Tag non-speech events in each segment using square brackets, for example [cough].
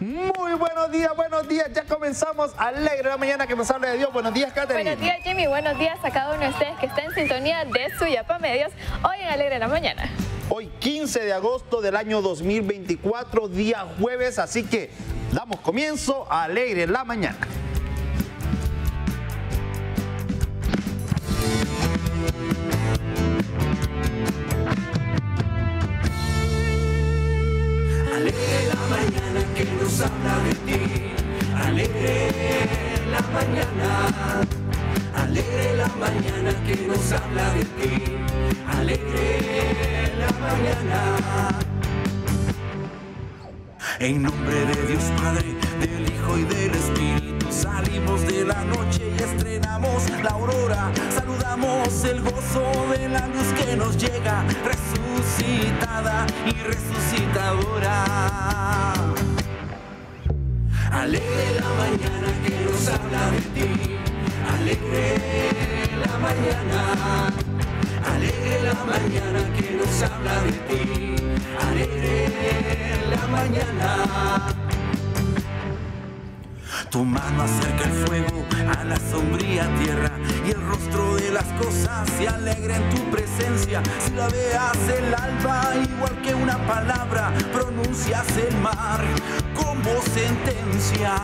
Muy buenos días, buenos días. Ya comenzamos alegre la mañana que nos habla de Dios. Buenos días, Catherine. Buenos días, Jimmy. Buenos días a cada uno de ustedes que está en sintonía de Suyapa Medios hoy en Alegre la Mañana. Hoy 15 de agosto del año 2024, día jueves, así que damos comienzo a Alegre la Mañana. Alegre la mañana que nos habla de ti. Alegre la mañana. En nombre de Dios Padre, del Hijo y del Espíritu, salimos de la noche y estrenamos la aurora. Saludamos el gozo de la luz que nos llega, resucitada y resucitadora. Alegre la mañana que nos habla de ti. Alegre la mañana. Alegre la mañana que nos habla de ti. Alegre la mañana. Tu mano acerca el fuego a la sombría tierra y el rostro de las cosas se alegra en tu presencia. Si la veas el alba, igual que una palabra, pronuncias el mar como sentencia.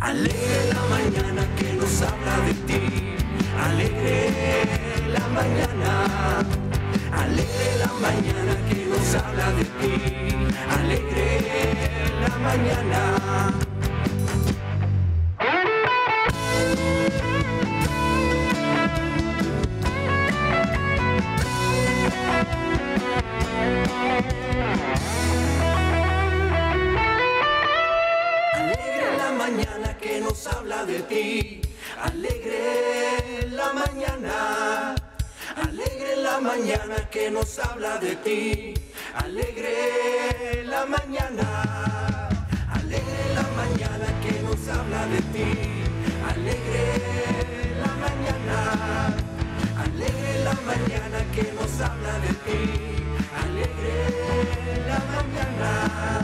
Alegre la mañana que nos habla de ti. Alegre la mañana. Alegre la mañana que nos habla de ti. Alegre la mañana. Habla de ti. Alegre la mañana. Alegre la mañana que nos habla de ti. Alegre la mañana. Alegre la mañana que nos habla de ti. Alegre la mañana. Alegre la mañana que nos habla de ti. Alegre la mañana.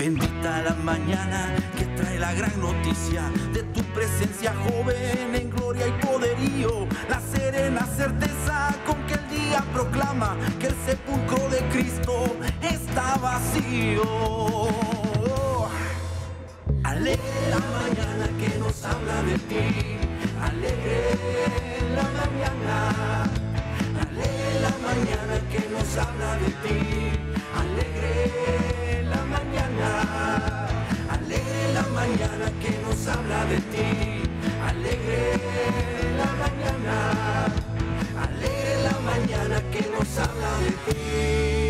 Bendita la mañana que trae la gran noticia de tu presencia joven en gloria y poderío. La serena certeza con que el día proclama que el sepulcro de Cristo está vacío. Alegre la mañana que nos habla de ti. Alegre la mañana. Alegre la mañana que nos habla de ti. Alegre la mañana. Que nos habla de ti. Alegre la mañana. Alegre la mañana que nos habla de ti.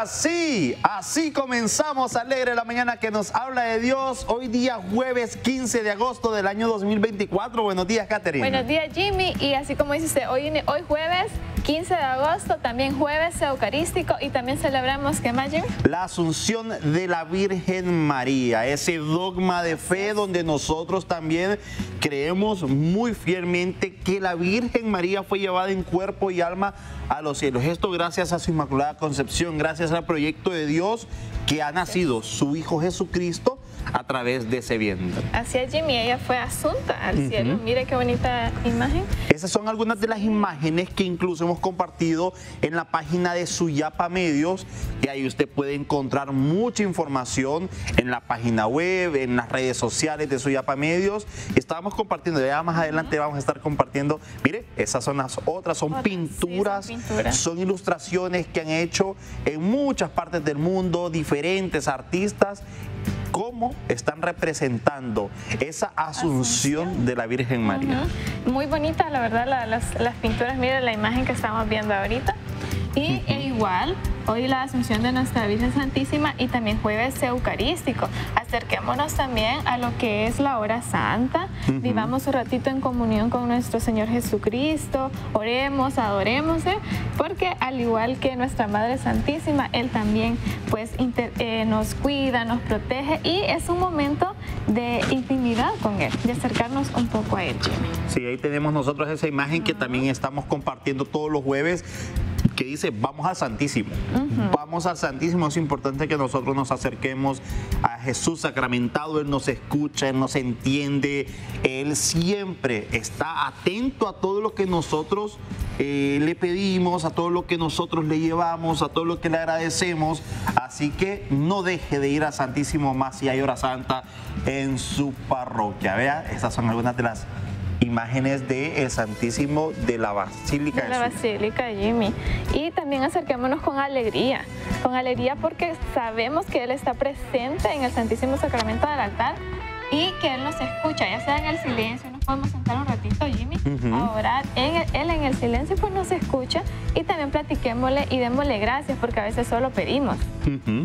Así, así comenzamos Alegre la Mañana que nos habla de Dios. Hoy día jueves 15 de agosto del año 2024. Buenos días, Catherine. Buenos días, Jimmy. Y así como dice usted, hoy, hoy jueves 15 de agosto, también jueves eucarístico y también celebramos, ¿qué más, Jimmy? La asunción de la Virgen María, ese dogma de fe donde nosotros también creemos muy fielmente que la Virgen María fue llevada en cuerpo y alma a los cielos. Esto gracias a su Inmaculada Concepción, gracias al proyecto de Dios que ha nacido su Hijo Jesucristo a través de ese vientre. Así es, Jimmy. Ella fue asunta al cielo. Mire qué bonita imagen. Esas son algunas de las imágenes que incluso hemos compartido en la página de Suyapa Medios y ahí usted puede encontrar mucha información en la página web, en las redes sociales de Suyapa Medios. Estábamos compartiendo, ya más adelante vamos a estar compartiendo, mire, esas son las otras, son Otras, sí, son pinturas, pinturas. son ilustraciones que han hecho en muchas partes del mundo diferentes artistas cómo están representando esa asunción de la Virgen María. Muy bonita, la verdad, la- las, las pinturas. Mira la imagen que estamos viendo ahorita. Y e igual hoy la Asunción de nuestra Virgen Santísima y también jueves eucarístico. Acerquémonos también a lo que es la hora santa, vivamos un ratito en comunión con nuestro Señor Jesucristo, oremos, adoremos, ¿eh? porque al igual que nuestra Madre Santísima, Él también pues eh, nos cuida, nos protege y es un momento de intimidad con Él, de acercarnos un poco a Él, Jimmy. Sí, ahí tenemos nosotros esa imagen que también estamos compartiendo todos los jueves que dice, vamos al Santísimo. Vamos al Santísimo. Es importante que nosotros nos acerquemos a Jesús sacramentado. Él nos escucha, Él nos entiende. Él siempre está atento a todo lo que nosotros eh, le pedimos, a todo lo que nosotros le llevamos, a todo lo que le agradecemos. Así que no deje de ir al Santísimo más si hay hora santa en su parroquia. Vea, estas son algunas de las imágenes del el Santísimo de la Basílica. De la Basílica, Jimmy. Y también acerquémonos con alegría, con alegría porque sabemos que Él está presente en el Santísimo Sacramento del altar y que Él nos escucha, ya sea en el silencio, nos podemos sentar un ratito, Jimmy, a orar. Él en el silencio pues nos escucha y también platiquémosle y démosle gracias porque a veces solo pedimos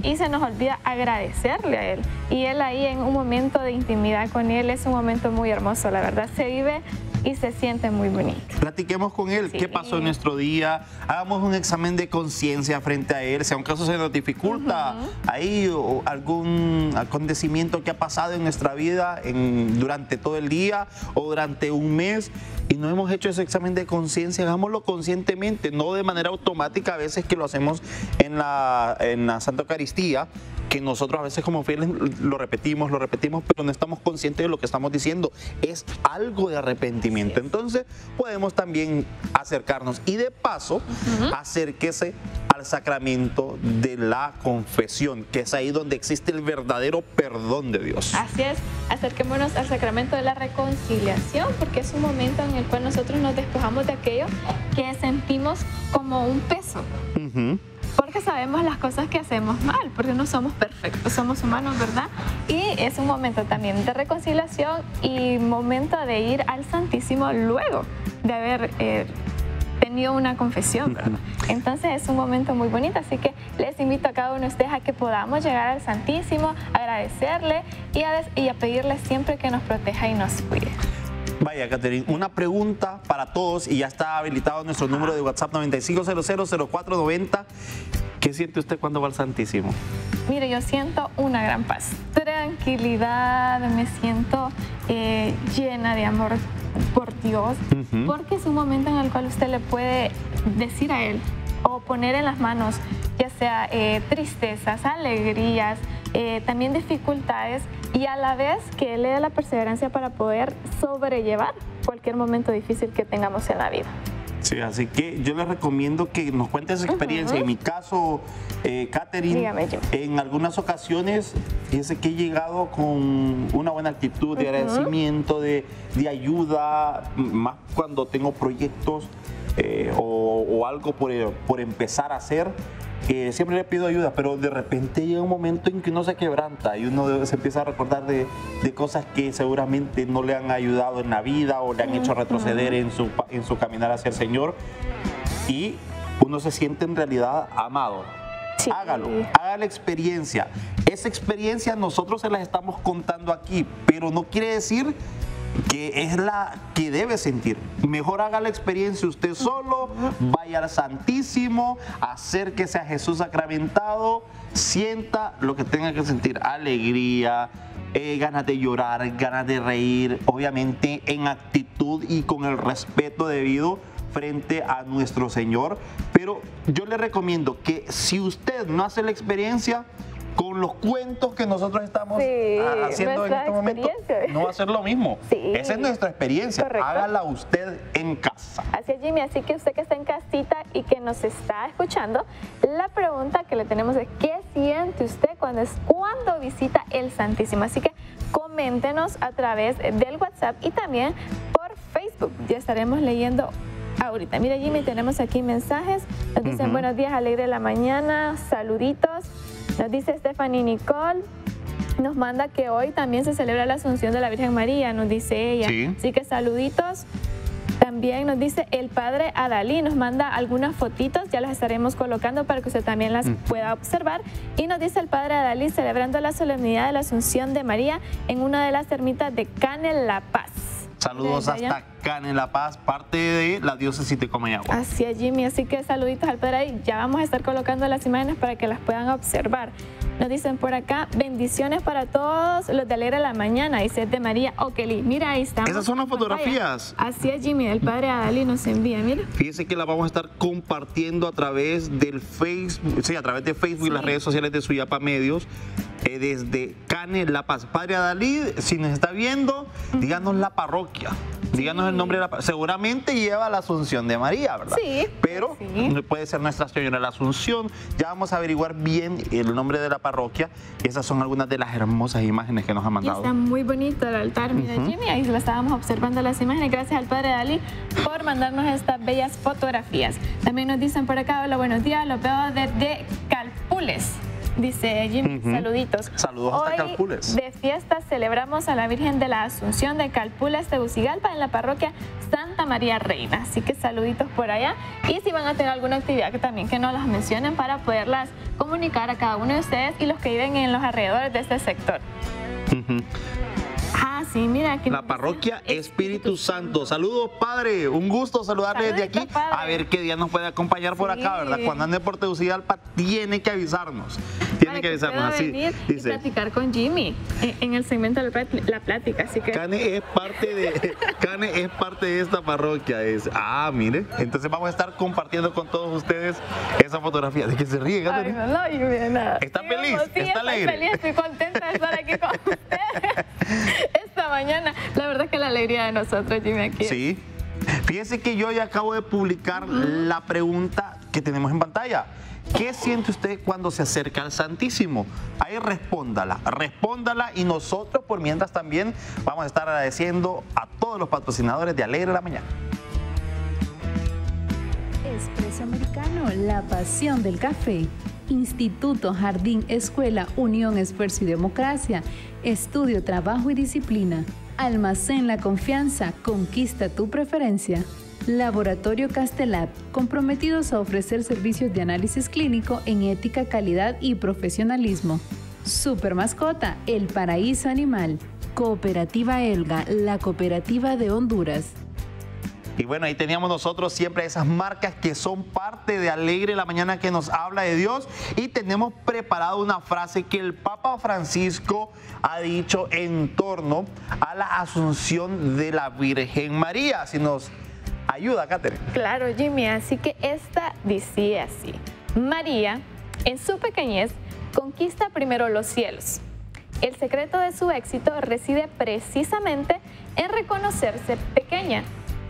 y se nos olvida agradecerle a Él. Y Él ahí en un momento de intimidad con Él es un momento muy hermoso, la verdad. Se vive y se siente muy bonito. Platiquemos con él, qué pasó en nuestro día, hagamos un examen de conciencia frente a él, si a un caso se nos dificulta. Ahí algún acontecimiento que ha pasado en nuestra vida en, durante todo el día o durante un mes y no hemos hecho ese examen de conciencia, hagámoslo conscientemente, no de manera automática a veces que lo hacemos en la, en la Santa Eucaristía, que nosotros a veces como fieles lo repetimos, lo repetimos, pero no estamos conscientes de lo que estamos diciendo. Es algo de arrepentimiento. Entonces podemos también acercarnos y de paso acérquese al sacramento de la confesión, que es ahí donde existe el verdadero perdón de Dios. Así es, acerquémonos al sacramento de la reconciliación, porque es un momento en el cual nosotros nos despojamos de aquello que sentimos como un peso. Porque sabemos las cosas que hacemos mal, porque no somos perfectos, somos humanos, ¿verdad? Y es un momento también de reconciliación y momento de ir al Santísimo luego de haber eh, tenido una confesión. [laughs] Entonces es un momento muy bonito, así que les invito a cada uno de ustedes a que podamos llegar al Santísimo, agradecerle y a, y a pedirle siempre que nos proteja y nos cuide. Vaya, Caterine, una pregunta para todos y ya está habilitado nuestro número de WhatsApp 95000490. ¿Qué siente usted cuando va al Santísimo? Mire, yo siento una gran paz, tranquilidad, me siento eh, llena de amor por Dios, porque es un momento en el cual usted le puede decir a Él o poner en las manos, ya sea eh, tristezas, alegrías, eh, también dificultades y a la vez que Él le dé la perseverancia para poder sobrellevar cualquier momento difícil que tengamos en la vida. Sí, así que yo les recomiendo que nos cuente su experiencia. En mi caso, eh, Katherine, en algunas ocasiones, fíjese que he llegado con una buena actitud de agradecimiento, de, ayuda, más cuando tengo proyectos eh, o, algo por, por empezar a hacer que siempre le pido ayuda, pero de repente llega un momento en que uno se quebranta y uno se empieza a recordar de, cosas que seguramente no le han ayudado en la vida o le han hecho retroceder en su, en su caminar hacia el Señor y uno se siente en realidad amado. Hágalo, haga la experiencia. Esa experiencia nosotros se las estamos contando aquí, pero no quiere decir que es la que debe sentir. Mejor haga la experiencia usted solo, vaya al Santísimo, acérquese a Jesús sacramentado, sienta lo que tenga que sentir, alegría, eh, ganas de llorar, ganas de reír, obviamente en actitud y con el respeto debido frente a nuestro Señor. Pero yo le recomiendo que si usted no hace la experiencia, con los cuentos que nosotros estamos haciendo en este momento, no va a ser lo mismo. [laughs] Esa es nuestra experiencia. Hágala usted en casa. Así es, Jimmy. Así que usted que está en casita y que nos está escuchando, la pregunta que le tenemos es, ¿qué siente usted cuando, es, cuando visita el Santísimo? Así que coméntenos a través del WhatsApp y también por Facebook. Ya estaremos leyendo ahorita. Mira, Jimmy, tenemos aquí mensajes. Nos dicen buenos días, alegre la mañana, saluditos. Nos dice Stephanie Nicole. Nos manda que hoy también se celebra la Asunción de la Virgen María, nos dice ella. Así que saluditos. También nos dice el padre Adalí, nos manda algunas fotitos, ya las estaremos colocando para que usted también las pueda observar. Y nos dice el padre Adalí celebrando la solemnidad de la Asunción de María en una de las ermitas de Canel La Paz. Saludos hasta Can en La Paz, parte de la diócesis de Comayagua. Así es, Jimmy. Así que saluditos al padre ahí. Ya vamos a estar colocando las imágenes para que las puedan observar. Nos dicen por acá, bendiciones para todos los de Alegre la Mañana, dice de María Okeli. Mira, ahí estamos. Esas son las fotografías. Así es, Jimmy, el padre Adalí nos envía, mira. Fíjense que la vamos a estar compartiendo a través del Facebook, sí, a través de Facebook y las redes sociales de Suyapa Medios, eh, desde Cane La Paz. Padre Adalí, si nos está viendo, díganos la parroquia. Díganos el nombre de la Seguramente lleva la Asunción de María, ¿verdad? Sí. Pero puede ser Nuestra Señora la Asunción. Ya vamos a averiguar bien el nombre de la parroquia. Esas son algunas de las hermosas imágenes que nos ha mandado. está muy bonito el altar, mira Jimmy, ahí lo estábamos observando las imágenes. Gracias al Padre Dalí por mandarnos estas bellas fotografías. También nos dicen por acá, hola, buenos días, lo veo desde Calpules. Dice Jimmy, saluditos. Saludos hasta Calpules. De fiesta celebramos a la Virgen de la Asunción de Calpules de Bucigalpa en la parroquia Santa María Reina. Así que saluditos por allá. Y si van a tener alguna actividad que también que nos las mencionen para poderlas comunicar a cada uno de ustedes y los que viven en los alrededores de este sector. Ah, sí, mira. Aquí la parroquia Espíritu, Santo. Saludos, Padre. Un gusto saludarle desde aquí. A ver qué día nos puede acompañar por acá, ¿verdad? Cuando ande por Tegucigalpa, tiene que avisarnos. Tiene que, avisarnos. Así. Venir y platicar con Jimmy en, el segmento de la plática. Así que... Cane es parte de, [laughs] Cane es parte de esta parroquia. Es, ah, mire. Entonces vamos a estar compartiendo con todos ustedes esa fotografía. ¿De que se ríe, Ay, no, no, nada. ¿Está feliz? ¿Está estoy alegre? feliz, estoy contenta de estar aquí con [laughs] ustedes esta mañana. La verdad es que la alegría de nosotros, Jimmy, aquí. Sí. Fíjese que yo ya acabo de publicar la pregunta que tenemos en pantalla. ¿Qué siente usted cuando se acerca al Santísimo? Ahí respóndala, respóndala y nosotros por mientras también vamos a estar agradeciendo a todos los patrocinadores de Alegre la Mañana. Expreso Americano, la pasión del café. Instituto Jardín Escuela Unión Esfuerzo y Democracia. Estudio, trabajo y disciplina. Almacén la confianza, conquista tu preferencia. Laboratorio Castellat, comprometidos a ofrecer servicios de análisis clínico en ética, calidad y profesionalismo. Super Mascota, El Paraíso Animal. Cooperativa Elga, la cooperativa de Honduras. Y bueno, ahí teníamos nosotros siempre esas marcas que son parte de Alegre la Mañana que nos habla de Dios. Y tenemos preparado una frase que el Papa Francisco ha dicho en torno a la asunción de la Virgen María. Si nos ayuda, Catherine. Claro, Jimmy. Así que esta decía así. María, en su pequeñez, conquista primero los cielos. El secreto de su éxito reside precisamente en reconocerse pequeña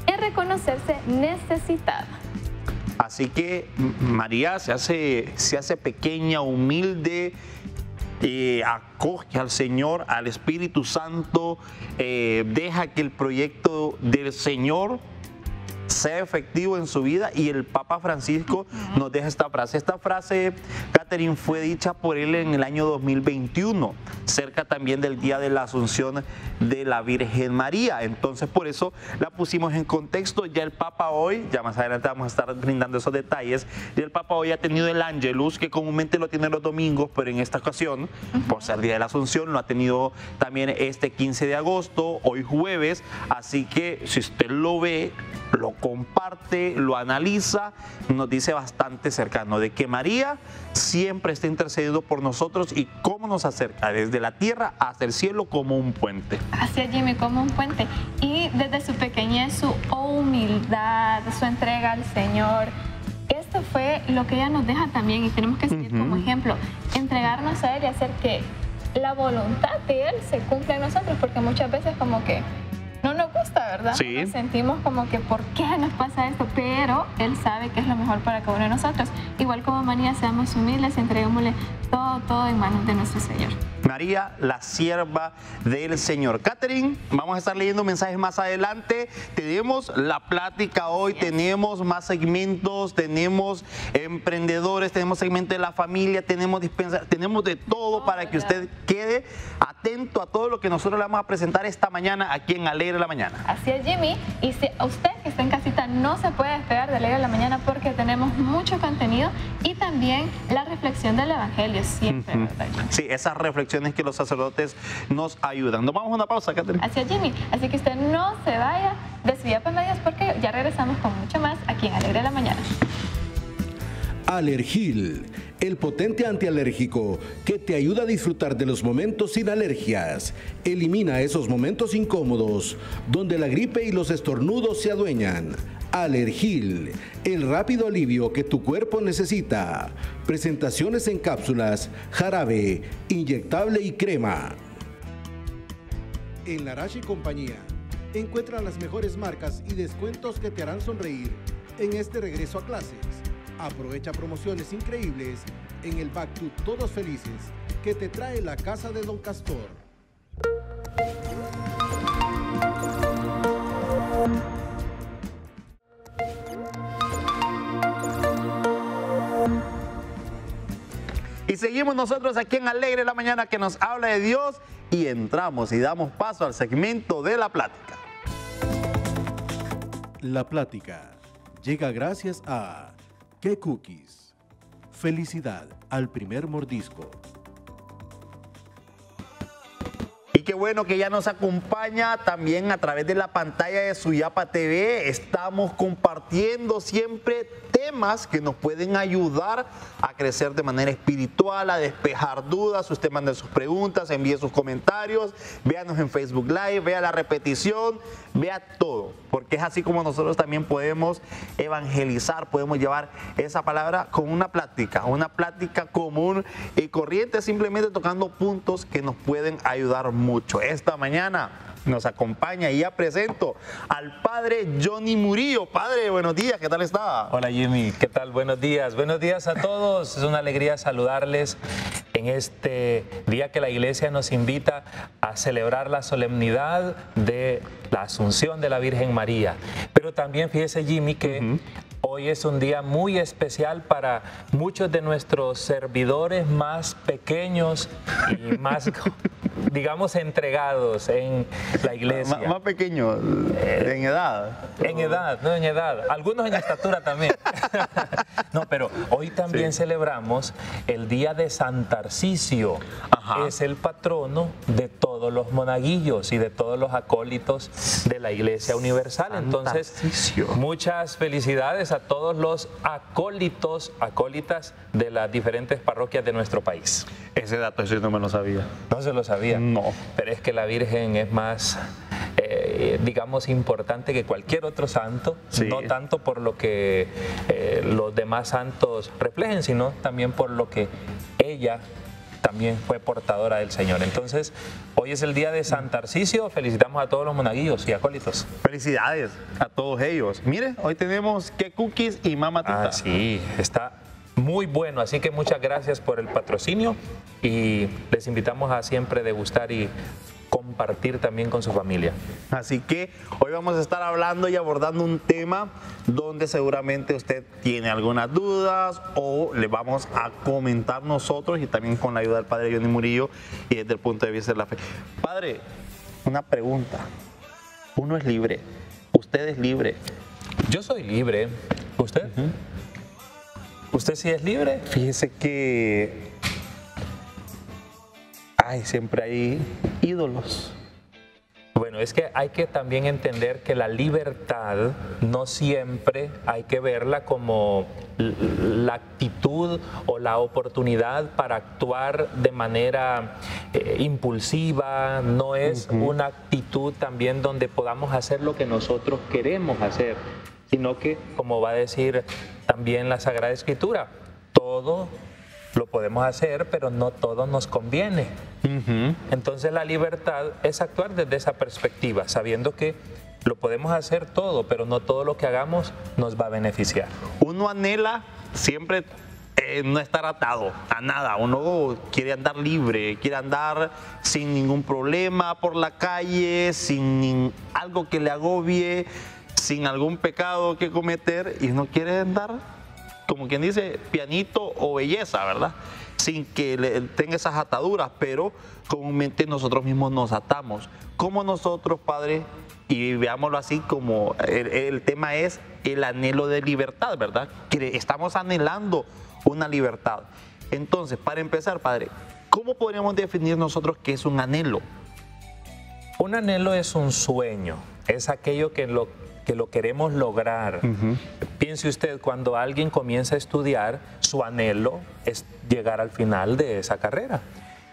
es reconocerse necesitada. Así que María se hace, se hace pequeña, humilde, eh, acoge al Señor, al Espíritu Santo, eh, deja que el proyecto del Señor sea efectivo en su vida y el Papa Francisco nos deja esta frase. Esta frase, Catherine, fue dicha por él en el año 2021, cerca también del día de la Asunción de la Virgen María. Entonces, por eso la pusimos en contexto. Ya el Papa hoy, ya más adelante vamos a estar brindando esos detalles, ya el Papa hoy ha tenido el Angelus, que comúnmente lo tiene los domingos, pero en esta ocasión, por ser día de la Asunción, lo ha tenido también este 15 de agosto, hoy jueves. Así que si usted lo ve, lo comparte, lo analiza, nos dice bastante cercano de que María siempre está intercediendo por nosotros y cómo nos acerca desde la tierra hasta el cielo como un puente. Hacia Jimmy como un puente. Y desde su pequeñez, su humildad, su entrega al Señor. Esto fue lo que ella nos deja también y tenemos que seguir como ejemplo, entregarnos a Él y hacer que la voluntad de Él se cumpla en nosotros, porque muchas veces como que no nos gusta, ¿verdad? Sí. Nos sentimos como que, ¿por qué nos pasa esto? Pero Él sabe que es lo mejor para cada uno de nosotros. Igual como María, seamos humildes, entreguémosle todo, todo en manos de nuestro Señor. María, la sierva del Señor. Catherine, vamos a estar leyendo mensajes más adelante. Tenemos la plática hoy, tenemos más segmentos, tenemos emprendedores, tenemos segmento de la familia, tenemos dispensa, tenemos de todo para que usted quede atento a todo lo que nosotros le vamos a presentar esta mañana aquí en Alegre la Mañana. Así es, Jimmy. Y si usted que está en casita no se puede despegar de Alegre la Mañana porque tenemos mucho contenido y también la reflexión del Evangelio siempre, ¿verdad? Sí, esas que los sacerdotes nos ayudan. Nos vamos a una pausa, Catherine. Así es, Jimmy. Así que usted no se vaya de su por medios porque ya regresamos con mucho más aquí en Alegre la Mañana. Alergil, el potente antialérgico que te ayuda a disfrutar de los momentos sin alergias. Elimina esos momentos incómodos donde la gripe y los estornudos se adueñan. Alergil, el rápido alivio que tu cuerpo necesita. Presentaciones en cápsulas, jarabe, inyectable y crema. En Larache compañía, encuentra las mejores marcas y descuentos que te harán sonreír en este regreso a clases. Aprovecha promociones increíbles en el Back to Todos Felices que te trae la casa de Don Castor. Y seguimos nosotros aquí en Alegre la Mañana que nos habla de Dios y entramos y damos paso al segmento de la plática. La plática llega gracias a ¿Qué cookies? Felicidad al primer mordisco. Y qué bueno que ya nos acompaña también a través de la pantalla de Suyapa TV. Estamos compartiendo siempre temas que nos pueden ayudar a crecer de manera espiritual, a despejar dudas. Usted mande sus preguntas, envíe sus comentarios, véanos en Facebook Live, vea la repetición, vea todo, porque es así como nosotros también podemos evangelizar, podemos llevar esa palabra con una plática, una plática común y corriente, simplemente tocando puntos que nos pueden ayudar mucho. Esta mañana nos acompaña y ya presento al padre Johnny Murillo. Padre, buenos días, ¿qué tal está? Hola Jimmy, ¿qué tal? Buenos días. Buenos días a todos. Es una alegría saludarles en este día que la iglesia nos invita a celebrar la solemnidad de la Asunción de la Virgen María. Pero también fíjese Jimmy que Hoy es un día muy especial para muchos de nuestros servidores más pequeños y [laughs] más, digamos, entregados en la iglesia. Más, pequeños, eh, en edad. En edad, no en edad. Algunos en estatura también. [laughs] no, pero hoy también celebramos el día de San Tarcisio. Es el patrono de todos los monaguillos y de todos los acólitos de la Iglesia Universal. Entonces, muchas felicidades a todos los acólitos, acólitas de las diferentes parroquias de nuestro país. Ese dato yo no me lo sabía. No se lo sabía. No. Pero es que la Virgen es más, eh, digamos, importante que cualquier otro santo, no tanto por lo que eh, los demás santos reflejen, sino también por lo que ella también fue portadora del Señor. Entonces, hoy es el día de San Tarcisio. Felicitamos a todos los monaguillos y acólitos. Felicidades a todos ellos. Mire, hoy tenemos que cookies y mama Ah, sí, está muy bueno. Así que muchas gracias por el patrocinio y les invitamos a siempre degustar y compartir también con su familia. Así que hoy vamos a estar hablando y abordando un tema donde seguramente usted tiene algunas dudas o le vamos a comentar nosotros y también con la ayuda del padre Johnny Murillo y desde el punto de vista de la fe. Padre, una pregunta. Uno es libre, usted es libre. Yo soy libre. ¿Usted? ¿Usted sí es libre? Fíjese que ay, siempre hay ídolos. Bueno, es que hay que también entender que la libertad no siempre hay que verla como la actitud o la oportunidad para actuar de manera eh, impulsiva, no es una actitud también donde podamos hacer lo que nosotros queremos hacer, sino que, como va a decir también la Sagrada Escritura, todo lo podemos hacer, pero no todo nos conviene. Entonces la libertad es actuar desde esa perspectiva, sabiendo que lo podemos hacer todo, pero no todo lo que hagamos nos va a beneficiar. Uno anhela siempre eh, no estar atado a nada. Uno quiere andar libre, quiere andar sin ningún problema por la calle, sin algo que le agobie, sin algún pecado que cometer y uno quiere andar como quien dice, pianito o belleza, ¿verdad? sin que le- tenga esas ataduras, pero comúnmente nosotros mismos nos atamos. Como nosotros, Padre, y veámoslo así como el, el tema es el anhelo de libertad, ¿verdad? Que estamos anhelando una libertad. Entonces, para empezar, Padre, ¿cómo podríamos definir nosotros qué es un anhelo? Un anhelo es un sueño, es aquello que lo, que lo queremos lograr. Piense usted, cuando alguien comienza a estudiar, su anhelo es llegar al final de esa carrera.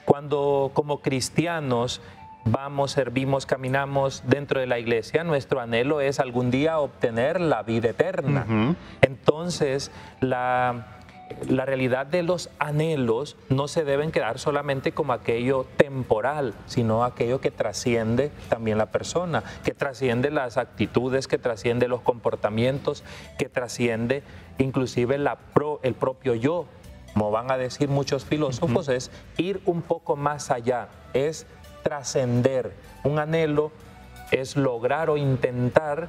Cuando como cristianos vamos, servimos, caminamos dentro de la iglesia, nuestro anhelo es algún día obtener la vida eterna. Entonces, la la realidad de los anhelos no se deben quedar solamente como aquello temporal, sino aquello que trasciende también la persona, que trasciende las actitudes, que trasciende los comportamientos, que trasciende inclusive la pro- el propio yo. Como van a decir muchos filósofos, es ir un poco más allá, es trascender. Un anhelo es lograr o intentar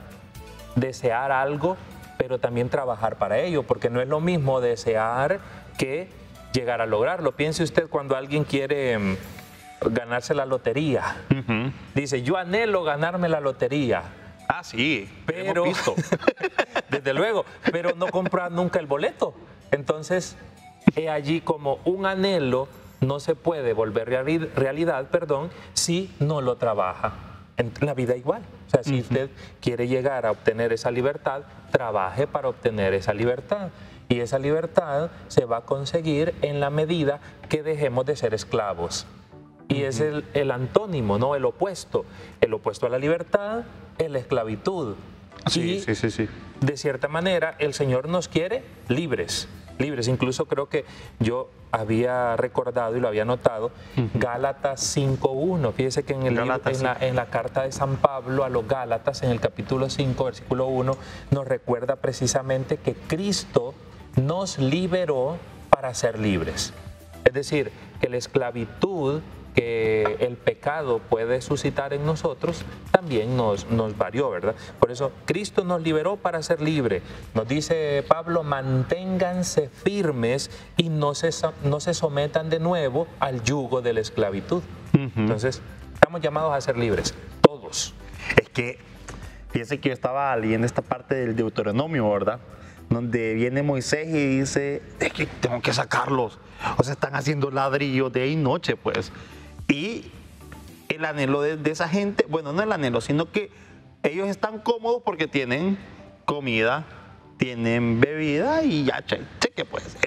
desear algo, pero también trabajar para ello, porque no es lo mismo desear que llegar a lograrlo. Piense usted cuando alguien quiere mm, ganarse la lotería. Dice, yo anhelo ganarme la lotería. Ah, sí, Pero, visto. [laughs] desde luego, pero no comprar nunca el boleto. Entonces, he allí como un anhelo no se puede volver reali- realidad, perdón, si no lo trabaja. En la vida igual. O sea, si usted quiere llegar a obtener esa libertad, trabaje para obtener esa libertad. Y esa libertad se va a conseguir en la medida que dejemos de ser esclavos. Y es el, el antónimo, ¿no? El opuesto. El opuesto a la libertad es la esclavitud. Sí, Y, sí, sí, sí. de cierta manera, el Señor nos quiere libres, libres. Incluso creo que yo había recordado y lo había notado, Gálatas 5.1. Fíjese que en, el libro- en, la, en la carta de San Pablo a los Gálatas, en el capítulo 5, versículo 1, nos recuerda precisamente que Cristo nos liberó para ser libres. Es decir, que la esclavitud que el pecado puede suscitar en nosotros también nos, nos varió, ¿verdad? Por eso Cristo nos liberó para ser libre. Nos dice Pablo, manténganse firmes y no se, no se sometan de nuevo al yugo de la esclavitud. Entonces, estamos llamados a ser libres, todos. Es que, fíjense que yo estaba leyendo esta parte del Deuteronomio, ¿verdad? Donde viene Moisés y dice, es que tengo que sacarlos. O sea, están haciendo ladrillos de ahí noche, pues. Y el anhelo de, esa gente, bueno, no el anhelo, sino que ellos están cómodos porque tienen comida, tienen bebida y ya, che- cheque, pues.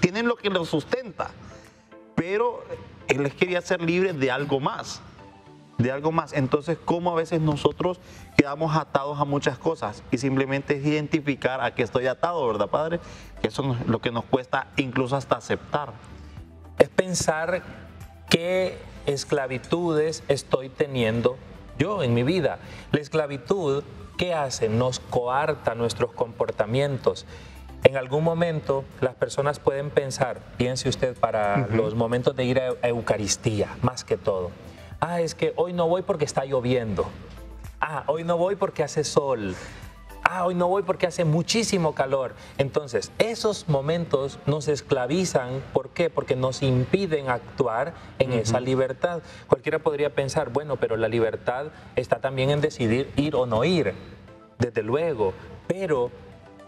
Tienen lo que los sustenta. Pero él les quería ser libres de algo más de algo más. Entonces, ¿cómo a veces nosotros quedamos atados a muchas cosas? Y simplemente es identificar a qué estoy atado, ¿verdad, Padre? Que eso es lo que nos cuesta incluso hasta aceptar. es pensar qué esclavitudes estoy teniendo yo en mi vida. La esclavitud, ¿qué hace? Nos coarta nuestros comportamientos. En algún momento las personas pueden pensar, piense usted para los momentos de ir a, a Eucaristía, más que todo. Ah, es que hoy no voy porque está lloviendo. Ah, hoy no voy porque hace sol. Ah, hoy no voy porque hace muchísimo calor. Entonces, esos momentos nos esclavizan. ¿Por qué? Porque nos impiden actuar en esa libertad. Cualquiera podría pensar, bueno, pero la libertad está también en decidir ir o no ir. Desde luego. Pero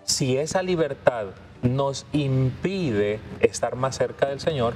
si esa libertad nos impide estar más cerca del Señor,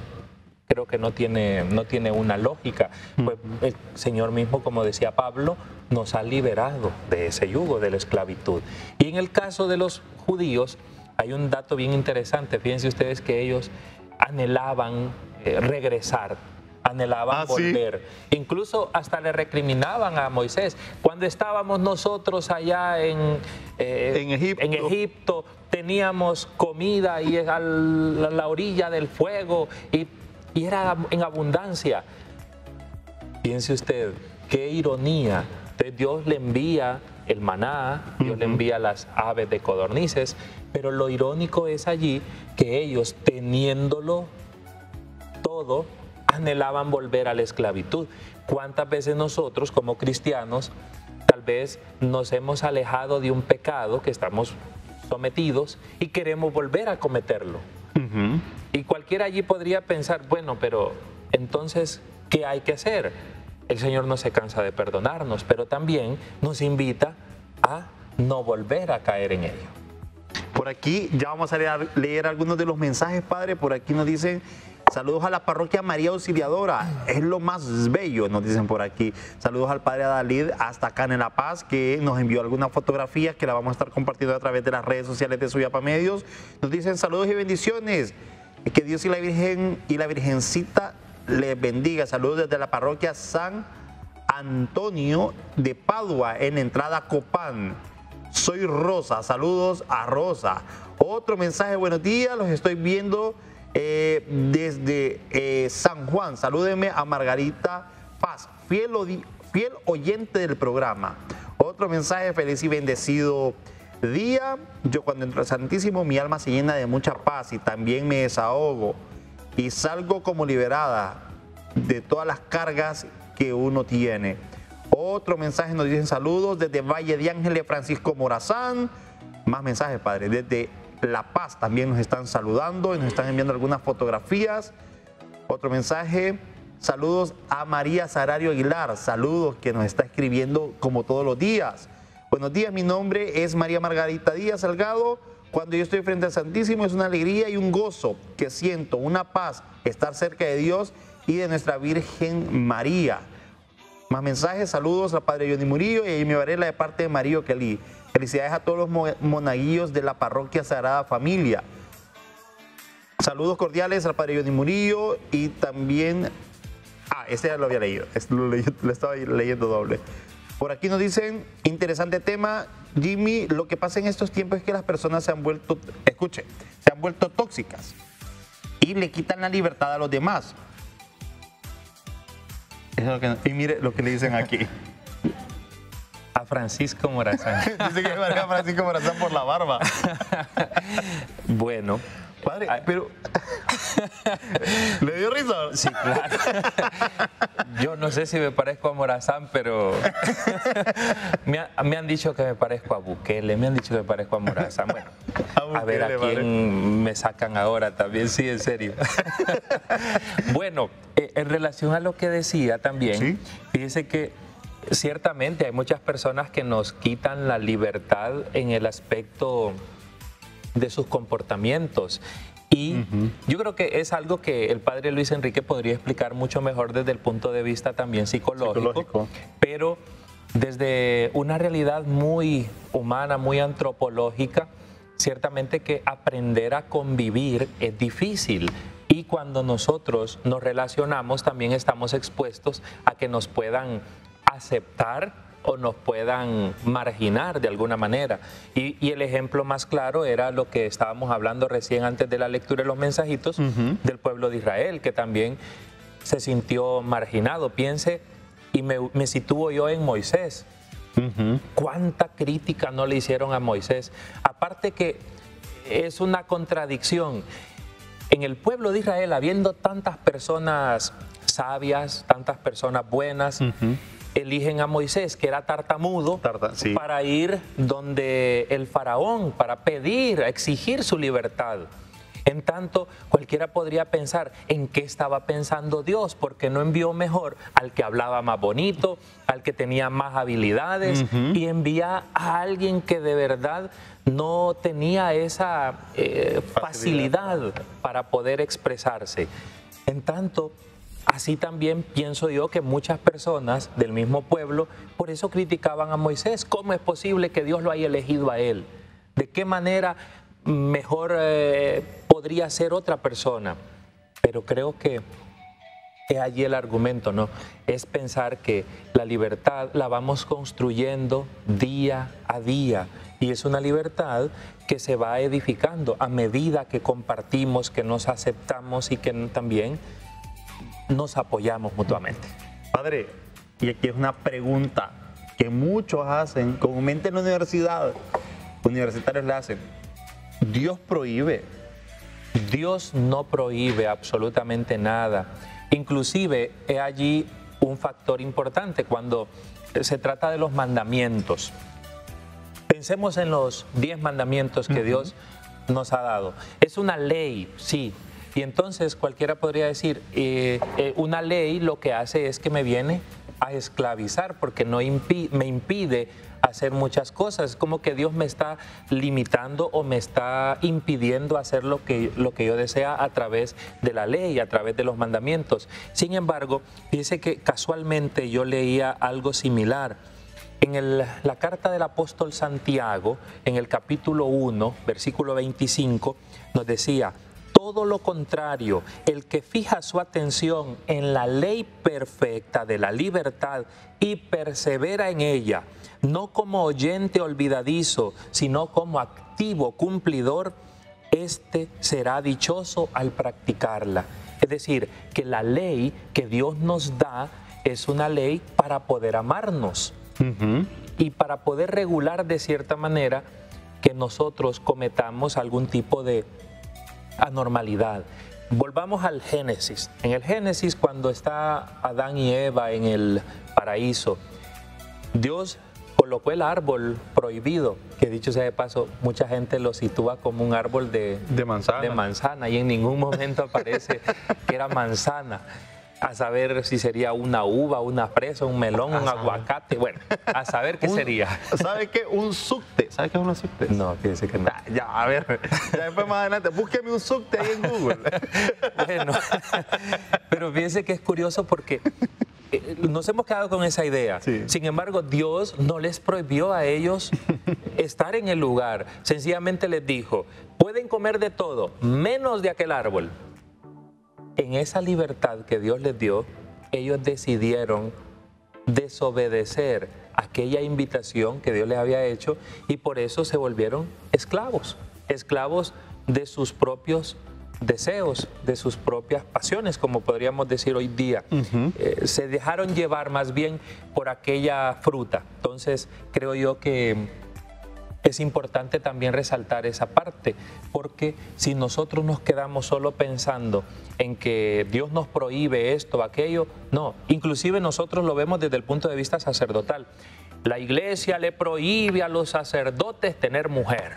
creo que no tiene, no tiene una lógica. Pues el Señor mismo, como decía Pablo, nos ha liberado de ese yugo, de la esclavitud. Y en el caso de los judíos, hay un dato bien interesante. Fíjense ustedes que ellos anhelaban eh, regresar, anhelaban Ah, ¿sí? volver. Incluso hasta le recriminaban a Moisés. Cuando estábamos nosotros allá en, eh, En Egipto. en Egipto, teníamos comida y a la la orilla del fuego y, y era en abundancia. Piense usted, qué ironía. Entonces, Dios le envía el maná, Dios le envía las aves de codornices, pero lo irónico es allí que ellos, teniéndolo todo, anhelaban volver a la esclavitud. ¿Cuántas veces nosotros como cristianos tal vez nos hemos alejado de un pecado que estamos sometidos y queremos volver a cometerlo? Y cualquiera allí podría pensar, bueno, pero entonces, ¿qué hay que hacer? El Señor no se cansa de perdonarnos, pero también nos invita a no volver a caer en ello. Por aquí ya vamos a leer, leer algunos de los mensajes, Padre. Por aquí nos dicen, Saludos a la parroquia María Auxiliadora, es lo más bello, nos dicen por aquí. Saludos al padre Adalid hasta acá en La Paz, que nos envió algunas fotografías que la vamos a estar compartiendo a través de las redes sociales de Suyapa Medios. Nos dicen saludos y bendiciones. Que Dios y la Virgen y la Virgencita les bendiga. Saludos desde la parroquia San Antonio de Padua, en entrada Copán. Soy Rosa, saludos a Rosa. Otro mensaje, buenos días, los estoy viendo eh, desde eh, San Juan. Salúdenme a Margarita Paz, fiel, fiel oyente del programa. Otro mensaje, feliz y bendecido día. Yo cuando entro al Santísimo mi alma se llena de mucha paz y también me desahogo y salgo como liberada de todas las cargas que uno tiene. Otro mensaje nos dicen saludos desde Valle de Ángeles Francisco Morazán. Más mensajes, Padre. Desde la Paz también nos están saludando y nos están enviando algunas fotografías. Otro mensaje, saludos a María Sarario Aguilar, saludos que nos está escribiendo como todos los días. Buenos días, mi nombre es María Margarita Díaz Salgado. Cuando yo estoy frente al Santísimo es una alegría y un gozo que siento, una paz, estar cerca de Dios y de nuestra Virgen María. Más mensajes, saludos al Padre Johnny Murillo y a mi Varela de parte de Mario Kelly. Felicidades a todos los monaguillos de la parroquia Sagrada Familia. Saludos cordiales al Padre Johnny Murillo y también... Ah, este ya lo había leído, lo estaba leyendo doble. Por aquí nos dicen, interesante tema, Jimmy, lo que pasa en estos tiempos es que las personas se han vuelto, escuche, se han vuelto tóxicas y le quitan la libertad a los demás. y mire lo que le dicen aquí. A Francisco Morazán. [laughs] Dice que a Francisco Morazán por la barba. [laughs] bueno. Padre, pero. ¿Le dio risa? Sí, claro. Yo no sé si me parezco a Morazán, pero. me, han dicho que me parezco a Bukele, me han dicho que me parezco a Morazán. Bueno, a, ver a quién me sacan ahora también, sí, en serio. [laughs] bueno, eh, en relación a lo que decía también, fíjese que Ciertamente hay muchas personas que nos quitan la libertad en el aspecto de sus comportamientos. Y yo creo que es algo que el padre Luis Enrique podría explicar mucho mejor desde el punto de vista también psicológico, pero desde una realidad muy humana, muy antropológica, ciertamente que aprender a convivir es difícil. Y cuando nosotros nos relacionamos, también estamos expuestos a que nos puedan aceptar o nos puedan marginar de alguna manera. Y, el ejemplo más claro era lo que estábamos hablando recién antes de la lectura de los mensajitos del pueblo de Israel, que también se sintió marginado. Piense, y me, sitúo yo en Moisés. ¿Cuánta crítica no le hicieron a Moisés? Aparte que es una contradicción. En el pueblo de Israel, habiendo tantas personas sabias, tantas personas buenas, eligen a Moisés, que era tartamudo, para ir donde el faraón, para pedir, exigir su libertad. En tanto, cualquiera podría pensar en qué estaba pensando Dios, porque no envió mejor al que hablaba más bonito, al que tenía más habilidades, y envía a alguien que de verdad no tenía esa eh, facilidad para poder expresarse. En tanto, Así también pienso yo que muchas personas del mismo pueblo por eso criticaban a Moisés. ¿Cómo es posible que Dios lo haya elegido a él? ¿De qué manera mejor eh, podría ser otra persona? Pero creo que es allí el argumento, ¿no? Es pensar que la libertad la vamos construyendo día a día y es una libertad que se va edificando a medida que compartimos, que nos aceptamos y que también nos apoyamos mutuamente. Padre, y aquí es una pregunta que muchos hacen, comúnmente en la universidad, universitarios le hacen, ¿Dios prohíbe? Dios no prohíbe absolutamente nada. Inclusive es allí un factor importante cuando se trata de los mandamientos. Pensemos en los diez mandamientos que Dios nos ha dado. Es una ley, sí. Y entonces cualquiera podría decir, eh, eh, una ley lo que hace es que me viene a esclavizar porque no me impide hacer muchas cosas. Es como que Dios me está limitando o me está impidiendo hacer lo que, lo que yo desea a través de la ley, a través de los mandamientos. Sin embargo, dice que casualmente yo leía algo similar. En la carta del apóstol Santiago, en el capítulo 1, versículo 25, nos decía, todo lo contrario, el que fija su atención en la ley perfecta de la libertad y persevera en ella, no como oyente olvidadizo, sino como activo cumplidor, este será dichoso al practicarla. Es decir, que la ley que Dios nos da es una ley para poder amarnos y para poder regular de cierta manera que nosotros cometamos algún tipo de anormalidad. Volvamos al Génesis. En el Génesis, cuando está Adán y Eva en el paraíso, Dios colocó el árbol prohibido, que dicho sea de paso, mucha gente lo sitúa como un árbol de, de manzana. de manzana y en ningún momento aparece [laughs] que era manzana a saber si sería una uva, una fresa, un melón, un aguacate, bueno, a saber qué [laughs] sería. ¿Sabe qué? Un subte. ¿Sabe qué es un subte? No, fíjese que no. Ya, a ver, ya después más adelante, búsqueme un subte ahí en Google. [laughs] bueno, pero fíjese que es curioso porque eh, nos hemos quedado con esa idea. Sin embargo, Dios no les prohibió a ellos estar en el lugar. Sencillamente les dijo, pueden comer de todo, menos de aquel árbol en esa libertad que Dios les dio, ellos decidieron desobedecer aquella invitación que Dios les había hecho y por eso se volvieron esclavos, esclavos de sus propios deseos, de sus propias pasiones, como podríamos decir hoy día. Eh, se dejaron llevar más bien por aquella fruta. Entonces, creo yo que es importante también resaltar esa parte, porque si nosotros nos quedamos solo pensando en que Dios nos prohíbe esto o aquello, no, inclusive nosotros lo vemos desde el punto de vista sacerdotal. La iglesia le prohíbe a los sacerdotes tener mujer.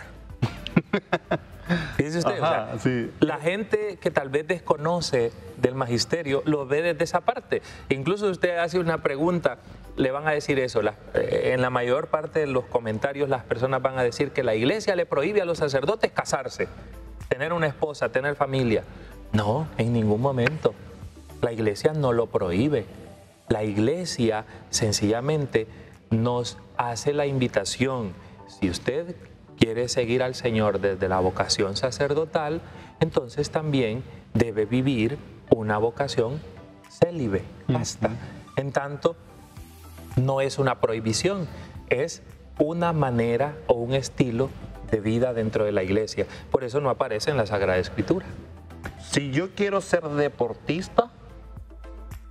[laughs] Fíjese usted, la gente que tal vez desconoce del magisterio lo ve desde esa parte. Incluso usted hace una pregunta, le van a decir eso. Eh, en la mayor parte de los comentarios las personas van a decir que la iglesia le prohíbe a los sacerdotes casarse, tener una esposa, tener familia. No, en ningún momento. La iglesia no lo prohíbe. La iglesia sencillamente nos hace la invitación. Si usted quiere seguir al Señor desde la vocación sacerdotal, entonces también debe vivir una vocación célibe. Basta. En tanto, no es una prohibición, es una manera o un estilo de vida dentro de la iglesia. Por eso no aparece en la Sagrada Escritura. Si yo quiero ser deportista,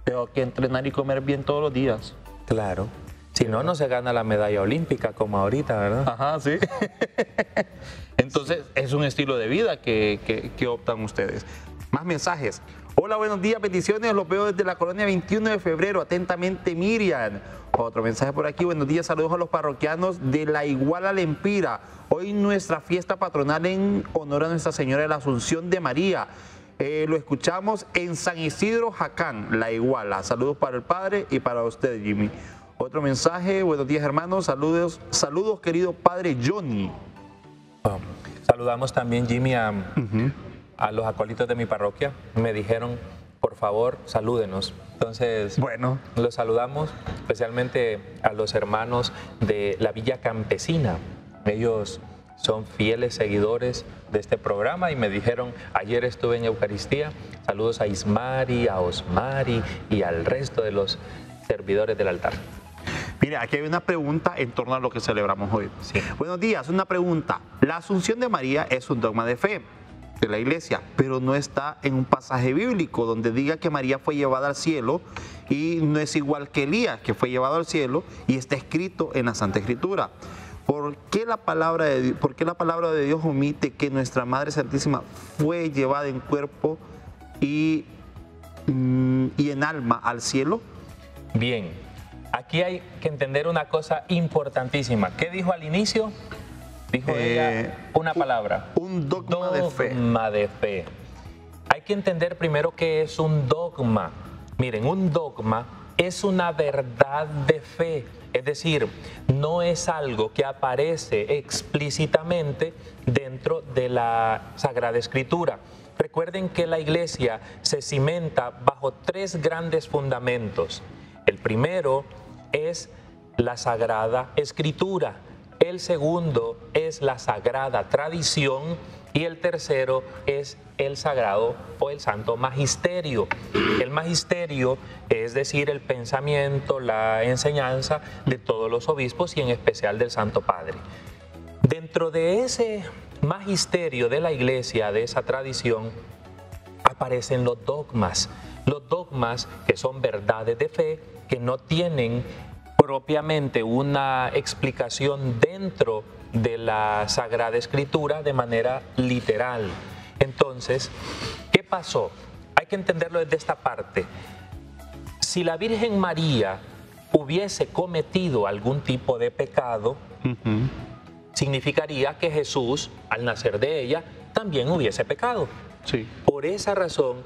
tengo que entrenar y comer bien todos los días. Claro. Si no, no se gana la medalla olímpica como ahorita, ¿verdad? Ajá, sí. [laughs] Entonces, es un estilo de vida que, que optan ustedes. Más mensajes. Hola, buenos días, peticiones. Los veo desde la colonia 21 de febrero. Atentamente, Miriam. Otro mensaje por aquí. Buenos días, saludos a los parroquianos de la Iguala Lempira. Hoy nuestra fiesta patronal en honor a Nuestra Señora de la Asunción de María. Eh, lo escuchamos en San Isidro, Jacán, la Iguala. Saludos para el Padre y para usted, Jimmy. Otro mensaje. Buenos días, hermanos. Saludos, saludos querido Padre Johnny. saludamos también, Jimmy, a a los acólitos de mi parroquia. Me dijeron, por favor, salúdenos. Entonces, bueno, los saludamos, especialmente a los hermanos de la Villa Campesina. Ellos son fieles seguidores de este programa y me dijeron, ayer estuve en Eucaristía, saludos a Ismari, a Osmari y al resto de los servidores del altar. Mire, aquí hay una pregunta en torno a lo que celebramos hoy. Buenos días, una pregunta. La Asunción de María es un dogma de fe de la iglesia, pero no está en un pasaje bíblico donde diga que María fue llevada al cielo y no es igual que Elías, que fue llevado al cielo y está escrito en la Santa Escritura. ¿Por qué la palabra de Dios, por la palabra de Dios omite que nuestra Madre Santísima fue llevada en cuerpo y, mm, y en alma al cielo? Bien, aquí hay que entender una cosa importantísima. ¿Qué dijo al inicio? Dijo ella eh, una palabra. Un Un dogma, de fe. Dogma de fe. Hay que entender primero qué es un dogma. Miren, un dogma es una verdad de fe. Es decir, no es algo que aparece explícitamente dentro de la Sagrada Escritura. Recuerden que la iglesia se cimenta bajo tres grandes fundamentos. El primero es la Sagrada Escritura. El segundo es la Sagrada Tradición y el tercero es el sagrado o el santo magisterio. El magisterio es decir, el pensamiento, la enseñanza de todos los obispos y en especial del Santo Padre. Dentro de ese magisterio de la iglesia, de esa tradición, aparecen los dogmas. Los dogmas que son verdades de fe, que no tienen propiamente una explicación dentro de la Sagrada Escritura de manera literal. Entonces, ¿qué pasó? Hay que entenderlo desde esta parte. Si la Virgen María hubiese cometido algún tipo de pecado, significaría que Jesús, al nacer de ella, también hubiese pecado. Sí. Por esa razón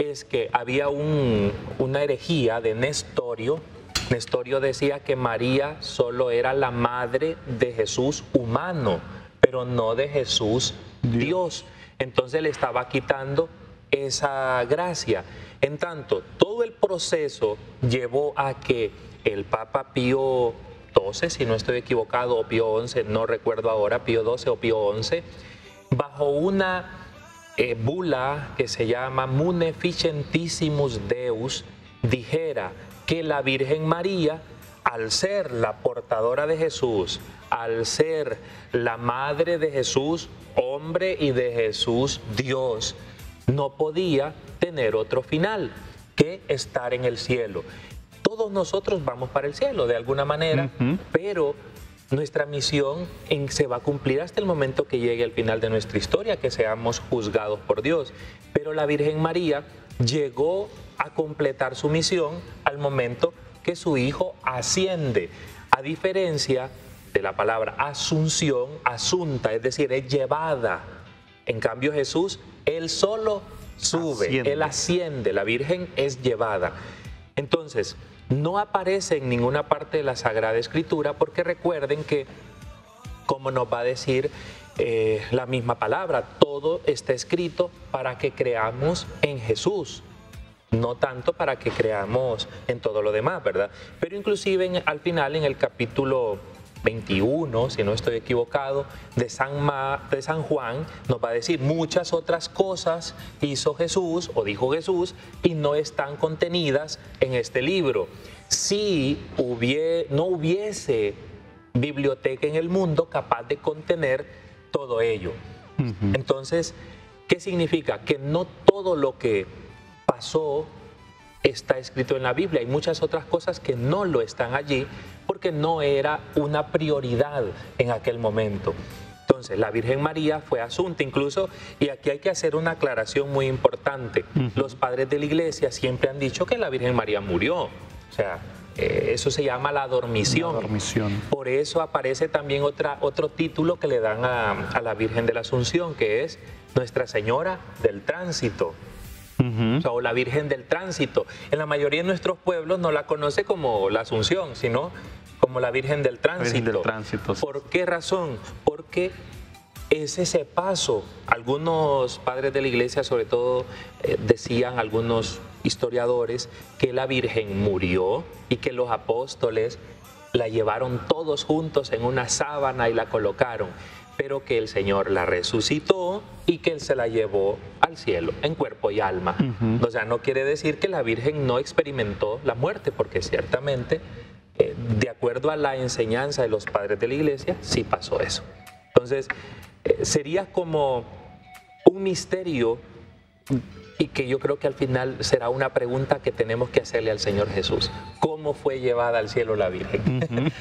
es que había un- una herejía de Nestorio. Nestorio decía que María solo era la madre de Jesús humano, pero no de Jesús Dios. Entonces le estaba quitando esa gracia. En tanto, todo el proceso llevó a que el Papa Pío XII, si no estoy equivocado, o Pío XI, no recuerdo ahora, Pío XII o Pío XI, bajo una eh, bula que se llama Muneficentissimus Deus, dijera que la Virgen María, al ser la portadora de Jesús, al ser la madre de Jesús, hombre y de Jesús Dios, no podía tener otro final que estar en el cielo. Todos nosotros vamos para el cielo de alguna manera, pero nuestra misión en- se va a cumplir hasta el momento que llegue el final de nuestra historia, que seamos juzgados por Dios. Pero la Virgen María llegó a completar su misión al momento que su hijo asciende, a diferencia de la palabra asunción, asunta, es decir, es llevada. En cambio Jesús, él solo sube, Asciende. él asciende, la Virgen es llevada. Entonces, no aparece en ninguna parte de la Sagrada Escritura porque recuerden que, como nos va a decir eh, la misma palabra, todo está escrito para que creamos en Jesús. No tanto para que creamos en todo lo demás, ¿verdad? Pero inclusive al final, en el capítulo 21, si no estoy equivocado, de San, Ma- de San Juan, nos va a decir muchas otras cosas hizo Jesús o dijo Jesús y no están contenidas en este libro. Si hubie- no hubiese biblioteca en el mundo capaz de contener todo ello. Entonces, ¿qué significa? Que no todo lo que pasó está escrito en la Biblia. Hay muchas otras cosas que no lo están allí porque no era una prioridad en aquel momento. Entonces, la Virgen María fue asunta incluso, y aquí hay que hacer una aclaración muy importante. Los padres de la iglesia siempre han dicho que la Virgen María murió. O sea, eh, eso se llama la dormición. La dormición. Por eso aparece también otra, otro título que le dan a, a la Virgen de la Asunción, que es Nuestra Señora del Tránsito. O sea, o la Virgen del Tránsito. En la mayoría de nuestros pueblos no la conoce como la Asunción, sino como la Virgen del Tránsito. Virgen del Tránsito, sí. ¿Por qué razón? Porque es ese paso. Algunos padres de la iglesia, sobre todo, eh, decían, algunos historiadores, que la Virgen murió y que los apóstoles la llevaron todos juntos en una sábana y la colocaron, pero que el Señor la resucitó y que Él se la llevó al cielo en cuerpo y alma. O sea, no quiere decir que la Virgen no experimentó la muerte, porque ciertamente, de acuerdo a la enseñanza de los padres de la iglesia, sí pasó eso. Entonces, eh, sería como un misterio y que yo creo que al final será una pregunta que tenemos que hacerle al Señor Jesús. ¿Cómo fue llevada al cielo la Virgen? [laughs]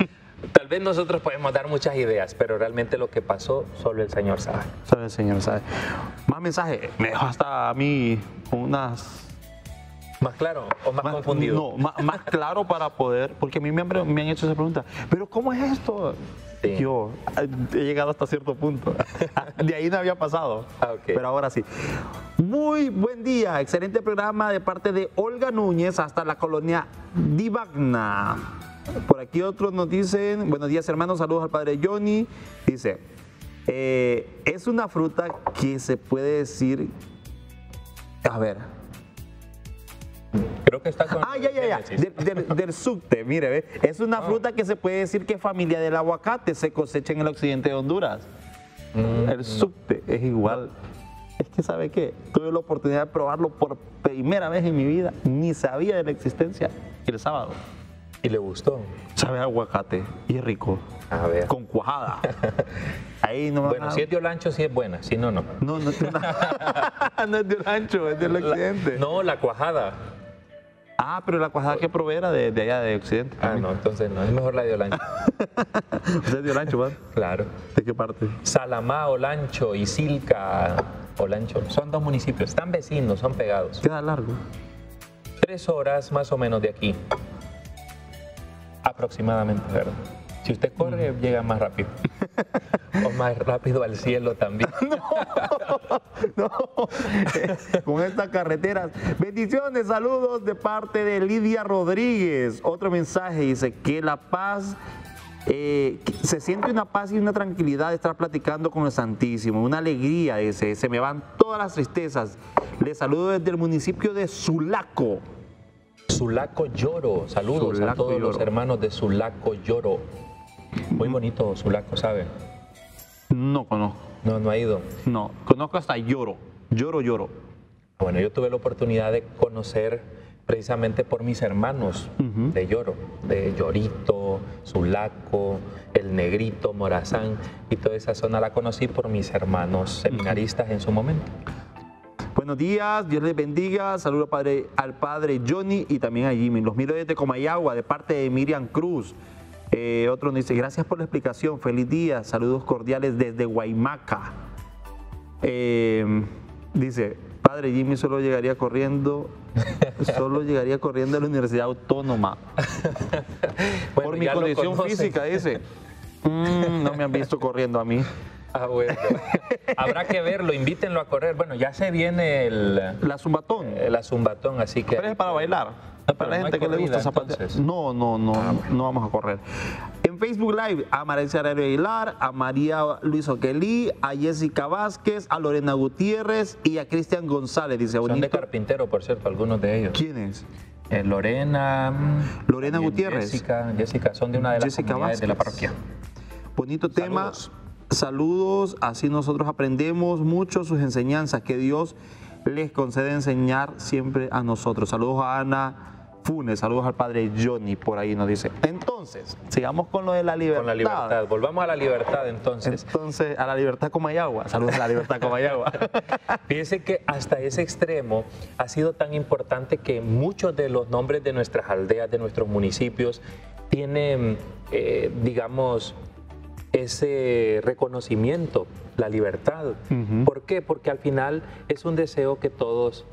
Tal vez nosotros podemos dar muchas ideas, pero realmente lo que pasó solo el Señor sabe. Sabe, Señor, sabe. Más mensaje. Me dejó hasta a mí unas ¿Más claro o más, confundido? No, más, más claro para poder, porque a mí me han, me han hecho esa pregunta, pero ¿cómo es esto? Sí. Yo he llegado hasta cierto punto. [laughs] De ahí no había pasado. Ah. Pero ahora sí. Muy buen día. Excelente programa de parte de Olga Núñez hasta la colonia Divagna. Por aquí otros nos dicen, buenos días hermanos, saludos al padre Johnny. Dice, eh, es una fruta que se puede decir, a ver, Creo que está con Ah, ya, ya, ya. Del, del- del subte, mire, ve. Es una fruta que se puede decir que es familia del aguacate, se cosecha en el occidente de Honduras. El subte es igual. Es que, ¿sabe qué? Tuve la oportunidad de probarlo por primera vez en mi vida. Ni sabía de la existencia. El sábado. ¿Y le gustó? Sabe a aguacate y es rico. A ver. Con cuajada. [laughs] Ahí no Bueno, si es de Olancho, sí es buena, si no, no. No, no, es de una- no es de rancho, es del occidente. No, la cuajada. Ah, pero la cuajada que probé era de, de allá de occidente. Ah, no, entonces no, es mejor la de Olancho. [laughs] Usted es de rancho, ¿verdad? Claro. ¿De qué parte? Salamá, Olancho y Silca, Olancho, son dos municipios, están vecinos, son pegados. Queda largo. Tres horas más o menos de aquí. Aproximadamente, ¿verdad? Si usted corre, llega más rápido. [laughs] o más rápido al cielo también. [laughs] No, [laughs] con estas carreteras. Bendiciones, saludos de parte de Lidia Rodríguez. Otro mensaje dice que la paz, eh, se siente una paz y una tranquilidad de estar platicando con el Santísimo, una alegría, dice, se me van todas las tristezas. Les saludo desde el municipio de Sulaco. Sulaco Lloro, saludos a todos los hermanos de Sulaco Lloro. Muy bonito Sulaco, ¿sabe? No conozco, No, no ha ido. no, conozco hasta Lloro, Lloro, Lloro. Bueno, yo tuve la oportunidad de conocer precisamente por mis hermanos de Lloro, de Llorito, Sulaco, El Negrito, Morazán, y toda esa zona la conocí por mis hermanos seminaristas en su momento. Buenos días, Dios les bendiga. Saludo al padre, al padre Johnny y también a Jimmy. Los miro desde Comayagua, de parte de Miriam Cruz. Eh, otro nos dice, gracias por la explicación, feliz día, saludos cordiales desde Guaymaca. Eh, dice, padre Jimmy solo llegaría corriendo, [laughs] solo llegaría corriendo a la Universidad Autónoma. [laughs] Bueno, por mi condición física, dice. [laughs] "Mm, no me han visto corriendo a mí. Ah, bueno. Habrá que verlo, invítenlo a correr. Bueno, ya se viene el, La zumbatón. la zumbatón, así que... Pero es para bailar. pero para la no gente que le gusta zapatear. Ah, No, no, no, no vamos a correr. En Facebook Live, a María Arario Aguilar, a María Luis Oquelí, a Jessica Vázquez, a Lorena Gutiérrez y a Cristian González. Dice Son de bonito. carpintero, por cierto, algunos de ellos. ¿Quién es? Eh, Lorena... Lorena Gutiérrez. Jessica, Jessica, son de una de las Jessica comunidades de la parroquia. Bonito tema. Saludos. Así nosotros aprendemos mucho sus enseñanzas. Que Dios les concede enseñar siempre a nosotros. Saludos a Ana Funes, saludos al padre Johnny, por ahí nos dice. Entonces, sigamos con lo de la libertad. Con la libertad. Volvamos a la libertad entonces. Entonces, a la libertad como hay agua. Saludos a la libertad como hay agua. [laughs] Fíjense que hasta ese extremo ha sido tan importante que muchos de los nombres de nuestras aldeas, de nuestros municipios, tienen, eh, digamos, ese reconocimiento, la libertad. ¿Por qué? Porque al final es un deseo que todos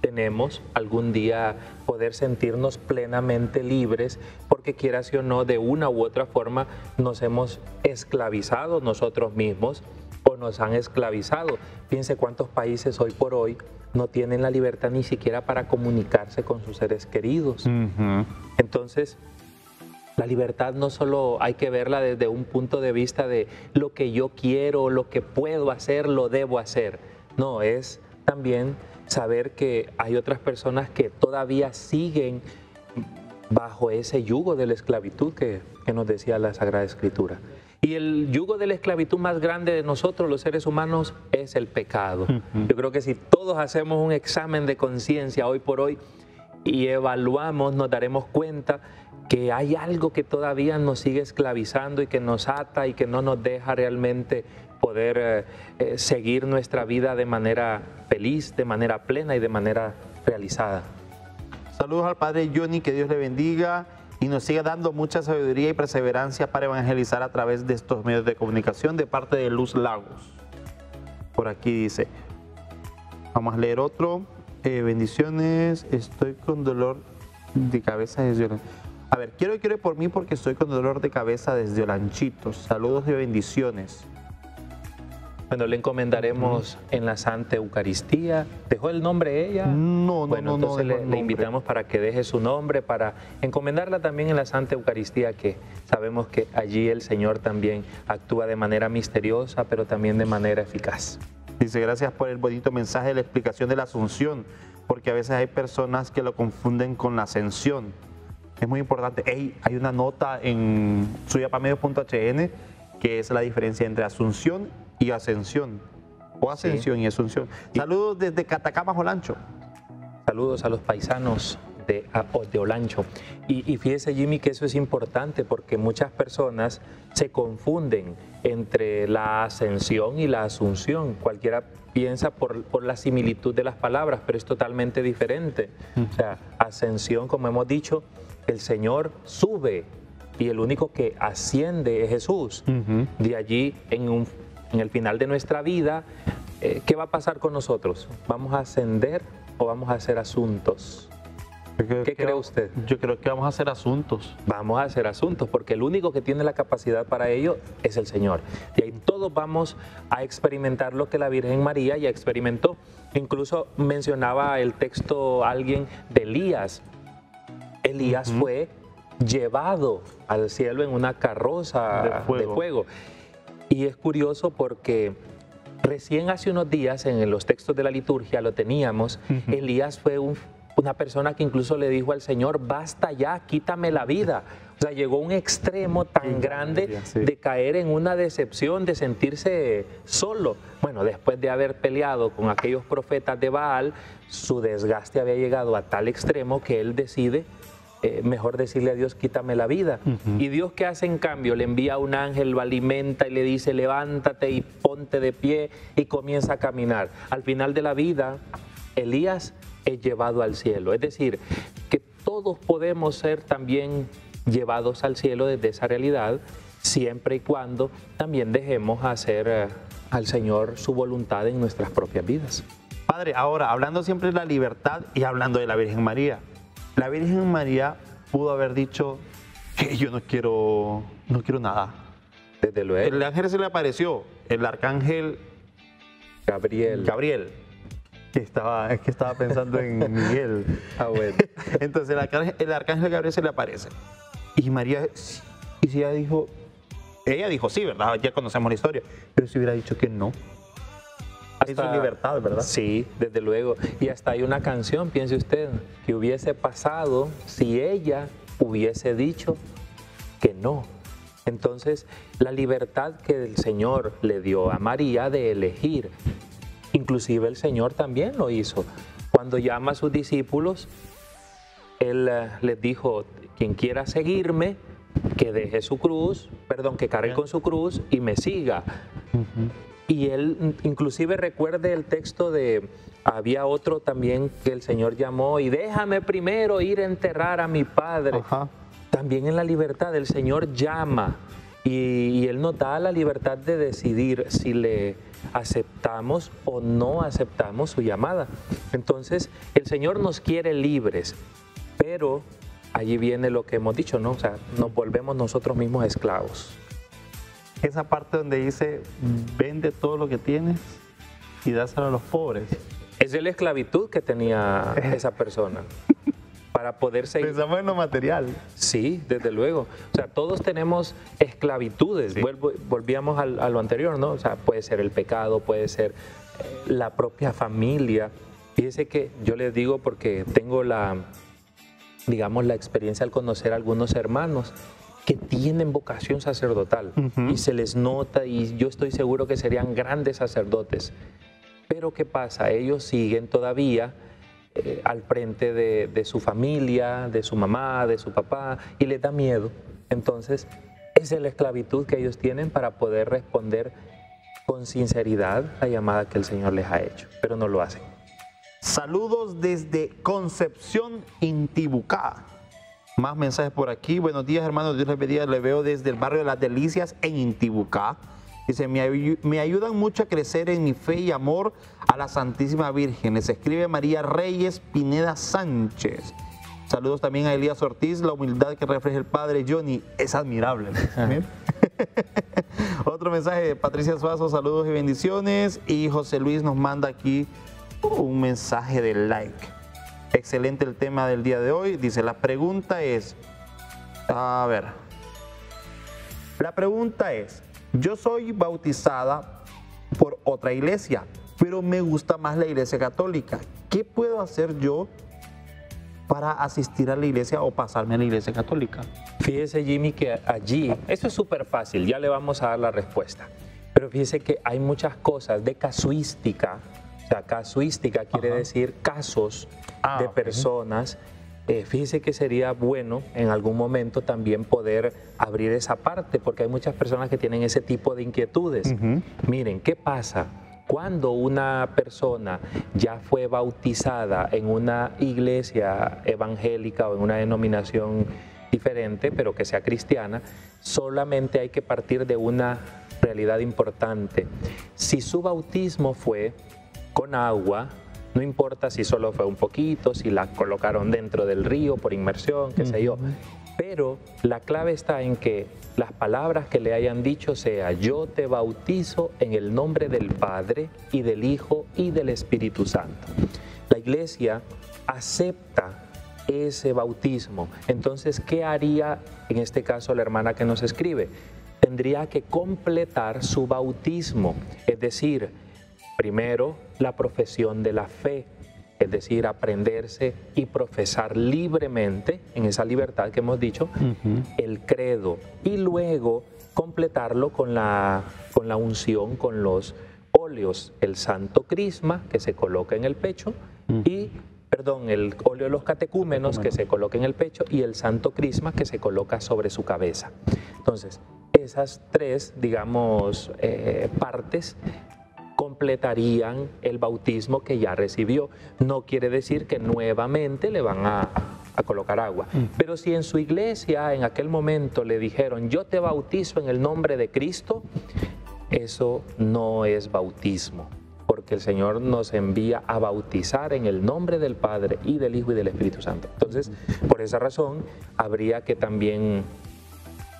tenemos algún día poder sentirnos plenamente libres, porque quieras o no, de una u otra forma nos hemos esclavizado nosotros mismos o nos han esclavizado. Piense cuántos países hoy por hoy no tienen la libertad ni siquiera para comunicarse con sus seres queridos. Entonces, la libertad no solo hay que verla desde un punto de vista de lo que yo quiero, lo que puedo hacer, lo debo hacer. No, es también saber que hay otras personas que todavía siguen bajo ese yugo de la esclavitud que, que nos decía la Sagrada Escritura. Y el yugo de la esclavitud más grande de nosotros, los seres humanos, es el pecado. Yo creo que si todos hacemos un examen de conciencia hoy por hoy y evaluamos, nos daremos cuenta que hay algo que todavía nos sigue esclavizando y que nos ata y que no nos deja realmente poder eh, eh, seguir nuestra vida de manera feliz, de manera plena y de manera realizada. Saludos al padre Johnny, que Dios le bendiga y nos siga dando mucha sabiduría y perseverancia para evangelizar a través de estos medios de comunicación de parte de Luz Lagos. Por aquí dice, vamos a leer otro. eh, bendiciones, estoy con dolor de cabeza desde Olanchito. A ver, quiero que ore por mí porque estoy con dolor de cabeza desde Olanchitos. Saludos y bendiciones. Bueno, le encomendaremos en la Santa Eucaristía. ¿Dejó el nombre ella? No, no, bueno, no, no entonces dejó le, le invitamos para que deje su nombre, para encomendarla también en la Santa Eucaristía, que sabemos que allí el Señor también actúa de manera misteriosa, pero también de manera eficaz. Dice, gracias por el bonito mensaje de la explicación de la asunción, porque a veces hay personas que lo confunden con la ascensión. Es muy importante. Ey, hay una nota en suyapamedio.hn que es la diferencia entre asunción y ascensión. O ascensión y asunción. Saludos desde Catacamas, Olancho. Saludos a los paisanos de, de Olancho. Y, y fíjese, Jimmy, que eso es importante porque muchas personas se confunden entre la ascensión y la asunción. Cualquiera piensa por, por la similitud de las palabras, pero es totalmente diferente. O sea, ascensión, como hemos dicho, el Señor sube y el único que asciende es Jesús. De allí, en, un- en el final de nuestra vida, eh, ¿qué va a pasar con nosotros? ¿Vamos a ascender o vamos a hacer asuntos? ¿Qué cree usted? Yo creo que vamos a hacer asuntos. Vamos a hacer asuntos, porque el único que tiene la capacidad para ello es el Señor. Y ahí todos vamos a experimentar lo que la Virgen María ya experimentó. Incluso mencionaba el texto alguien de Elías. Elías fue llevado al cielo en una carroza De de fuego. Y es curioso porque recién hace unos días en los textos de la liturgia lo teníamos, Elías fue un- una persona que incluso le dijo al Señor, basta ya, quítame la vida. O sea, llegó a un extremo tan grande de caer en una decepción, de sentirse solo. Bueno, después de haber peleado con aquellos profetas de Baal, su desgaste había llegado a tal extremo que él decide eh, mejor decirle a Dios, quítame la vida. Y Dios que hace en cambio, le envía un ángel, lo alimenta y le dice, levántate y ponte de pie y comienza a caminar. Al final de la vida, Elías es llevado al cielo. Es decir, que todos podemos ser también llevados al cielo desde esa realidad, siempre y cuando también dejemos hacer eh, al Señor su voluntad en nuestras propias vidas. Padre, ahora, hablando siempre de la libertad y hablando de la Virgen María. La Virgen María pudo haber dicho que yo no quiero, no quiero nada. Desde luego, El ángel se le apareció, el arcángel Gabriel. Gabriel. Que estaba, es que estaba pensando en [laughs] Miguel. Ah, bueno. Entonces el arcángel, el arcángel Gabriel se le aparece. Y María, y si ella dijo, ella dijo sí, ¿verdad? Ya conocemos la historia. Pero si hubiera dicho que no. Es su libertad, ¿verdad? Sí, desde luego. Y hasta hay una canción, piense usted, que hubiese pasado si ella hubiese dicho que no. Entonces, la libertad que el Señor le dio a María de elegir, inclusive el Señor también lo hizo. Cuando llama a sus discípulos, Él eh, les dijo, quien quiera seguirme, que deje su cruz, perdón, que cargue con su cruz y me siga. Y él inclusive recuerde el texto de, había otro también que el Señor llamó, y déjame primero ir a enterrar a mi padre. Ajá. También en la libertad el Señor llama y, y Él nos da la libertad de decidir si le aceptamos o no aceptamos su llamada. Entonces el Señor nos quiere libres, pero allí viene lo que hemos dicho, ¿no? O sea, nos volvemos nosotros mismos esclavos. Esa parte donde dice, vende todo lo que tienes y dáselo a los pobres. Es de la esclavitud que tenía [laughs] esa persona para poder seguir. Pensamos en lo material. Sí, desde luego. O sea, todos tenemos esclavitudes. Sí. Vuelvo- volvíamos al- a lo anterior, ¿no? O sea, puede ser el pecado, puede ser eh, la propia familia. Fíjese que yo les digo porque tengo la, digamos, la experiencia al conocer a algunos hermanos que tienen vocación sacerdotal y se les nota y yo estoy seguro que serían grandes sacerdotes. Pero ¿qué pasa? Ellos siguen todavía eh, al frente de, de su familia, de su mamá, de su papá, y les da miedo. Entonces, esa es la esclavitud que ellos tienen para poder responder con sinceridad la llamada que el Señor les ha hecho, pero no lo hacen. Saludos desde Concepción, Intibucá. Más mensajes por aquí. Buenos días, hermanos. Dios les bendiga. Le veo desde el barrio de las Delicias en Intibucá. Dice, me, me ayudan mucho a crecer en mi fe y amor a la Santísima Virgen. Les escribe María Reyes Pineda Sánchez. Saludos también a Elías Ortiz, la humildad que refleja el padre Johnny es admirable. Mira. [laughs] Otro mensaje de Patricia Suazo, saludos y bendiciones. Y José Luis nos manda aquí un mensaje de like. Excelente el tema del día de hoy. Dice, la pregunta es, a ver, la pregunta es, yo soy bautizada por otra iglesia, pero me gusta más la iglesia católica. ¿Qué puedo hacer yo para asistir a la iglesia o pasarme a la iglesia católica? Fíjese Jimmy que allí, esto es súper fácil, ya le vamos a dar la respuesta, pero fíjese que hay muchas cosas de casuística, sea, casuística quiere Ajá. decir casos Ah, de personas. Eh, fíjese que sería bueno en algún momento también poder abrir esa parte, porque hay muchas personas que tienen ese tipo de inquietudes. Miren, ¿qué pasa? Cuando una persona ya fue bautizada en una iglesia evangélica o en una denominación diferente, pero que sea cristiana, solamente hay que partir de una realidad importante. Si su bautismo fue con agua, no importa si solo fue un poquito, si la colocaron dentro del río por inmersión, qué sé yo, pero la clave está en que las palabras que le hayan dicho sea yo te bautizo en el nombre del Padre y del Hijo y del Espíritu Santo. La iglesia acepta ese bautismo. Entonces, ¿qué haría en este caso la hermana que nos escribe? Tendría que completar su bautismo, es decir, primero la profesión de la fe, es decir, aprenderse y profesar libremente, en esa libertad que hemos dicho, el credo y luego completarlo con la, con la unción, con los óleos, el santo crisma que se coloca en el pecho y, perdón, el óleo de los catecúmenos que se coloca en el pecho y el santo crisma que se coloca sobre su cabeza. Entonces, esas tres, digamos, eh, partes completarían el bautismo que ya recibió. No quiere decir que nuevamente le van a, a colocar agua. Pero si en su iglesia en aquel momento le dijeron, yo te bautizo en el nombre de Cristo, eso no es bautismo, porque el Señor nos envía a bautizar en el nombre del Padre y del Hijo y del Espíritu Santo. Entonces, por esa razón, habría que también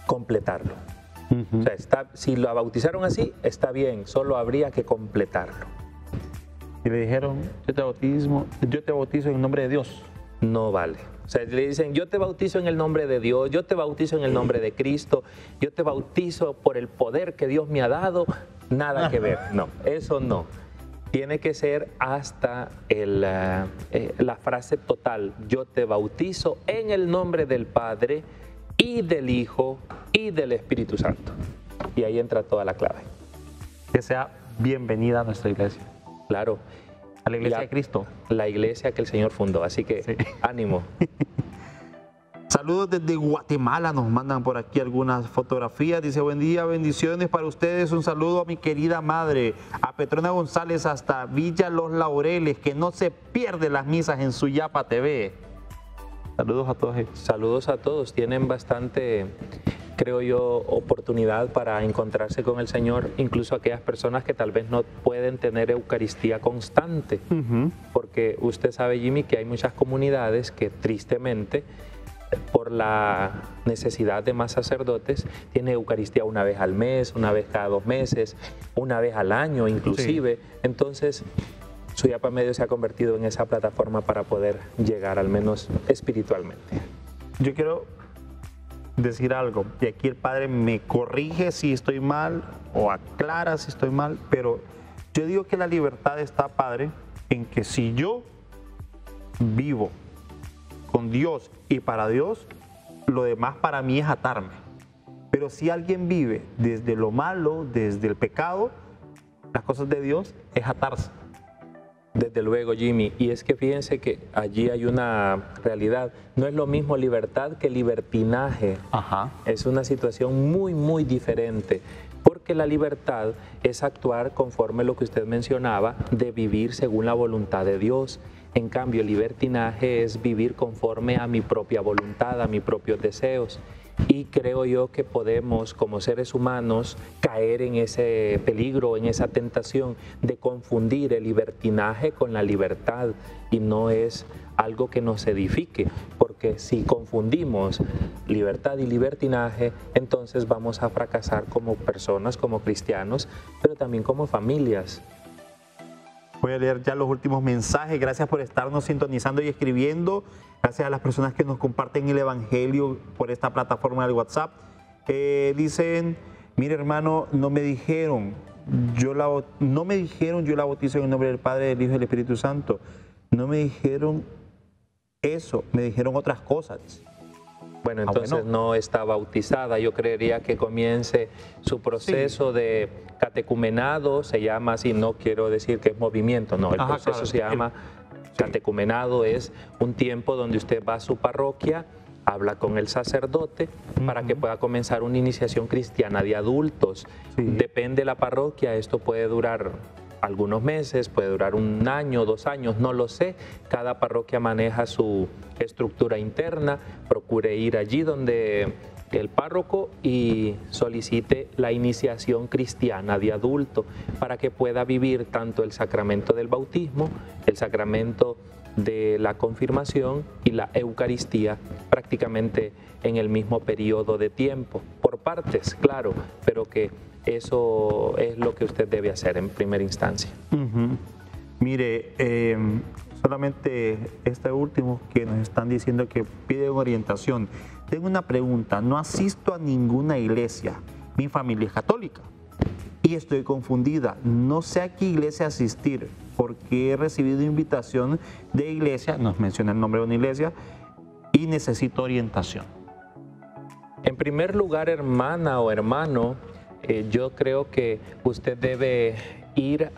completarlo. O sea, está- si lo bautizaron así, está bien, solo habría que completarlo. Y le dijeron, yo te bautismo, yo te bautizo en el nombre de Dios. No vale. O sea, le dicen, yo te bautizo en el nombre de Dios, yo te bautizo en el nombre de Cristo, yo te bautizo por el poder que Dios me ha dado, nada que ver. [laughs] No, eso no. Tiene que ser hasta el, ah, eh, la frase total, yo te bautizo en el nombre del Padre y del Hijo y del Espíritu Santo. Y ahí entra toda la clave. Que sea bienvenida a nuestra iglesia, Claro, a la iglesia de Cristo. la iglesia que el Señor fundó. Así que Sí. ánimo. [laughs] Saludos desde Guatemala, nos mandan por aquí algunas fotografías. Dice, buen día, bendiciones para ustedes. Un saludo a mi querida madre, a Petrona González hasta Villa Los Laureles, que no se pierde las misas en su Yapa TV. Saludos a todos. Saludos a todos. Tienen bastante, creo yo, oportunidad para encontrarse con el Señor, incluso aquellas personas que tal vez no pueden tener Eucaristía constante. Porque usted sabe, Jimmy, que hay muchas comunidades que tristemente, por la necesidad de más sacerdotes, tienen Eucaristía una vez al mes, una vez cada dos meses, una vez al año inclusive. Entonces, Suyapa Medio se ha convertido en esa plataforma para poder llegar al menos espiritualmente. Yo quiero decir algo, y aquí el padre me corrige si estoy mal o aclara si estoy mal, pero yo digo que la libertad está, padre, en que si yo vivo con Dios y para Dios, lo demás para mí es atarme. Pero si alguien vive desde lo malo, desde el pecado, las cosas de Dios es atarse. Desde luego, Jimmy. Y es que fíjense que allí hay una realidad. No es lo mismo libertad que libertinaje. Ajá. Es una situación muy, muy diferente. Porque la libertad es actuar conforme lo que usted mencionaba, de vivir según la voluntad de Dios. En cambio, libertinaje es vivir conforme a mi propia voluntad, a mis propios deseos. Y creo yo que podemos, como seres humanos, caer en ese peligro, en esa tentación de confundir el libertinaje con la libertad. Y no es algo que nos edifique, porque si confundimos libertad y libertinaje, entonces vamos a fracasar como personas, como cristianos, pero también como familias. Voy a leer ya los últimos mensajes. Gracias por estarnos sintonizando y escribiendo. Gracias a las personas que nos comparten el Evangelio por esta plataforma del WhatsApp. Dicen, mire hermano, no me dijeron, yo la, no me dijeron, yo la bautizo en el nombre del Padre, del Hijo y del Espíritu Santo. No me dijeron eso, me dijeron otras cosas. Bueno, ah, entonces no está bautizada. Yo creería que comience su proceso de catecumenado, se llama así, no quiero decir que es movimiento, no, el proceso se llama catecumenado, es un tiempo donde usted va a su parroquia, habla con el sacerdote para que pueda comenzar una iniciación cristiana de adultos. Depende de la parroquia, esto puede durar algunos meses, puede durar un año, dos años, no lo sé. Cada parroquia maneja su estructura interna. Procure ir allí donde el párroco y solicite la iniciación cristiana de adulto para que pueda vivir tanto el sacramento del bautismo, el sacramento de la confirmación y la Eucaristía prácticamente en el mismo periodo de tiempo, por partes, claro, pero que eso es lo que usted debe hacer en primera instancia. Mire, em, solamente este último que nos están diciendo que piden orientación. Tengo una pregunta, no asisto a ninguna iglesia, mi familia es católica y estoy confundida, no sé a qué iglesia asistir porque he recibido invitación de iglesia, nos menciona el nombre de una iglesia, y necesito orientación. En primer lugar, hermana o hermano, eh, yo creo que usted debe ir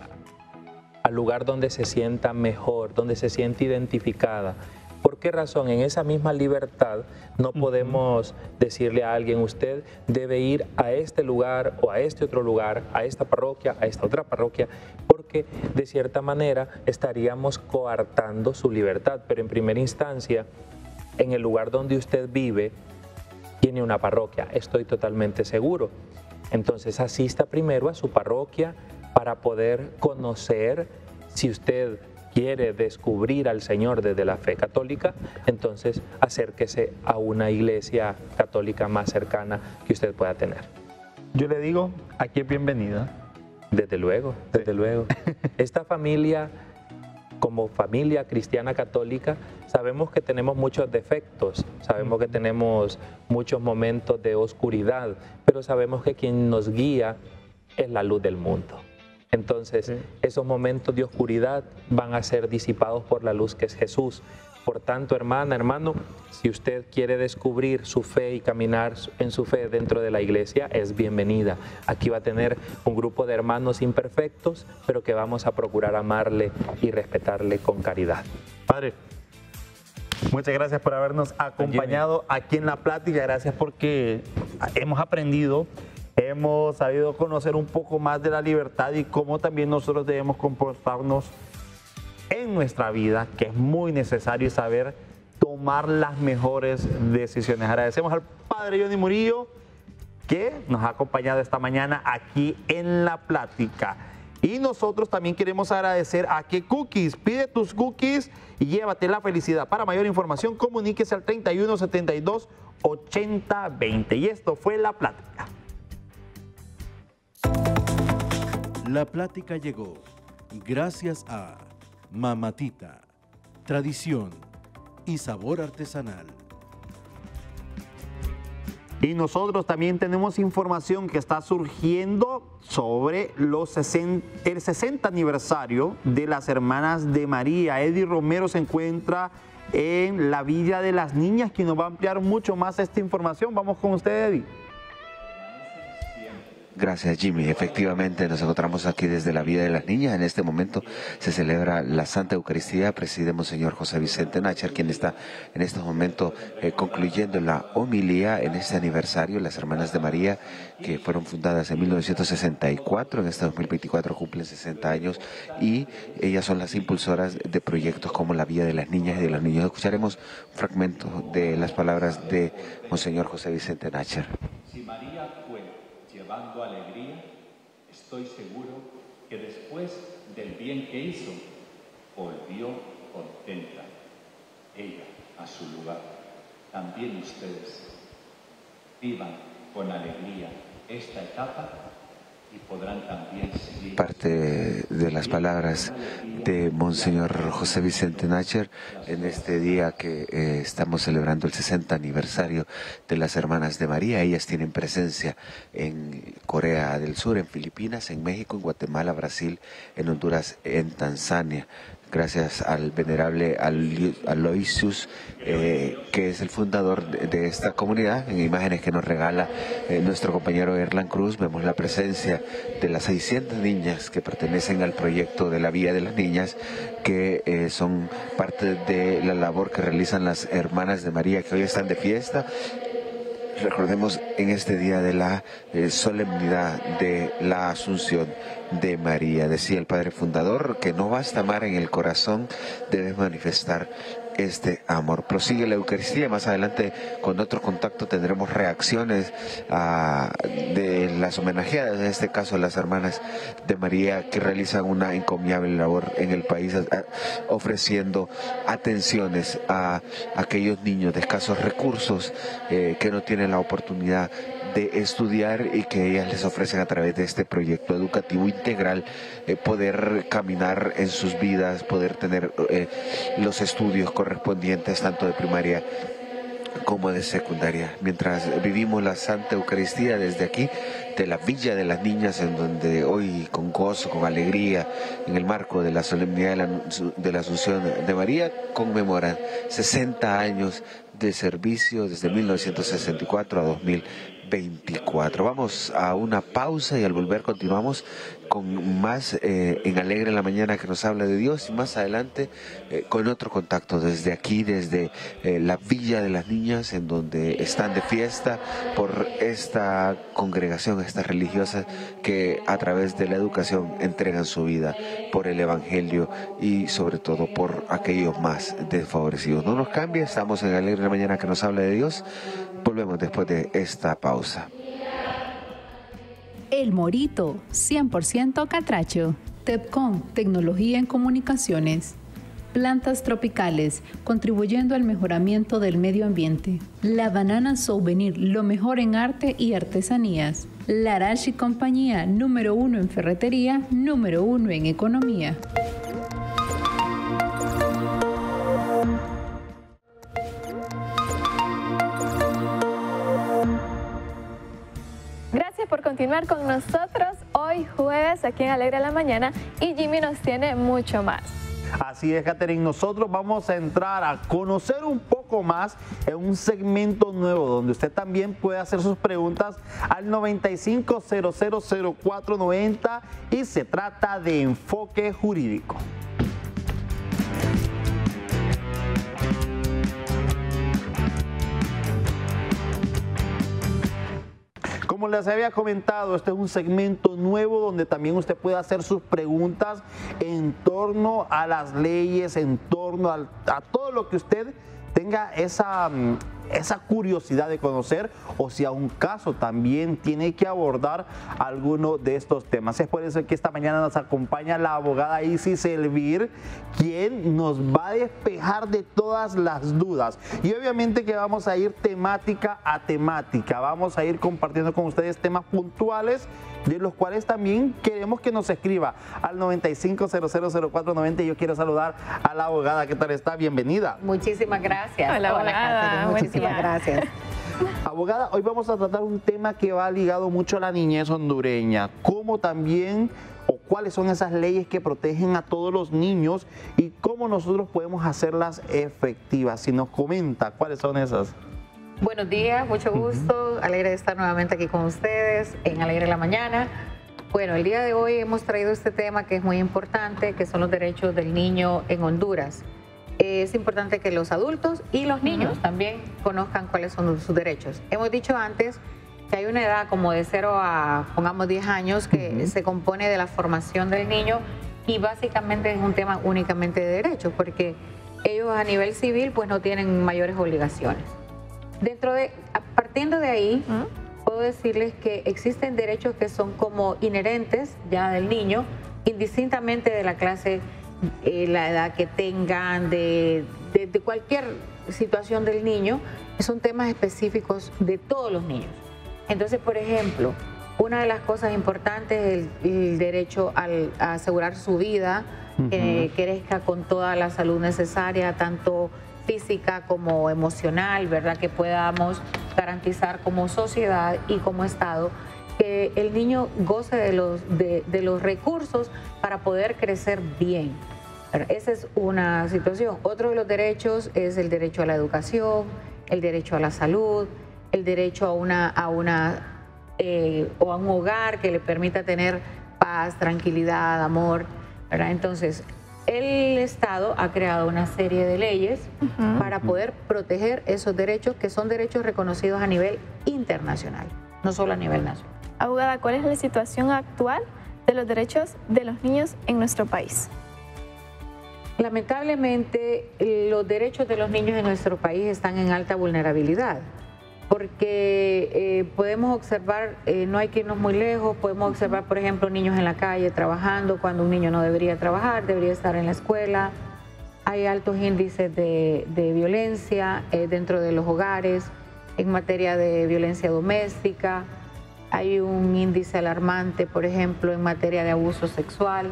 al lugar donde se sienta mejor, donde se siente identificada. ¿Por qué razón? En esa misma libertad no podemos decirle a alguien, usted debe ir a este lugar o a este otro lugar, a esta parroquia, a esta otra parroquia, porque de cierta manera estaríamos coartando su libertad. Pero en primera instancia, en el lugar donde usted vive, tiene una parroquia, estoy totalmente seguro. Entonces asista primero a su parroquia para poder conocer si usted quiere descubrir al Señor desde la fe católica, entonces acérquese a una iglesia católica más cercana que usted pueda tener. Yo le digo, aquí es bienvenida. Desde luego, desde luego. [laughs] Esta familia, como familia cristiana católica, sabemos que tenemos muchos defectos, sabemos que tenemos muchos momentos de oscuridad, pero sabemos que quien nos guía es la luz del mundo. Entonces, esos momentos de oscuridad van a ser disipados por la luz que es Jesús. Por tanto, hermana, hermano, si usted quiere descubrir su fe y caminar en su fe dentro de la iglesia, es bienvenida. Aquí va a tener un grupo de hermanos imperfectos, pero que vamos a procurar amarle y respetarle con caridad. Padre, Muchas gracias por habernos acompañado aquí en la plática. Gracias porque hemos aprendido, hemos sabido conocer un poco más de la libertad y cómo también nosotros debemos comportarnos en nuestra vida, que es muy necesario saber tomar las mejores decisiones. Agradecemos al Padre Johnny Murillo que nos ha acompañado esta mañana aquí en la plática. Y nosotros también queremos agradecer a que Cookies, pide tus cookies y llévate la felicidad. Para mayor información, comuníquese al 3172 8020. Y esto fue La Plática. La Plática llegó gracias a Mamatita, tradición y sabor artesanal. Y nosotros también tenemos información que está surgiendo sobre los el 60 aniversario de las hermanas de María. Eddie Romero se encuentra en la Villa de las Niñas, que nos va a ampliar mucho más esta información. Vamos con usted, Eddie. Gracias Jimmy. Efectivamente nos encontramos aquí desde la vida de las niñas. En este momento se celebra la Santa Eucaristía. Preside Monseñor José Vicente Nacher, quien está en estos momentos eh, concluyendo la homilía en este aniversario. Las Hermanas de María, que fueron fundadas en 1964, en este 2024 cumplen 60 años y ellas son las impulsoras de proyectos como la vida de las niñas y de los niños. Escucharemos un fragmento de las palabras de Monseñor José Vicente Nacher llevando alegría, estoy seguro que después del bien que hizo, volvió contenta ella a su lugar. También ustedes vivan con alegría esta etapa Parte de las palabras de Monseñor José Vicente Nacher en este día que eh, estamos celebrando el 60 aniversario de las Hermanas de María. Ellas tienen presencia en Corea del Sur, en Filipinas, en México, en Guatemala, Brasil, en Honduras, en Tanzania gracias al venerable Aloysius, eh, que es el fundador de, esta comunidad. En imágenes que nos regala eh, nuestro compañero Erlan Cruz, vemos la presencia de las 600 niñas que pertenecen al proyecto de la Vía de las Niñas, que eh, son parte de la labor que realizan las hermanas de María, que hoy están de fiesta recordemos en este día de la solemnidad de la Asunción de María. Decía el Padre Fundador que no basta amar en el corazón, debes manifestar este amor. Prosigue la Eucaristía, más adelante con otro contacto tendremos reacciones ah, de las homenajeadas, en este caso las hermanas de María, que realizan una encomiable labor en el país, ah, ofreciendo atenciones a aquellos niños de escasos recursos eh, que no tienen la oportunidad de estudiar y que ellas les ofrecen a través de este proyecto educativo integral eh, poder caminar en sus vidas, poder tener eh, los estudios correspondientes tanto de primaria como de secundaria. Mientras vivimos la Santa Eucaristía desde aquí, de la Villa de las Niñas, en donde hoy con gozo, con alegría, en el marco de la solemnidad de la, de la Asunción de María, conmemoran 60 años de servicio desde 1964 a 2000. 24. Vamos a una pausa y al volver continuamos con más eh, en Alegre la Mañana que nos habla de Dios y más adelante eh, con otro contacto desde aquí, desde eh, la Villa de las Niñas, en donde están de fiesta por esta congregación, estas religiosas que a través de la educación entregan su vida por el Evangelio y sobre todo por aquellos más desfavorecidos. No nos cambia, estamos en Alegre la Mañana que nos habla de Dios. Volvemos después de esta pausa. El Morito, 100% catracho. TEPCOM, tecnología en comunicaciones. Plantas tropicales, contribuyendo al mejoramiento del medio ambiente. La Banana Souvenir, lo mejor en arte y artesanías. Larashi Compañía, número uno en ferretería, número uno en economía. Por continuar con nosotros hoy jueves aquí en Alegre la Mañana y Jimmy nos tiene mucho más. Así es, Catherine. Nosotros vamos a entrar a conocer un poco más en un segmento nuevo donde usted también puede hacer sus preguntas al 95000490 y se trata de enfoque jurídico. Como les había comentado, este es un segmento nuevo donde también usted puede hacer sus preguntas en torno a las leyes, en torno a, a todo lo que usted tenga esa mm, esa curiosidad de conocer o si a un caso también tiene que abordar alguno de estos temas. Es por eso que esta mañana nos acompaña la abogada Isis Elvir, quien nos va a despejar de todas las dudas. Y obviamente que vamos a ir temática a temática, vamos a ir compartiendo con ustedes temas puntuales de los cuales también queremos que nos escriba al 95000490. Yo quiero saludar a la abogada. ¿Qué tal está? Bienvenida. Muchísimas gracias. Hola, abogada. Muchísimas gracias. [laughs] Abogada, hoy vamos a tratar un tema que va ligado mucho a la niñez hondureña, cómo también o cuáles son esas leyes que protegen a todos los niños y cómo nosotros podemos hacerlas efectivas. Si nos comenta cuáles son esas. Buenos días, mucho gusto. Alegre de estar nuevamente aquí con ustedes en Alegre la Mañana. Bueno, el día de hoy hemos traído este tema que es muy importante, que son los derechos del niño en Honduras. Es importante que los adultos y los niños también conozcan cuáles son sus derechos. Hemos dicho antes que hay una edad como de 0 a, pongamos, 10 años que se compone de la formación del niño y básicamente es un tema únicamente de derechos, porque ellos a nivel civil pues no tienen mayores obligaciones. Dentro de, partiendo de ahí, puedo decirles que existen derechos que son como inherentes ya del niño, indistintamente de la clase, eh, la edad que tengan, de, de, de cualquier situación del niño, son temas específicos de todos los niños. Entonces, por ejemplo, una de las cosas importantes es el, derecho al, a asegurar su vida, que crezca con toda la salud necesaria, tanto física como emocional, ¿verdad? Que podamos garantizar como sociedad y como Estado que el niño goce de los, de, los recursos para poder crecer bien. Esa es una situación. Otro de los derechos es el derecho a la educación, el derecho a la salud, el derecho a una, a una eh, o a un hogar que le permita tener paz, tranquilidad, amor. ¿verdad? Entonces, el Estado ha creado una serie de leyes para poder proteger esos derechos que son derechos reconocidos a nivel internacional, no solo a nivel nacional. Abogada, ¿cuál es la situación actual de los derechos de los niños en nuestro país? Lamentablemente, los derechos de los niños en nuestro país están en alta vulnerabilidad porque eh, podemos observar, eh, no hay que irnos muy lejos, podemos observar, por ejemplo, niños en la calle trabajando cuando un niño no debería trabajar, debería estar en la escuela. Hay altos índices de, violencia eh, dentro de los hogares, en materia de violencia doméstica. Hay un índice alarmante, por ejemplo, en materia de abuso sexual.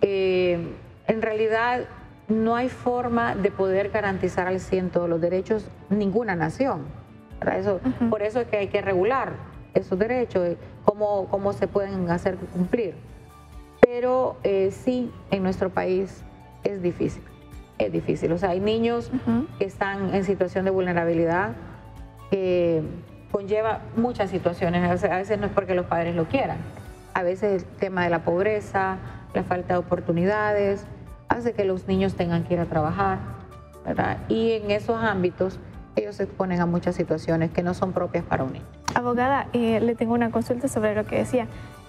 en realidad, no hay forma de poder garantizar al ciento los derechos ninguna nación. Eso, Por eso es que hay que regular esos derechos, cómo, cómo se pueden hacer cumplir. Pero eh, sí, en nuestro país es difícil, es difícil. O sea, hay niños que están en situación de vulnerabilidad que conlleva muchas situaciones. A veces no es porque los padres lo quieran. A veces el tema de la pobreza, la falta de oportunidades, hace que los niños tengan que ir a trabajar. ¿verdad? Y en esos ámbitos ellos se exponen a muchas situaciones que no son propias para un niño. Abogada, eh, le tengo una consulta sobre lo que decía.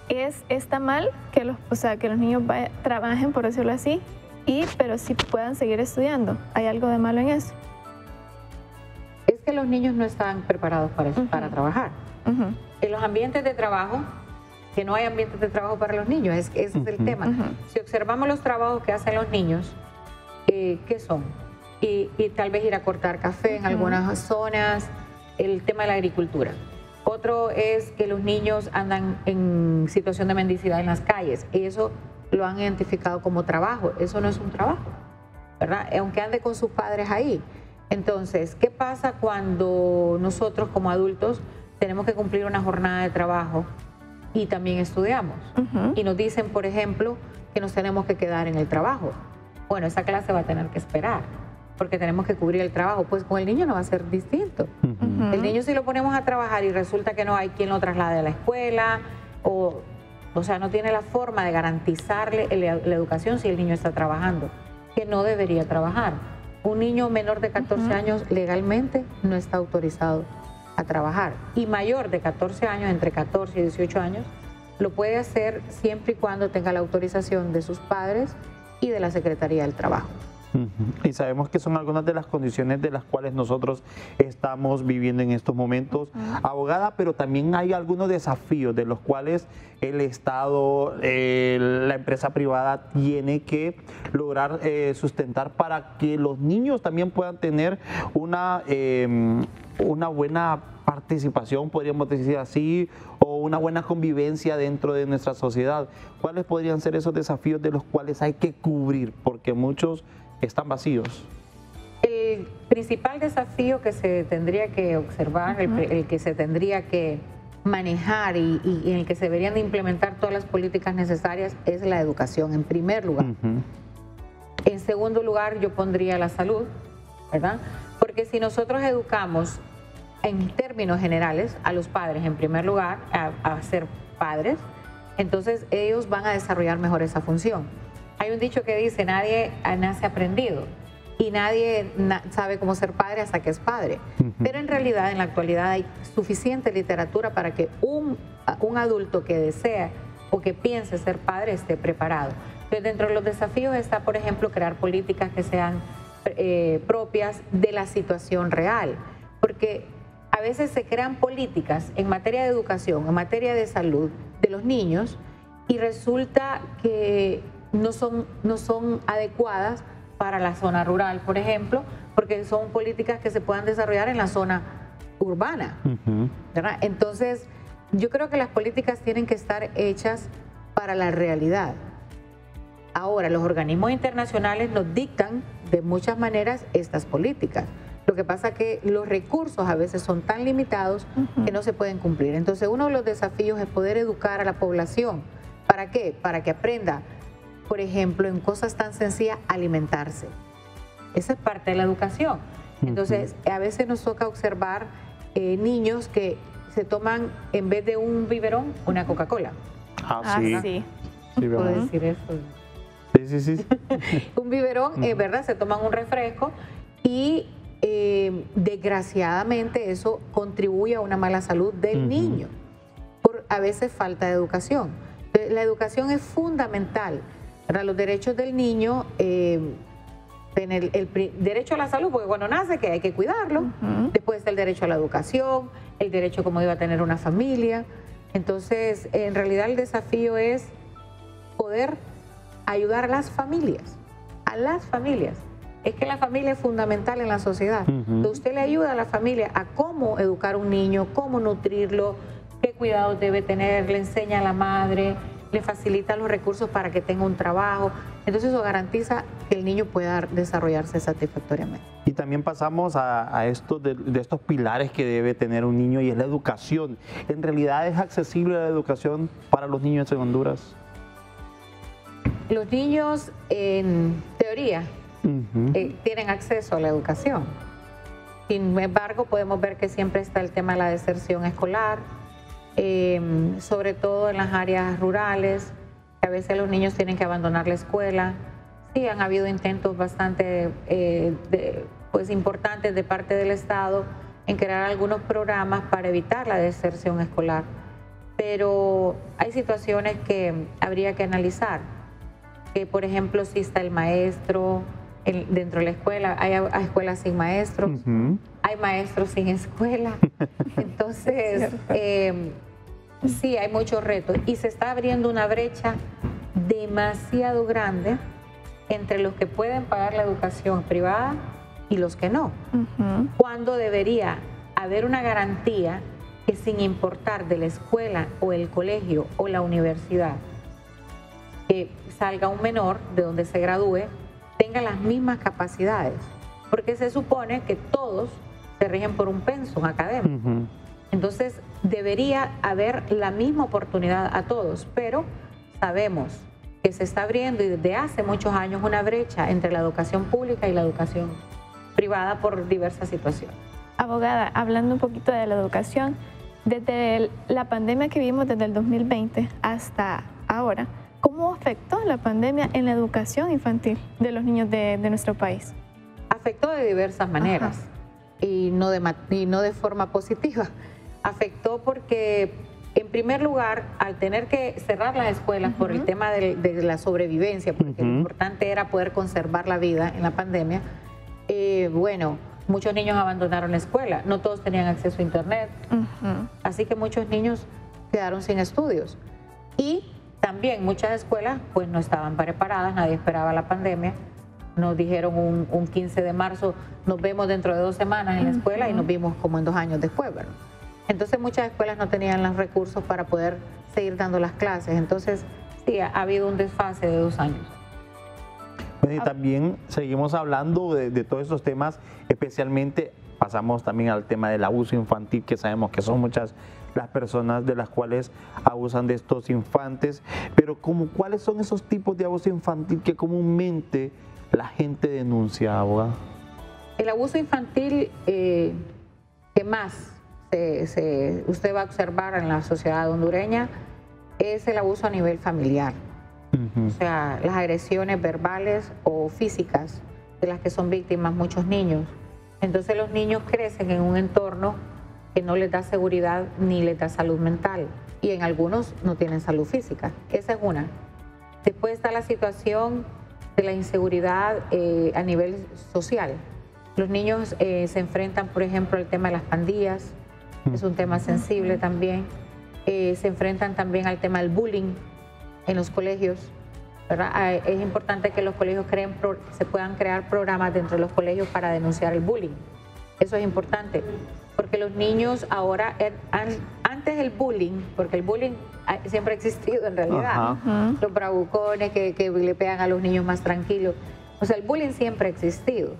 ¿Es, ¿Está mal que los, o sea, que los niños trabajen, por decirlo así, y, pero sí puedan seguir estudiando? ¿Hay algo de malo en eso? Es que los niños no están preparados para, para trabajar. En los ambientes de trabajo, que no hay ambientes de trabajo para los niños, es, ese es el tema. Si observamos los trabajos que hacen los niños, eh, ¿qué son? Y, tal vez ir a cortar café en algunas zonas, el tema de la agricultura. Otro es que los niños andan en situación de mendicidad en las calles y eso lo han identificado como trabajo. Eso no es un trabajo, ¿verdad? Aunque ande con sus padres ahí. Entonces, ¿qué pasa cuando nosotros como adultos tenemos que cumplir una jornada de trabajo y también estudiamos? Y nos dicen, por ejemplo, que nos tenemos que quedar en el trabajo. Bueno, esa clase va a tener que esperar porque tenemos que cubrir el trabajo. Pues con el niño no va a ser distinto. El niño si lo ponemos a trabajar y resulta que no hay quien lo traslade a la escuela o, o sea, no tiene la forma de garantizarle la, educación si el niño está trabajando, que no debería trabajar. Un niño menor de 14 años legalmente no está autorizado a trabajar y mayor de 14 años, entre 14 y 18 años, lo puede hacer siempre y cuando tenga la autorización de sus padres y de la Secretaría del Trabajo. [laughs] Y sabemos que son algunas de las condiciones de las cuales nosotros estamos viviendo en estos momentos, abogada, pero también hay algunos desafíos de los cuales el Estado, la empresa privada tiene que lograr eh, sustentar para que los niños también puedan tener una, em, una buena participación, podríamos decir así, o una buena convivencia dentro de nuestra sociedad. ¿Cuáles podrían ser esos desafíos de los cuales hay que cubrir? Porque muchos están vacíos? El principal desafío que se tendría que observar, el, que se tendría que manejar y, en el que se deberían de implementar todas las políticas necesarias es la educación, en primer lugar. En segundo lugar, yo pondría la salud, ¿verdad? Porque si nosotros educamos en términos generales a los padres, en primer lugar, a, a ser padres, entonces ellos van a desarrollar mejor esa función. Hay un dicho que dice, nadie nace aprendido y nadie na- sabe cómo ser padre hasta que es padre. Pero en realidad, en la actualidad, hay suficiente literatura para que un, un adulto que desea o que piense ser padre esté preparado. Entonces, dentro de los desafíos está, por ejemplo, crear políticas que sean eh, propias de la situación real. Porque a veces se crean políticas en materia de educación, en materia de salud de los niños y resulta que no son, no son adecuadas para la zona rural, por ejemplo, porque son políticas que se puedan desarrollar en la zona urbana. ¿verdad? Entonces, yo creo que las políticas tienen que estar hechas para la realidad. Ahora, los organismos internacionales nos dictan de muchas maneras estas políticas. Lo que pasa es que los recursos a veces son tan limitados que no se pueden cumplir. Entonces, uno de los desafíos es poder educar a la población. ¿Para qué? Para que aprenda, por ejemplo, en cosas tan sencillas, alimentarse. Esa es parte de la educación. Entonces, a veces nos toca observar eh, niños que se toman, en vez de un biberón, una Coca-Cola. Ah, Ah, sí. sí. Sí, Puedo decir eso. Sí, sí, sí. [laughs] un biberón, eh, ¿verdad? Se toman un refresco y eh, desgraciadamente eso contribuye a una mala salud del niño por a veces falta de educación. La educación es fundamental para los derechos del niño. eh, tener el derecho a la salud, porque cuando nace que hay que cuidarlo, después está el derecho a la educación, el derecho como iba a tener una familia. Entonces, en realidad el desafío es poder ayudar a las familias, a las familias. Es que la familia es fundamental en la sociedad. Entonces, usted le ayuda a la familia a cómo educar a un niño, cómo nutrirlo, qué cuidados debe tener, le enseña a la madre, le facilita los recursos para que tenga un trabajo. Entonces eso garantiza que el niño pueda desarrollarse satisfactoriamente. Y también pasamos a, a esto de, de estos pilares que debe tener un niño y es la educación. ¿En realidad es accesible la educación para los niños en Honduras? Los niños, en teoría, eh, tienen acceso a la educación. Sin embargo, podemos ver que siempre está el tema de la deserción escolar, eh, sobre todo en las áreas rurales, que a veces los niños tienen que abandonar la escuela. Sí, han habido intentos bastante eh, de- pues, importantes de parte del Estado en crear algunos programas para evitar la deserción escolar, pero hay situaciones que habría que analizar que por ejemplo si está el maestro en- dentro de la escuela, hay, hay escuelas sin maestros, Ujú. hay maestros sin escuela. [laughs] Entonces, eh, sí, hay muchos retos. Y se está abriendo una brecha demasiado grande entre los que pueden pagar la educación privada y los que no. Cuando debería haber una garantía que sin importar de la escuela o el colegio o la universidad, que salga un menor de donde se gradúe, tenga las mismas capacidades, porque se supone que todos se rigen por un pensum académico. Entonces, debería haber la misma oportunidad a todos, pero sabemos que se está abriendo y desde hace muchos años una brecha entre la educación pública y la educación privada por diversas situaciones. Abogada, hablando un poquito de la educación, desde el- la pandemia que vimos desde el 2020 hasta ahora, ¿cómo afectó la pandemia en la educación infantil de los niños de, de nuestro país? afectó de diversas maneras y no de, y no de forma positiva. Afectó porque, en primer lugar, al tener que cerrar las escuelas por el tema del- de, la sobrevivencia, porque lo importante era poder conservar la vida en la pandemia, eh, bueno, muchos niños abandonaron la escuela, no todos tenían acceso a Internet, así que muchos niños quedaron sin estudios. Y también muchas escuelas pues no estaban preparadas, nadie esperaba la pandemia. Nos dijeron un, un 15 de marzo, nos vemos dentro de dos semanas en la escuela y nos vimos como en dos años después, ¿verdad? Entonces muchas escuelas no tenían los recursos para poder seguir dando las clases. Entonces sí, ha, ha habido un desfase de dos años. Bueno, y también seguimos hablando de, de todos estos temas, especialmente pasamos también al tema del abuso infantil, que sabemos que son muchas las personas de las cuales abusan de estos infantes, pero como, ¿cuáles son esos tipos de abuso infantil que comúnmente la gente denuncia, abogada? El abuso infantil, eh, que más se- usted va a observar en la sociedad hondureña es el abuso a nivel familiar. O sea, las agresiones verbales o físicas de las que son víctimas muchos niños. Entonces los niños crecen en un entorno que no les da seguridad ni les da salud mental. Y en algunos no tienen salud física. Esa es una. Después está la situación de la inseguridad eh, a nivel social. Los niños eh, se enfrentan, por ejemplo, al tema de las pandillas, [laughs] es un tema sensible también. Eh, se enfrentan también al tema del bullying en los colegios. ¿verdad? Ah, Es importante que los colegios creen, pro- se puedan crear programas dentro de los colegios para denunciar el bullying. Eso es importante, porque los niños ahora, an- antes el bullying, porque el bullying siempre ha existido en realidad, Ajá. los bravucones que, que le pegan a los niños más tranquilos, o sea, el bullying siempre ha existido.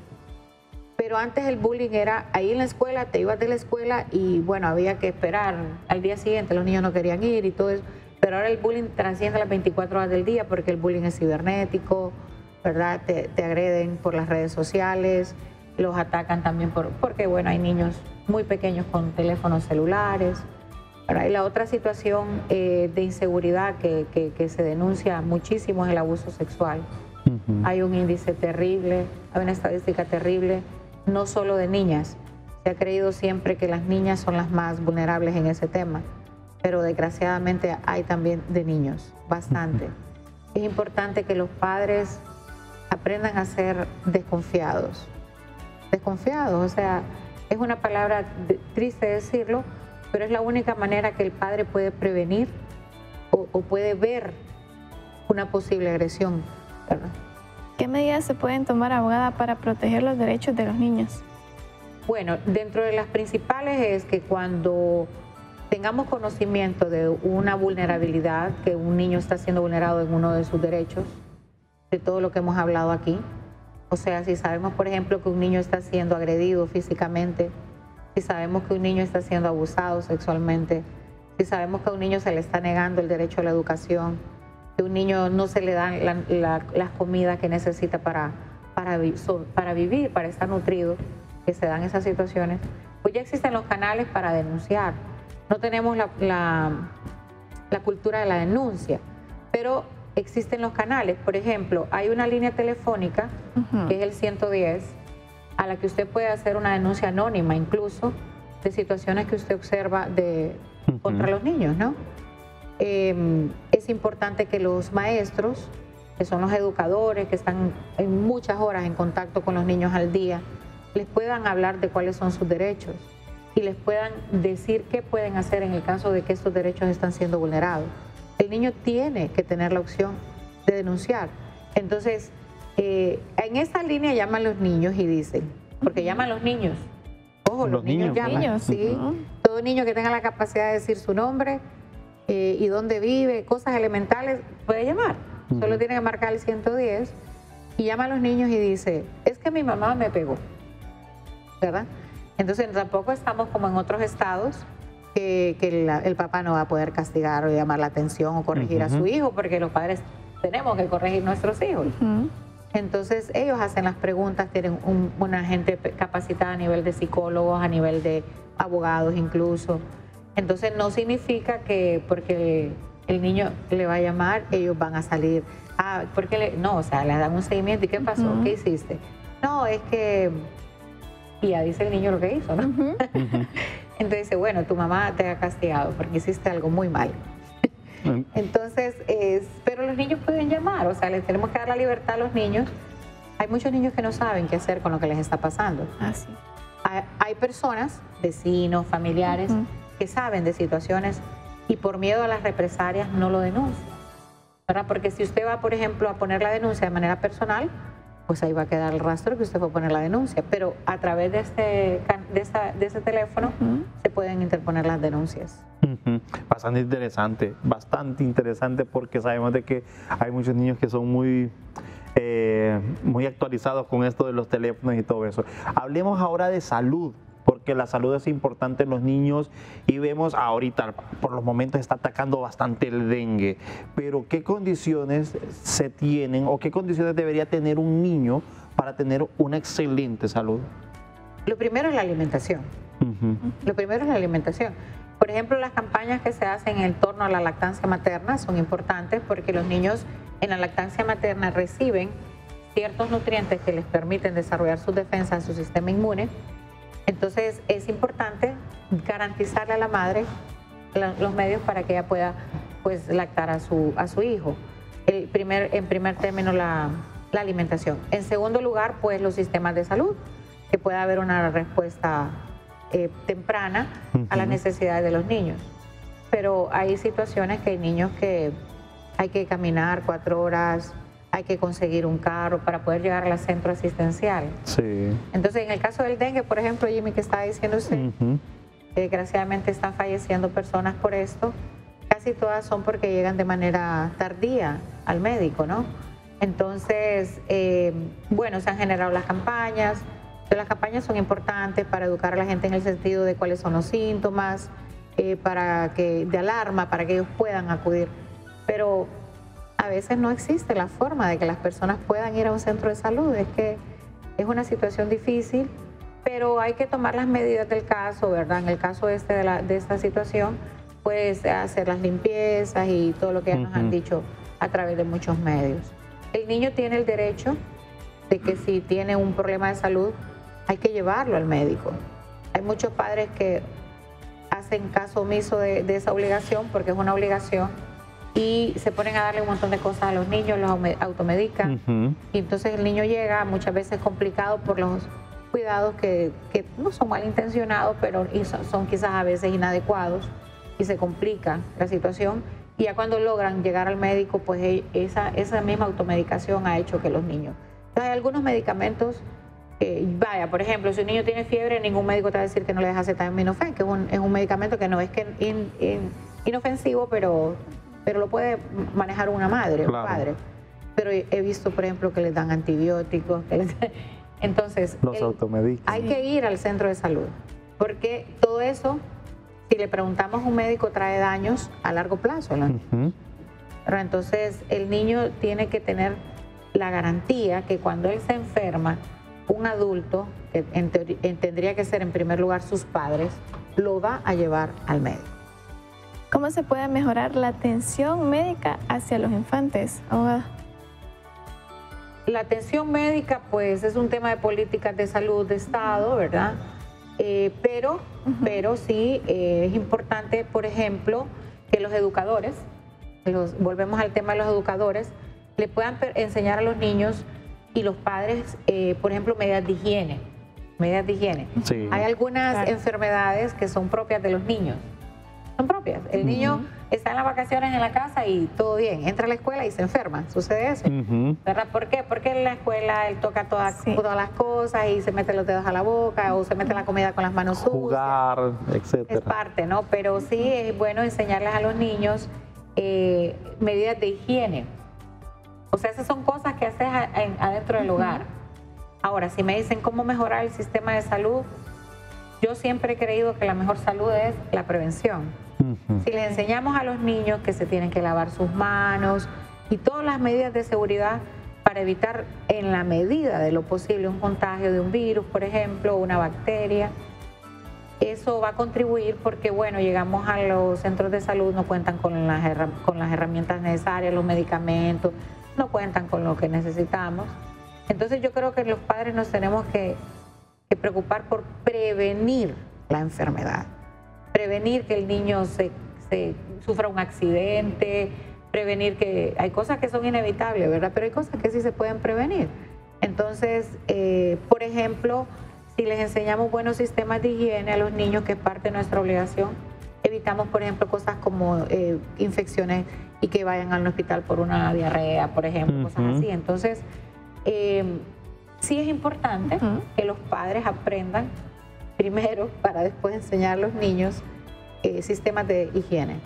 Pero antes el bullying era ahí en la escuela, te ibas de la escuela y bueno, había que esperar al día siguiente, los niños no querían ir y todo eso. Pero ahora el bullying trasciende las 24 horas del día porque el bullying es cibernético, ¿verdad? Te, te agreden por las redes sociales, los atacan también por, porque bueno, hay niños muy pequeños con teléfonos celulares. ¿verdad? Y la otra situación eh, de inseguridad que, que- que se denuncia muchísimo es el abuso sexual. Hay un índice terrible, hay una estadística terrible, no solo de niñas. Se ha creído siempre que las niñas son las más vulnerables en ese tema, pero desgraciadamente hay también de niños, bastante. Es importante que los padres aprendan a ser desconfiados. Desconfiados, o sea, es una palabra triste decirlo, pero es la única manera que el padre puede prevenir o, o puede ver una posible agresión. ¿verdad? ¿Qué medidas se pueden tomar, abogada, para proteger los derechos de los niños? Bueno, dentro de las principales es que cuando tengamos conocimiento de una vulnerabilidad, que un niño está siendo vulnerado en uno de sus derechos, de todo lo que hemos hablado aquí, o sea, si sabemos, por ejemplo, que un niño está siendo agredido físicamente, si sabemos que un niño está siendo abusado sexualmente, si sabemos que a un niño se le está negando el derecho a la educación, que un niño no se le dan la- la- las comidas que necesita para, para, para vivir, para estar nutrido, que se dan esas situaciones, pues ya existen los canales para denunciar. No tenemos la, la- la cultura de la denuncia, pero existen los canales. Por ejemplo, hay una línea telefónica, que es el 110, a la que usted puede hacer una denuncia anónima incluso de situaciones que usted observa de, contra los niños, ¿no? Eh, es importante que los maestros, que son los educadores, que están en muchas horas en contacto con los niños al día, les puedan hablar de cuáles son sus derechos y les puedan decir qué pueden hacer en el caso de que estos derechos están siendo vulnerados. El niño tiene que tener la opción de denunciar. Entonces, eh, en esta línea llaman los niños y dicen, porque llaman los niños. Ojo, los, Los niños, niños, llaman. Niños, sí. Todo niño que tenga la capacidad de decir su nombre eh, y dónde vive, cosas elementales, puede llamar. Solo tiene que marcar el 110 y llama a los niños y dice, es que mi mamá me pegó. ¿Verdad? Entonces tampoco estamos como en otros estados que, que la- el papá no va a poder castigar o llamar la atención o corregir a su hijo porque los padres tenemos que corregir nuestros hijos. Entonces ellos hacen las preguntas, tienen un- una gente capacitada a nivel de psicólogos, a nivel de abogados incluso. Entonces no significa que porque el niño le va a llamar, ellos van a salir. Ah, porque le, no, o sea, le dan un seguimiento. ¿Y qué pasó? ¿Qué hiciste? No, es que y ya dice el niño lo que hizo, ¿no? [laughs] Entonces dice, bueno, tu mamá te ha castigado porque hiciste algo muy mal. Entonces, es, pero los niños pueden llamar, o sea, les tenemos que dar la libertad a los niños. Hay muchos niños que no saben qué hacer con lo que les está pasando. Así. Hay, hay personas, vecinos, familiares, que saben de situaciones y por miedo a las represalias no lo denuncian. ¿verdad? Porque si usted va, por ejemplo, a poner la denuncia de manera personal, pues ahí va a quedar el rastro que usted fue a poner la denuncia. Pero a través de, este, can- de, esa- de ese teléfono se pueden interponer las denuncias. Bastante interesante, bastante interesante porque sabemos de que hay muchos niños que son muy, eh, muy actualizados con esto de los teléfonos y todo eso. Hablemos ahora de salud, porque la salud es importante en los niños y vemos ahorita, por los momentos está atacando bastante el dengue, pero ¿qué condiciones se tienen o qué condiciones debería tener un niño para tener una excelente salud? Lo primero es la alimentación. Lo primero es la alimentación. Por ejemplo, las campañas que se hacen en torno a la lactancia materna son importantes porque los niños en la lactancia materna reciben ciertos nutrientes que les permiten desarrollar sus defensas, su sistema inmune. Entonces es importante garantizarle a la madre los medios para que ella pueda pues, lactar a su, a su hijo. El primer, en primer término, la, la alimentación. En segundo lugar, pues los sistemas de salud, que pueda haber una respuesta eh, temprana a las necesidades de los niños. Pero hay situaciones que hay niños que hay que caminar cuatro horas, hay que conseguir un carro para poder llegar al centro asistencial. Sí. Entonces, en el caso del dengue, por ejemplo, Jimmy, que está diciendo usted, desgraciadamente están falleciendo personas por esto, casi todas son porque llegan de manera tardía al médico, ¿no? Entonces, eh, bueno, se han generado las campañas. Las campañas son importantes para educar a la gente en el sentido de cuáles son los síntomas, eh, para que, de alarma, para que ellos puedan acudir. Pero a veces no existe la forma de que las personas puedan ir a un centro de salud. Es que es una situación difícil, pero hay que tomar las medidas del caso, ¿verdad? En el caso este de, la, de esta situación, pues hacer las limpiezas y todo lo que ya nos han dicho a través de muchos medios. El niño tiene el derecho de que si tiene un problema de salud, hay que llevarlo al médico. Hay muchos padres que hacen caso omiso de, esa obligación porque es una obligación y se ponen a darle un montón de cosas a los niños, los automedican. Y entonces el niño llega muchas veces complicado por los cuidados que, no son malintencionados, pero son quizás a veces inadecuados y se complica la situación y ya cuando logran llegar al médico, pues e, esa, esa misma automedicación ha hecho que los niños. hay algunos medicamentos, vaya, por ejemplo, si un niño tiene fiebre, ningún médico te va a decir que no le deja acetaminofén, que es un, es un medicamento que no es que inofensivo, pero, pero lo puede manejar una madre, un padre. Pero he visto, por ejemplo, que le dan antibióticos. [laughs] Entonces, los hay que ir al centro de salud, porque todo eso si le preguntamos a un médico, trae daños a largo plazo. entonces, el niño tiene que tener la garantía que cuando él se enferma, un adulto, que tendría que ser en primer lugar sus padres, lo va a llevar al médico. ¿Cómo se puede mejorar la atención médica hacia los infantes, La atención médica, pues, es un tema de políticas de salud de Estado, ¿verdad? Eh, pero, pero sí eh, es importante, por ejemplo, que los educadores, los, volvemos al tema de los educadores, le puedan enseñar a los niños y los padres, eh, por ejemplo, medidas de higiene. Medidas de higiene. Hay algunas enfermedades que son propias de los niños propias. El niño está en las vacaciones en la casa y todo bien, entra a la escuela y se enferma, sucede eso. ¿Verdad? ¿Por qué? Porque en la escuela él toca todas, todas las cosas y se mete los dedos a la boca o se mete la comida con las manos sucias. Jugar, etc. Es parte, ¿no? Pero sí es bueno enseñarles a los niños eh, medidas de higiene. O sea, esas son cosas que haces adentro del hogar. Ahora, si me dicen cómo mejorar el sistema de salud, yo siempre he creído que la mejor salud es la prevención. Si le enseñamos a los niños que se tienen que lavar sus manos y todas las medidas de seguridad para evitar en la medida de lo posible un contagio de un virus, por ejemplo, una bacteria, eso va a contribuir porque, bueno, llegamos a los centros de salud, no cuentan con las, herramientas necesarias, los medicamentos, no cuentan con lo que necesitamos. Entonces yo creo que los padres nos tenemos que preocupar por prevenir la enfermedad prevenir que el niño se, sufra un accidente, prevenir que hay cosas que son inevitables, ¿verdad? Pero hay cosas que sí se pueden prevenir. Entonces, eh, por ejemplo, si les enseñamos buenos sistemas de higiene a los niños, que es parte de nuestra obligación, evitamos, por ejemplo, cosas como eh, infecciones y que vayan al hospital por una diarrea, por ejemplo, cosas así. Entonces, eh, sí es importante que los padres aprendan primero para después enseñar a los niños eh, sistemas de higiene.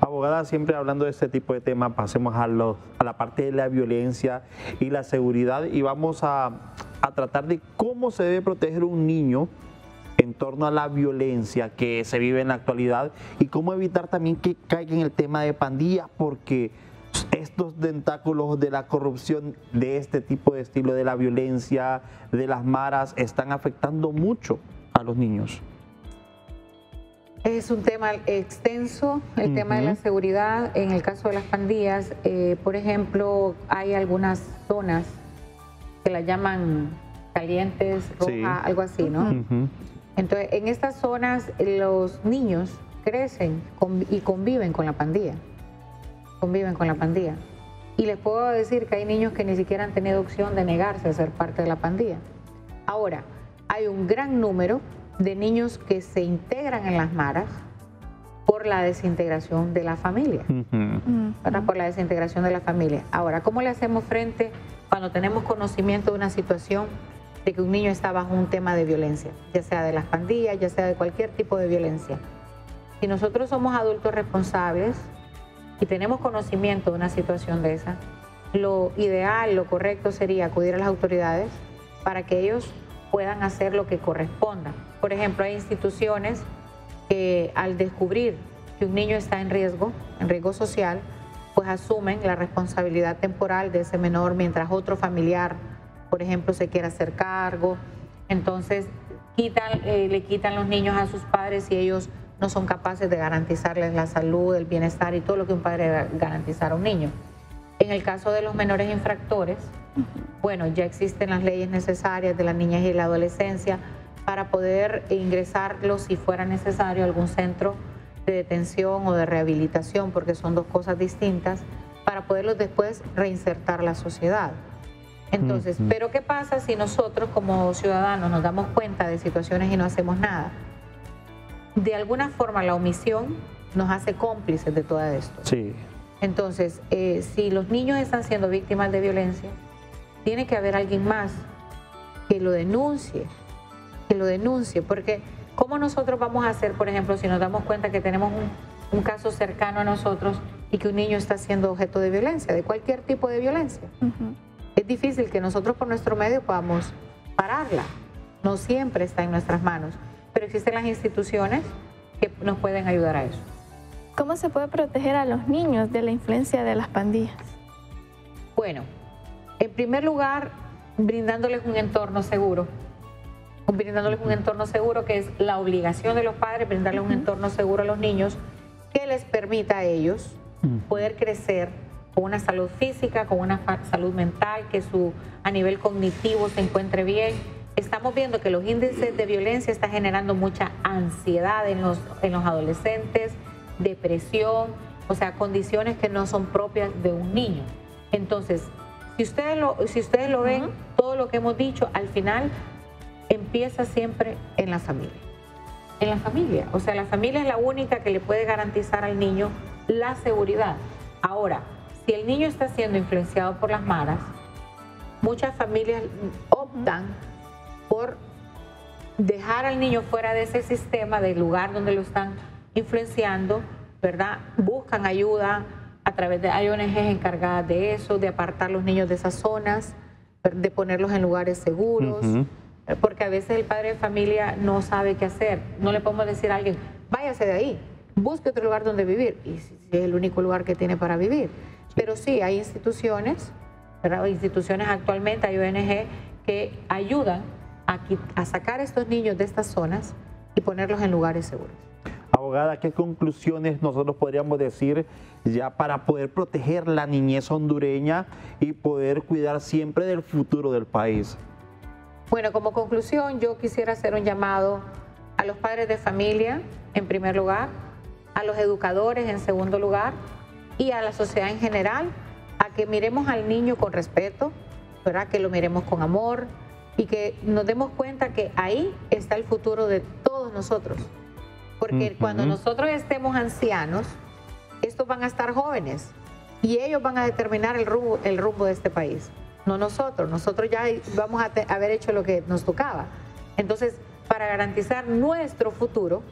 Abogada, siempre hablando de este tipo de temas, pasemos a, la parte de la violencia y la seguridad y vamos a, a tratar de cómo se debe proteger un niño en torno a la violencia que se vive en la actualidad y cómo evitar también que caiga en el tema de pandillas, porque estos tentáculos de la corrupción, de este tipo de estilo de la violencia, de las maras, están afectando mucho a los niños. Es un tema extenso, el tema de la seguridad. En el caso de las pandillas, eh, por ejemplo, hay algunas zonas que las llaman calientes, roja, algo así, ¿no? Entonces, en estas zonas los niños crecen y conviven con la pandilla. Conviven con la pandilla. Y les puedo decir que hay niños que ni siquiera han tenido opción de negarse a ser parte de la pandilla. Ahora, hay un gran número de niños que se integran en las maras por la desintegración de la familia. Por la desintegración de la familia. Ahora, ¿cómo le hacemos frente cuando tenemos conocimiento de una situación de que un niño está bajo un tema de violencia, ya sea de las pandillas, ya sea de cualquier tipo de violencia? Si nosotros somos adultos responsables y tenemos conocimiento de una situación de esa, lo ideal, lo correcto sería acudir a las autoridades para que ellos puedan hacer lo que corresponda. Por ejemplo, hay instituciones que al descubrir que un niño está en riesgo, en riesgo social, pues asumen la responsabilidad temporal de ese menor mientras otro familiar, por ejemplo, se quiera hacer cargo. Entonces, quitan, eh, le quitan los niños a sus padres y ellos no son capaces de garantizarles la salud, el bienestar y todo lo que un padre garantizar a un niño. En el caso de los menores infractores, bueno, ya existen las leyes necesarias de la niñez y la adolescencia para poder ingresarlos si fuera necesario a algún centro de detención o de rehabilitación, porque son dos cosas distintas, para poderlos después reinsertar a la sociedad. Entonces, pero ¿qué pasa si nosotros como ciudadanos nos damos cuenta de situaciones y no hacemos nada? De alguna forma la omisión nos hace cómplices de todo esto. Sí. Entonces, eh, si los niños están siendo víctimas de violencia, tiene que haber alguien más que lo denuncie, que lo denuncie, porque ¿cómo nosotros vamos a hacer, por ejemplo, si nos damos cuenta que tenemos un, caso cercano a nosotros y que un niño está siendo objeto de violencia, de cualquier tipo de violencia? Es difícil que nosotros por nuestro medio podamos pararla, no siempre está en nuestras manos, pero existen las instituciones que nos pueden ayudar a eso. ¿Cómo se puede proteger a los niños de la influencia de las pandillas? Bueno, en primer lugar, brindándoles un entorno seguro. Brindándoles un entorno seguro que es la obligación de los padres, brindarles un entorno seguro a los niños que les permita a ellos poder crecer con una salud física, con una salud mental, que su, a nivel cognitivo se encuentre bien. Estamos viendo que los índices de violencia están generando mucha ansiedad en los, en los adolescentes, depresión, o sea, condiciones que no son propias de un niño. Entonces, si ustedes lo, si ustedes lo ven, todo lo que hemos dicho al final empieza siempre en la familia. En la familia. O sea, la familia es la única que le puede garantizar al niño la seguridad. Ahora, si el niño está siendo influenciado por las maras, muchas familias optan por dejar al niño fuera de ese sistema, del lugar donde lo están influenciando, ¿verdad? Buscan ayuda, a través de hay ONGs encargadas de eso, de apartar los niños de esas zonas, de ponerlos en lugares seguros, porque a veces el padre de familia no sabe qué hacer. No le podemos decir a alguien, váyase de ahí, busque otro lugar donde vivir, y si es el único lugar que tiene para vivir. Pero sí, hay instituciones, ¿verdad? instituciones actualmente, hay ONG que ayudan a, a sacar a estos niños de estas zonas y ponerlos en lugares seguros. Abogada, ¿qué conclusiones nosotros podríamos decir ya para poder proteger la niñez hondureña y poder cuidar siempre del futuro del país? Bueno, como conclusión, yo quisiera hacer un llamado a los padres de familia, en primer lugar, a los educadores, en segundo lugar, y a la sociedad en general, a que miremos al niño con respeto, ¿verdad? que lo miremos con amor y que nos demos cuenta que ahí está el futuro de todos nosotros. Porque cuando nosotros estemos ancianos, estos van a estar jóvenes y ellos van a determinar el rumbo, el rumbo de este país, no nosotros. Nosotros ya vamos a haber hecho lo que nos tocaba. Entonces, para garantizar nuestro futuro,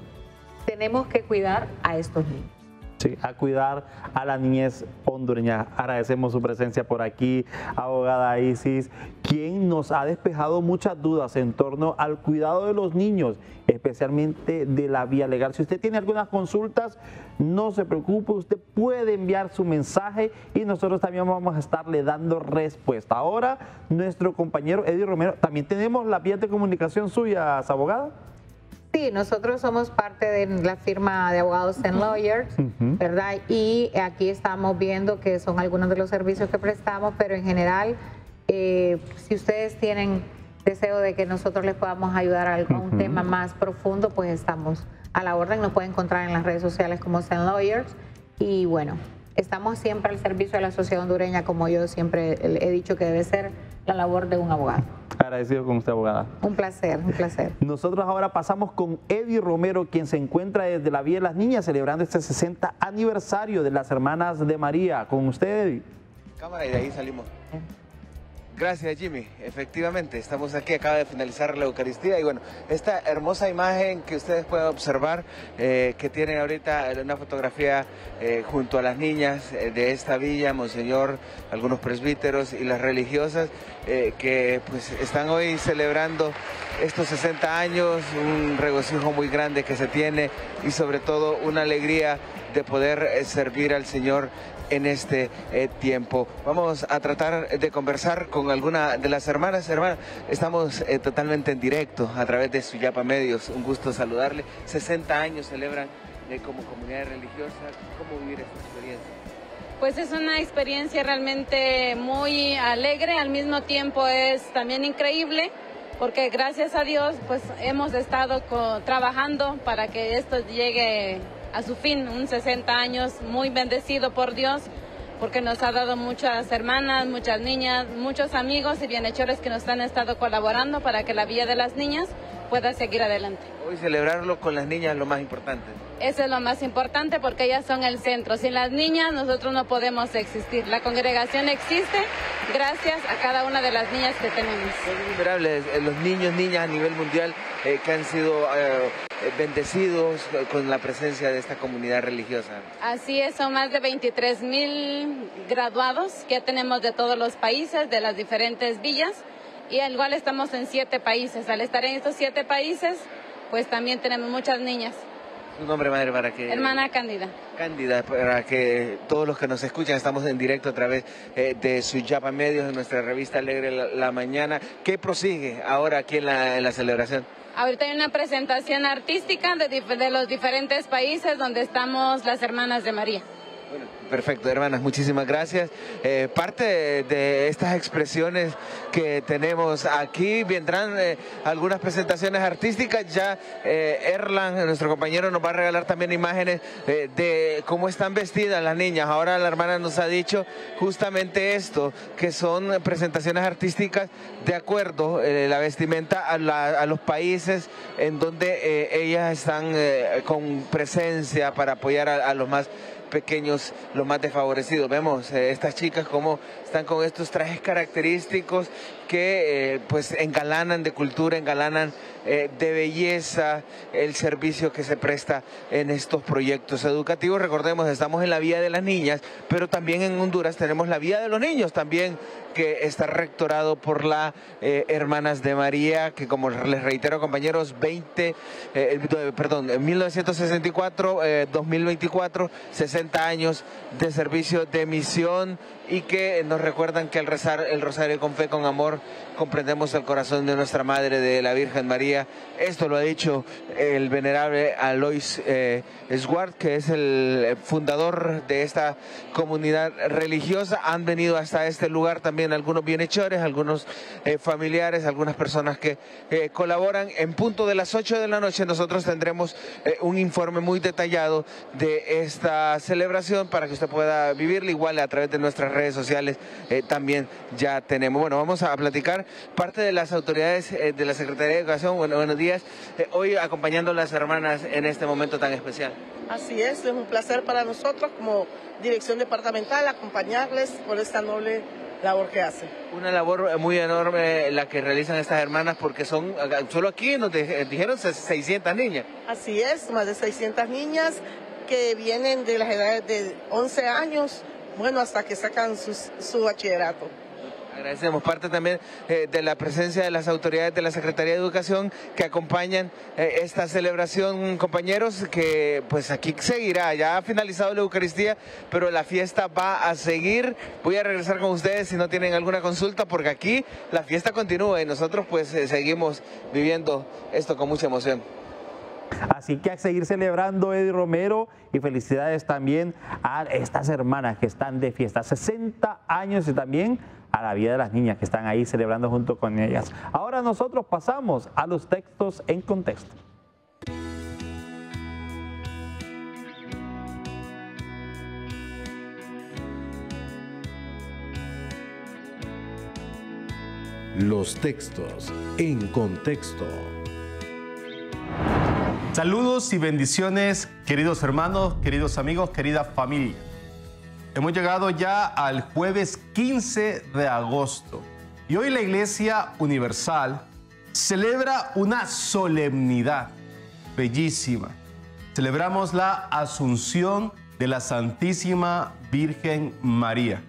tenemos que cuidar a estos niños. Sí, a cuidar a la niñez hondureña. Agradecemos su presencia por aquí, abogada Isis, quien nos ha despejado muchas dudas en torno al cuidado de los niños, especialmente de la vía legal. Si usted tiene algunas consultas, no se preocupe, usted puede enviar su mensaje y nosotros también vamos a estarle dando respuesta. Ahora, nuestro compañero Eddie Romero, también tenemos la vía de comunicación suya, abogada. Sí, nosotros somos parte de la firma de abogados and lawyers, ¿verdad? Y aquí estamos viendo que son algunos de los servicios que prestamos, pero en general, eh, si ustedes tienen deseo de que nosotros les podamos ayudar a algún tema más profundo, pues estamos a la orden. Nos pueden encontrar en las redes sociales como St. Lawyers. Y bueno, estamos siempre al servicio de la sociedad hondureña, como yo siempre he dicho que debe ser la labor de un abogado. Agradecido con usted, abogada. Un placer, un placer. [laughs] Nosotros ahora pasamos con Eddie Romero, quien se encuentra desde la Vía de las Niñas celebrando este 60 aniversario de las Hermanas de María. Con usted, Eddie. Cámara y de ahí salimos. Gracias Jimmy, efectivamente estamos aquí, acaba de finalizar la Eucaristía y bueno, esta hermosa imagen que ustedes pueden observar eh, que tienen ahorita una fotografía eh, junto a las niñas eh, de esta villa, Monseñor, algunos presbíteros y las religiosas que pues están hoy celebrando estos 60 años, un regocijo muy grande que se tiene y sobre todo una alegría de poder servir al Señor en este eh, tiempo. Vamos a tratar de conversar con alguna de las hermanas. Hermana, estamos eh, totalmente en directo a través de Suyapa Medios. Un gusto saludarle. 60 años celebran eh, como comunidad religiosa. ¿Cómo vivir esta experiencia? Pues es una experiencia realmente muy alegre, al mismo tiempo es también increíble porque gracias a Dios pues hemos estado trabajando para que esto llegue a su fin, un 60 años muy bendecido por Dios, porque nos ha dado muchas hermanas, muchas niñas, muchos amigos y bienhechores que nos han estado colaborando para que la Villa de las Niñas pueda seguir adelante. Hoy celebrarlo con las niñas es lo más importante. Eso es lo más importante porque ellas son el centro. Sin las niñas nosotros no podemos existir. La congregación existe gracias a cada una de las niñas que tenemos. Son innumerables eh, los niños, niñas a nivel mundial eh, que han sido eh, bendecidos con la presencia de esta comunidad religiosa. Así es, son más de 23 mil graduados que tenemos de todos los países, de las diferentes villas, y al igual estamos en siete países. Al estar en estos siete países, pues también tenemos muchas niñas. Su nombre, madre, para que... Hermana Cándida. Cándida, para que todos los que nos escuchan, estamos en directo a través eh, de su Yapa Medios, de nuestra revista Alegre la, Mañana. ¿Qué prosigue ahora aquí en la, celebración? Ahorita hay una presentación artística de, de los diferentes países donde estamos las hermanas de María. Perfecto, hermanas, muchísimas gracias. Eh, parte de, estas expresiones que tenemos aquí vendrán eh, algunas presentaciones artísticas. Ya eh, Erlan, nuestro compañero, nos va a regalar también imágenes de cómo están vestidas las niñas. Ahora la hermana nos ha dicho justamente esto, que son presentaciones artísticas de acuerdo la vestimenta a, los países en donde ellas están con presencia para apoyar a los más pequeños, los más desfavorecidos. Vemos eh, estas chicas como están con estos trajes característicos que eh, pues engalanan de cultura, engalanan eh, de belleza el servicio que se presta en estos proyectos educativos. Recordemos, estamos en la vía de las niñas, pero también en Honduras tenemos la vía de los niños también que está rectorado por la Hermanas de María, que como les reitero compañeros, 20, perdón, en 1964, 2024, 60 años de servicio de misión y que nos recuerdan que al rezar el rosario con fe, con amor, comprendemos el corazón de nuestra Madre, de la Virgen María. Esto lo ha dicho el venerable Alois eh, que es el fundador de esta comunidad religiosa. Han venido hasta este lugar también algunos bienhechores, algunos eh, familiares, algunas personas que eh, colaboran. En punto de las 8 de la noche nosotros tendremos un informe muy detallado de esta celebración para que usted pueda vivirla igual a través de nuestras redes sociales. también ya tenemos. Bueno, vamos a platicar parte de las autoridades eh, de la Secretaría de Educación. Bueno, buenos días. Eh, hoy acompañando a las hermanas en este momento tan especial. Así es, es un placer para nosotros como dirección departamental acompañarles por esta noble labor que hacen. Una labor muy enorme la que realizan estas hermanas porque son, solo aquí nos dijeron 600 niñas. Así es, más de 600 niñas que vienen de las edades de 11 años, bueno, hasta que sacan su bachillerato. Agradecemos parte también eh, de la presencia de las autoridades de la Secretaría de Educación que acompañan eh, esta celebración, compañeros, que pues aquí seguirá, ya ha finalizado la Eucaristía, pero la fiesta va a seguir. Voy a regresar con ustedes si no tienen alguna consulta, porque aquí la fiesta continúa y nosotros pues eh, seguimos viviendo esto con mucha emoción. Así que a seguir celebrando Eddie Romero y felicidades también a estas hermanas que están de fiesta, 60 años y también a la vida de las niñas que están ahí celebrando junto con ellas. Ahora nosotros pasamos a los textos en contexto. Los textos en contexto. Saludos y bendiciones, queridos hermanos, queridos amigos, querida familia. Hemos llegado ya al jueves 15 de agosto y hoy la Iglesia Universal celebra una solemnidad bellísima. Celebramos la Asunción de la Santísima Virgen María.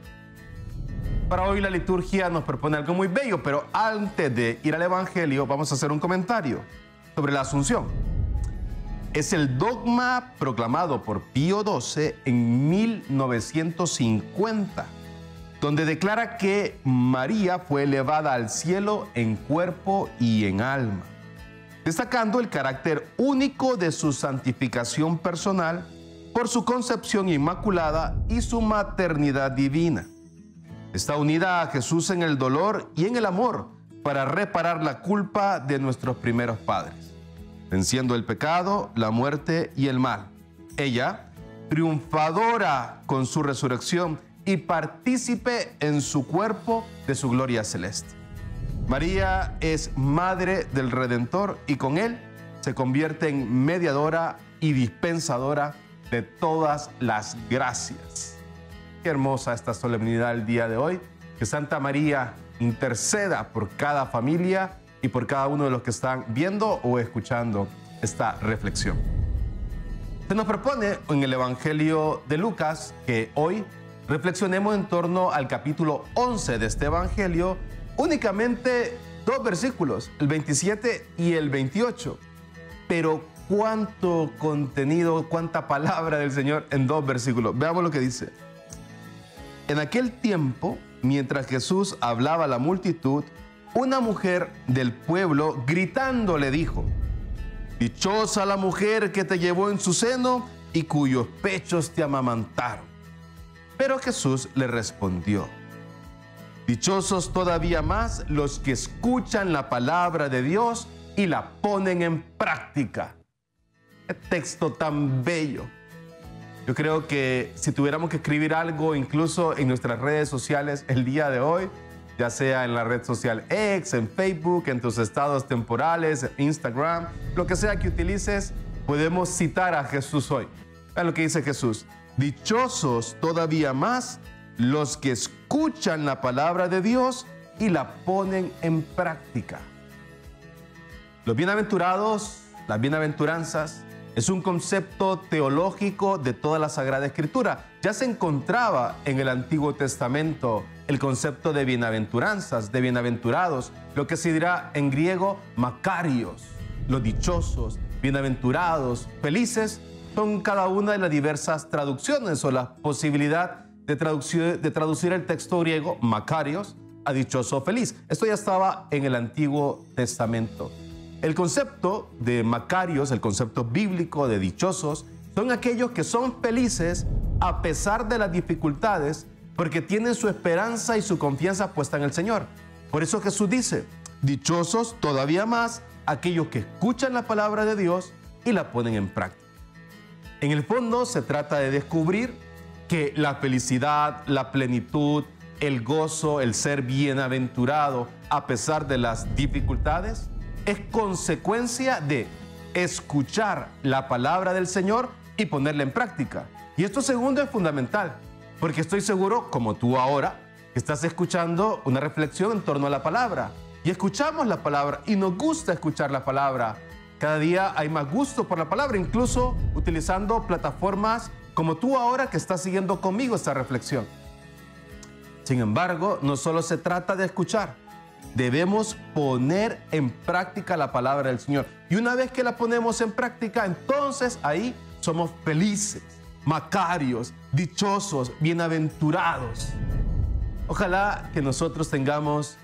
Para hoy la liturgia nos propone algo muy bello, pero antes de ir al Evangelio vamos a hacer un comentario sobre la Asunción. Es el dogma proclamado por Pío XII en 1950, donde declara que María fue elevada al cielo en cuerpo y en alma, destacando el carácter único de su santificación personal por su concepción inmaculada y su maternidad divina. Está unida a Jesús en el dolor y en el amor para reparar la culpa de nuestros primeros padres, venciendo el pecado, la muerte y el mal. Ella, triunfadora con su resurrección y partícipe en su cuerpo de su gloria celeste. María es madre del Redentor y con él se convierte en mediadora y dispensadora de todas las gracias. Qué hermosa esta solemnidad el día de hoy. Que Santa María interceda por cada familia y por cada uno de los que están viendo o escuchando esta reflexión. Se nos propone en el Evangelio de Lucas que hoy reflexionemos en torno al capítulo 11 de este Evangelio, únicamente dos versículos, el 27 y el 28. Pero cuánto contenido, cuánta palabra del Señor en dos versículos. Veamos lo que dice. En aquel tiempo, mientras Jesús hablaba a la multitud, una mujer del pueblo gritando le dijo, Dichosa la mujer que te llevó en su seno y cuyos pechos te amamantaron. Pero Jesús le respondió, Dichosos todavía más los que escuchan la palabra de Dios y la ponen en práctica. Qué texto tan bello. Yo creo que si tuviéramos que escribir algo, incluso en nuestras redes sociales el día de hoy, ya sea en la red social X, en Facebook, en tus estados temporales, Instagram, lo que sea que utilices, podemos citar a Jesús hoy. Vean lo que dice Jesús. Dichosos todavía más los que escuchan la palabra de Dios y la ponen en práctica. Los bienaventurados, las bienaventuranzas, es un concepto teológico de toda la Sagrada Escritura. Ya se encontraba en el Antiguo Testamento el concepto de bienaventuranzas, de bienaventurados, lo que se dirá en griego macarios, los dichosos, bienaventurados, felices, son cada una de las diversas traducciones o la posibilidad de traducir, de traducir el texto griego macarios a dichoso feliz. Esto ya estaba en el Antiguo Testamento. El concepto de macarios, el concepto bíblico de dichosos, son aquellos que son felices a pesar de las dificultades porque tienen su esperanza y su confianza puesta en el Señor. Por eso Jesús dice, dichosos todavía más aquellos que escuchan la palabra de Dios y la ponen en práctica. En el fondo se trata de descubrir que la felicidad, la plenitud, el gozo, el ser bienaventurado a pesar de las dificultades, es consecuencia de escuchar la palabra del Señor y ponerla en práctica. Y esto segundo es fundamental, porque estoy seguro, como tú ahora, que estás escuchando una reflexión en torno a la palabra. Y escuchamos la palabra y nos gusta escuchar la palabra. Cada día hay más gusto por la palabra, incluso utilizando plataformas como tú ahora que estás siguiendo conmigo esta reflexión. Sin embargo, no solo se trata de escuchar, debemos poner en práctica la palabra del Señor. Y una vez que la ponemos en práctica, entonces ahí somos felices, macarios, dichosos, bienaventurados. Ojalá que nosotros tengamos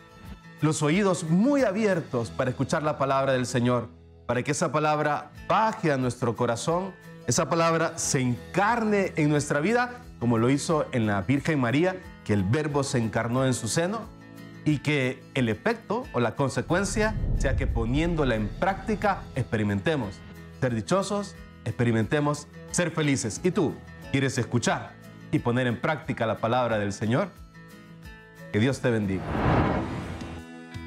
los oídos muy abiertos para escuchar la palabra del Señor, para que esa palabra baje a nuestro corazón, esa palabra se encarne en nuestra vida, como lo hizo en la Virgen María, que el verbo se encarnó en su seno y que el efecto o la consecuencia sea que poniéndola en práctica experimentemos ser dichosos, experimentemos ser felices. ¿Y tú quieres escuchar y poner en práctica la palabra del Señor? Que Dios te bendiga.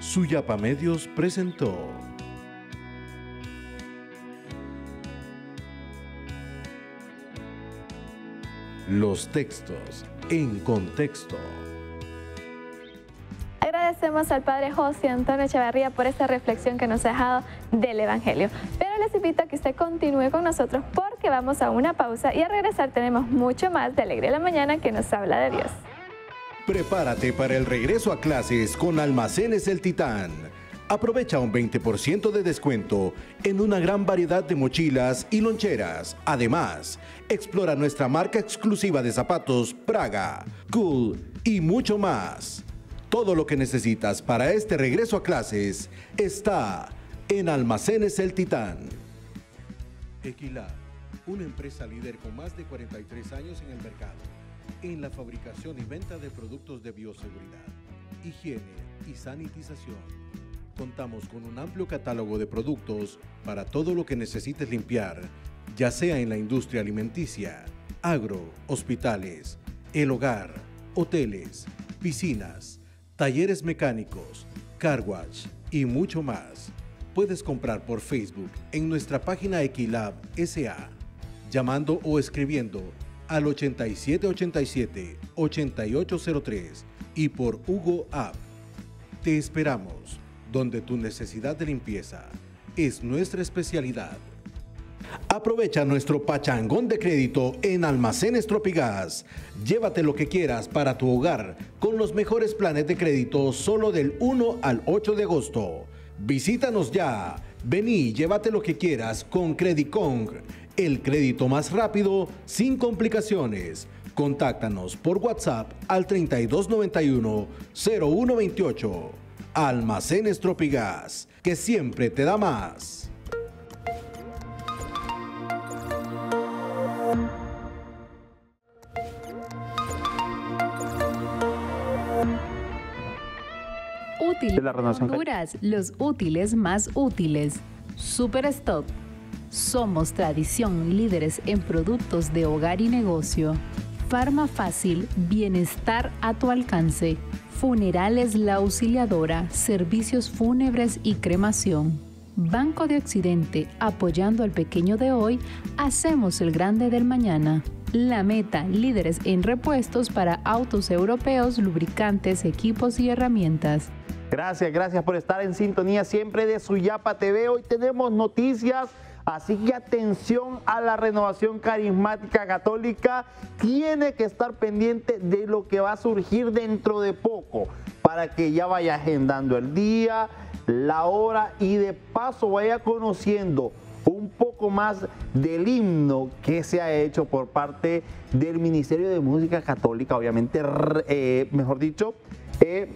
Suyapa Medios presentó Los textos en contexto. Agradecemos al Padre José Antonio Echevarría por esta reflexión que nos ha dejado del Evangelio. Pero les invito a que usted continúe con nosotros porque vamos a una pausa y al regresar tenemos mucho más de Alegría de la Mañana que nos habla de Dios. Prepárate para el regreso a clases con Almacenes El Titán. Aprovecha un 20% de descuento en una gran variedad de mochilas y loncheras. Además, explora nuestra marca exclusiva de zapatos Praga, Cool y mucho más. Todo lo que necesitas para este regreso a clases está en Almacenes El Titán. Equilab, una empresa líder con más de 43 años en el mercado en la fabricación y venta de productos de bioseguridad, higiene y sanitización. Contamos con un amplio catálogo de productos para todo lo que necesites limpiar, ya sea en la industria alimenticia, agro, hospitales, el hogar, hoteles, piscinas, talleres mecánicos, car wash y mucho más. Puedes comprar por Facebook en nuestra página Equilab SA, llamando o escribiendo al 8787-8803 y por Hugo App. Te esperamos, donde tu necesidad de limpieza es nuestra especialidad. Aprovecha nuestro pachangón de crédito en Almacenes Tropigas. Llévate lo que quieras para tu hogar con los mejores planes de crédito solo del 1 al 8 de agosto. Visítanos ya. Vení, llévate lo que quieras con Credicong, el crédito más rápido sin complicaciones. Contáctanos por WhatsApp al 3291-0128. Almacenes Tropigas, que siempre te da más. Útiles. De la renovación. Honduras, los útiles más útiles. Super Stock. Somos tradición líderes en productos de hogar y negocio. Farma Fácil, bienestar a tu alcance. Funerales La Auxiliadora, servicios fúnebres y cremación. Banco de Occidente, apoyando al pequeño de hoy, hacemos el grande del mañana. La meta, líderes en repuestos para autos europeos, lubricantes, equipos y herramientas. Gracias, gracias por estar en sintonía siempre de Suyapa TV. Hoy tenemos noticias, así que atención a la renovación carismática católica. Tiene que estar pendiente de lo que va a surgir dentro de poco para que ya vaya agendando el día, la hora y de paso vaya conociendo un poco más del himno que se ha hecho por parte del Ministerio de Música Católica, obviamente, eh, mejor dicho, eh,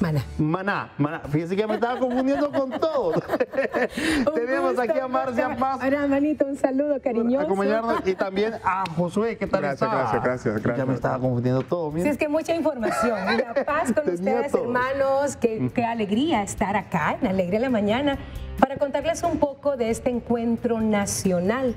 Mana. Maná, Maná. Fíjense que me estaba confundiendo con todo. [laughs] Tenemos aquí a Marcia Paz Ahora, manito, un saludo cariñoso. acompañarnos y también a Josué. ¿Qué tal Gracias, está? gracias, gracias, Ya gracias. me estaba confundiendo todo. Sí, mire. es que mucha información. La paz con [laughs] Tenía ustedes, todo. hermanos. Qué, qué alegría estar acá en Alegre la Mañana para contarles un poco de este encuentro nacional.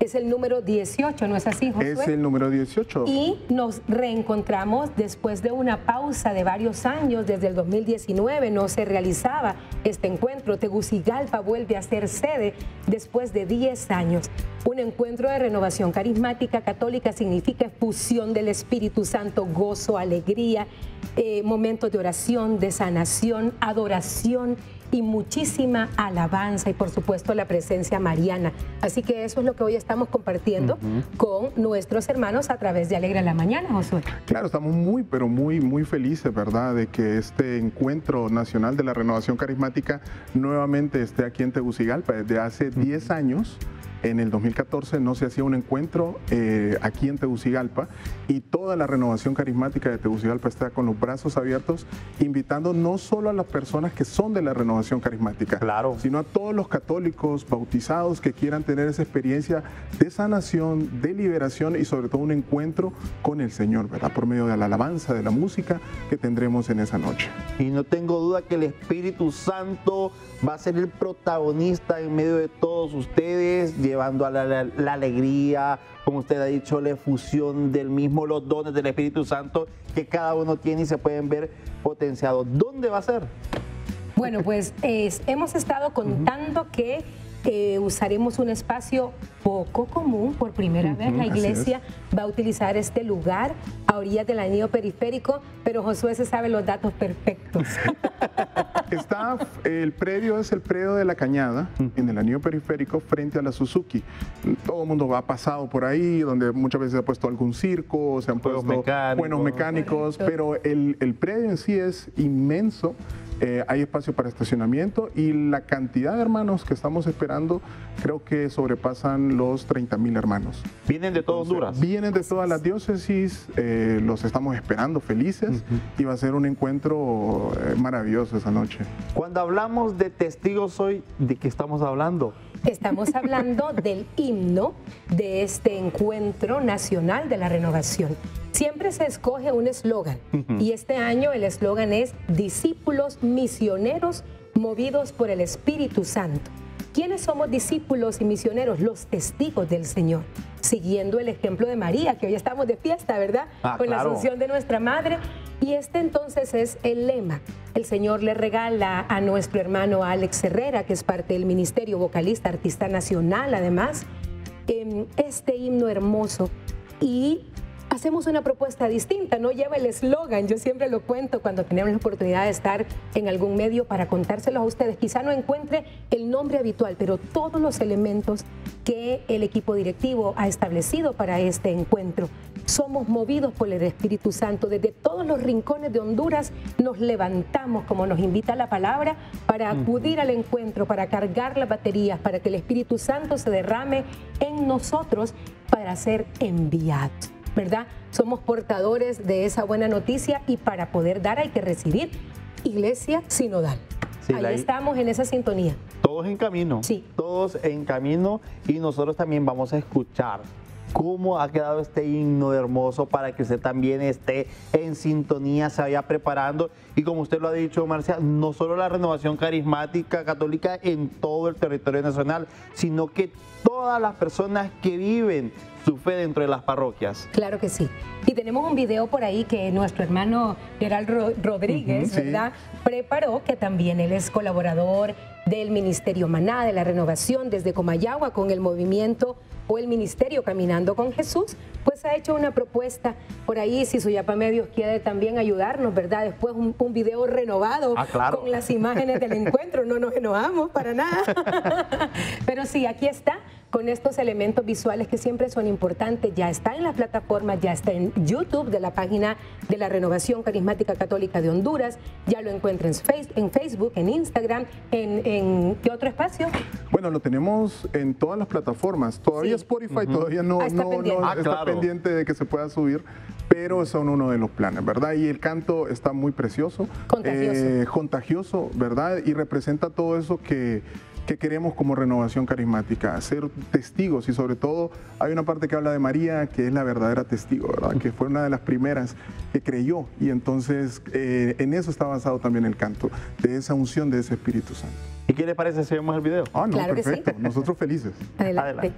Es el número 18, ¿no es así, Josué? Es el número 18. Y nos reencontramos después de una pausa de varios años, desde el 2019 no se realizaba este encuentro. Tegucigalpa vuelve a ser sede después de 10 años. Un encuentro de renovación carismática católica significa fusión del Espíritu Santo, gozo, alegría, eh, momentos de oración, de sanación, adoración y muchísima alabanza y por supuesto la presencia mariana. Así que eso es lo que hoy estamos compartiendo con nuestros hermanos a través de Alegre la Mañana, Josué. Claro, estamos muy, pero muy, muy felices, ¿verdad?, de que este encuentro nacional de la renovación carismática nuevamente esté aquí en Tegucigalpa. Desde hace 10 años en el 2014 no se hacía un encuentro eh, aquí en Tegucigalpa y toda la renovación carismática de Tegucigalpa está con los brazos abiertos, invitando no solo a las personas que son de la renovación carismática, claro. sino a todos los católicos bautizados que quieran tener esa experiencia de sanación, de liberación y sobre todo un encuentro con el Señor, ¿verdad? Por medio de la alabanza, de la música que tendremos en esa noche. Y no tengo duda que el Espíritu Santo va a ser el protagonista en medio de todos ustedes, llevando a la, la- la alegría, como usted ha dicho, la efusión del mismo, los dones del Espíritu Santo que cada uno tiene y se pueden ver potenciados. ¿Dónde va a ser? Bueno, pues es- hemos estado contando que eh, usaremos un espacio poco común. Por primera vez la iglesia va a utilizar este lugar a orillas del anillo periférico, pero Josué se sabe los datos perfectos. [laughs] Está, el predio es el predio de la Cañada, en el anillo periférico, frente a la Suzuki. Todo el mundo ha pasado por ahí, donde muchas veces se ha puesto algún circo, se han puesto mecánicos. buenos mecánicos, pero el, el predio en sí es inmenso. Eh, hay espacio para estacionamiento y la cantidad de hermanos que estamos esperando creo que sobrepasan los 30 mil hermanos. ¿Vienen de todo Honduras? Vienen de todas las diócesis, eh, los estamos esperando felices y va a ser un encuentro eh, maravilloso esa noche. Cuando hablamos de testigos hoy, ¿de qué estamos hablando? Estamos hablando del himno de este encuentro nacional de la renovación. Siempre se escoge un eslogan y este año el eslogan es discípulos misioneros movidos por el Espíritu Santo. ¿Quiénes somos discípulos y misioneros? Los testigos del Señor, siguiendo el ejemplo de María, que hoy estamos de fiesta, ¿verdad? Ah, Con la asunción de nuestra Madre. Y este entonces es el lema. El Señor le regala a nuestro hermano Alex Herrera, que es parte del ministerio, vocalista, artista nacional además, em, este himno hermoso. Y hacemos una propuesta distinta, no lleva el eslogan, yo siempre lo cuento cuando tenemos la oportunidad de estar en algún medio para contárselos a ustedes. Quizá no encuentre el nombre habitual, pero todos los elementos que el equipo directivo ha establecido para este encuentro. Somos movidos por el Espíritu Santo. Desde todos los rincones de Honduras nos levantamos, como nos invita la palabra, para acudir al encuentro, para cargar las baterías, para que el Espíritu Santo se derrame en nosotros para ser enviados. ¿Verdad? Somos portadores de esa buena noticia y para poder dar hay que recibir iglesia sinodal. Sí, Ahí la- estamos en esa sintonía. Todos en camino. Sí. Todos en camino y nosotros también vamos a escuchar cómo ha quedado este himno hermoso para que usted también esté en sintonía, se vaya preparando y como usted lo ha dicho, Marcia, no solo la renovación carismática católica en todo el territorio nacional, sino que todas las personas que viven su fe dentro de las parroquias. Claro que sí. Y tenemos un video por ahí que nuestro hermano Geraldo Rodríguez. ¿verdad? Preparó, que también él es colaborador del Ministerio Maná, de la Renovación, desde Comayagua, con el movimiento o el Ministerio Caminando con Jesús, pues ha hecho una propuesta por ahí, si Suyapa Medios quiere también ayudarnos, ¿verdad? Después un, un video renovado Ah, claro. con las imágenes del encuentro, no nos enojamos para nada. [laughs] Pero sí, aquí está, con estos elementos visuales que siempre son importantes, ya está en la plataforma, ya está en YouTube de la página de la Renovación Carismática Católica de Honduras, ya lo encuentra en Face- en Facebook, en Instagram, en, en ¿qué otro espacio? Bueno, lo tenemos en todas las plataformas. Todavía Spotify todavía no, Ah, está no- pendiente. no Ah, está claro. pendiente de que se pueda subir, pero son uno de los planes, ¿verdad? Y el canto está muy precioso, Contagioso. eh, contagioso, ¿verdad? Y representa todo eso que, que queremos como renovación carismática, ser testigos y sobre todo hay una parte que habla de María que es la verdadera testigo, ¿verdad? Que fue una de las primeras que creyó y entonces eh, en eso está basado también el canto, de esa unción de ese Espíritu Santo. ¿Y qué le parece si vemos el video? Ah, no, Claro que sí. perfecto. Nosotros felices. Adelante. Adelante.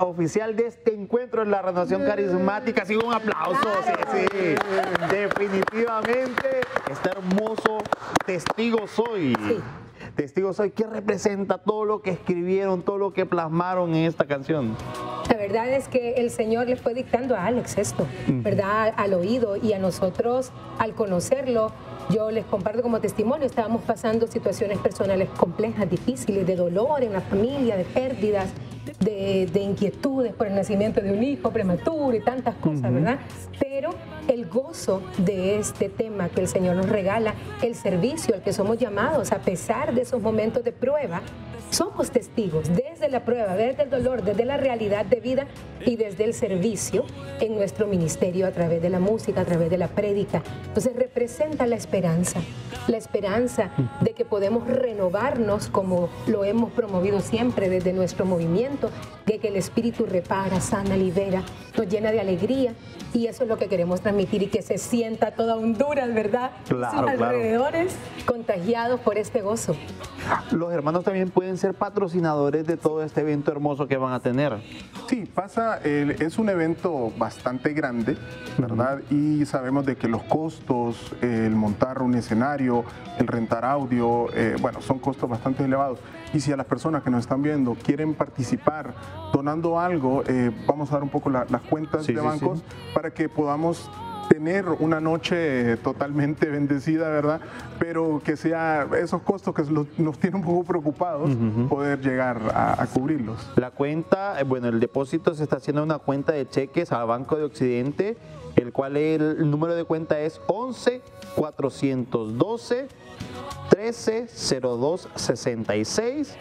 Oficial de este encuentro es la renovación carismática. Sí, un aplauso. Sí, sí. Definitivamente está hermoso. Testigo soy. Testigo soy. ¿Qué representa todo lo que escribieron, todo lo que plasmaron en esta canción? La verdad es que el Señor le fue dictando a Alex esto, ¿verdad? Al oído y a nosotros al conocerlo. Yo les comparto como testimonio, estábamos pasando situaciones personales complejas, difíciles, de dolor en la familia, de pérdidas, de, de inquietudes por el nacimiento de un hijo prematuro y tantas cosas, ¿verdad? Pero el gozo de este tema que el Señor nos regala, el servicio al que somos llamados, a pesar de esos momentos de prueba, somos testigos desde la prueba, desde el dolor, desde la realidad de vida y desde el servicio en nuestro ministerio a través de la música, a través de la prédica. Entonces representa la esperanza, la esperanza de que podemos renovarnos como lo hemos promovido siempre desde nuestro movimiento, de que el Espíritu repara, sana, libera, nos llena de alegría y eso es lo que queremos transmitir y que se sienta toda Honduras, ¿verdad? Claro, Sus claro. alrededores contagiados por este gozo. Los hermanos también pueden ser patrocinadores de todo este evento hermoso que van a tener. Sí, pasa, el- es un evento bastante grande, ¿verdad? Y sabemos de que los costos, el montar un escenario el rentar audio, eh, bueno, son costos bastante elevados. Y si a las personas que nos están viendo quieren participar donando algo, eh, vamos a dar un poco la- las cuentas Sí, de sí, bancos sí. para que podamos tener una noche totalmente [laughs] bendecida, ¿verdad? Pero que sea esos costos que nos tienen un poco preocupados, poder llegar a, a cubrirlos. La cuenta, eh, bueno, el depósito se está haciendo en una cuenta de cheques al Banco de Occidente, el cual el, el número de cuenta es 11 412 13 02 66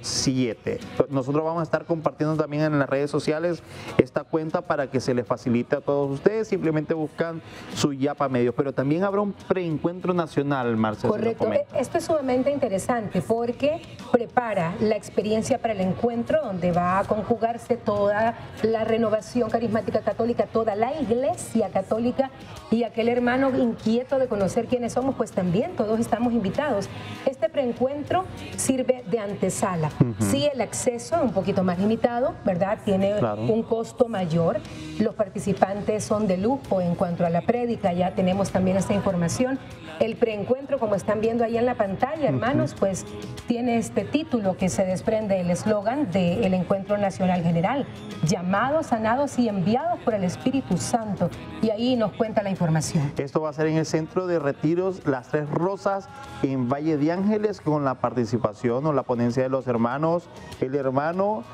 7. Nosotros vamos a estar compartiendo también en las redes sociales esta cuenta para que se les facilite a todos ustedes. Simplemente buscan su YAPA Medios. Pero también habrá un preencuentro nacional, Marcelo. Correcto. E- Esto es sumamente interesante porque prepara la experiencia para el encuentro donde va a conjugarse toda la renovación carismática católica, toda la iglesia católica y aquel hermano inquieto de conocer quiénes somos, pues también todos estamos invitados. Este preencuentro sirve de antesala. Ujú. Sí, el acceso es un poquito más limitado, ¿verdad? Tiene Claro. un costo mayor. Los participantes son de lujo en cuanto a la prédica, ya tenemos también esta información. El preencuentro, como están viendo ahí en la pantalla, hermanos, pues tiene este título que se desprende del eslogan del Encuentro Nacional General, llamados, sanados y enviados por el Espíritu Santo. Y ahí nos cuenta la información. Esto va a ser en el centro de retiros Las Tres Rosas en Valle de Ángeles con la participación o la ponencia de los hermanos, el hermano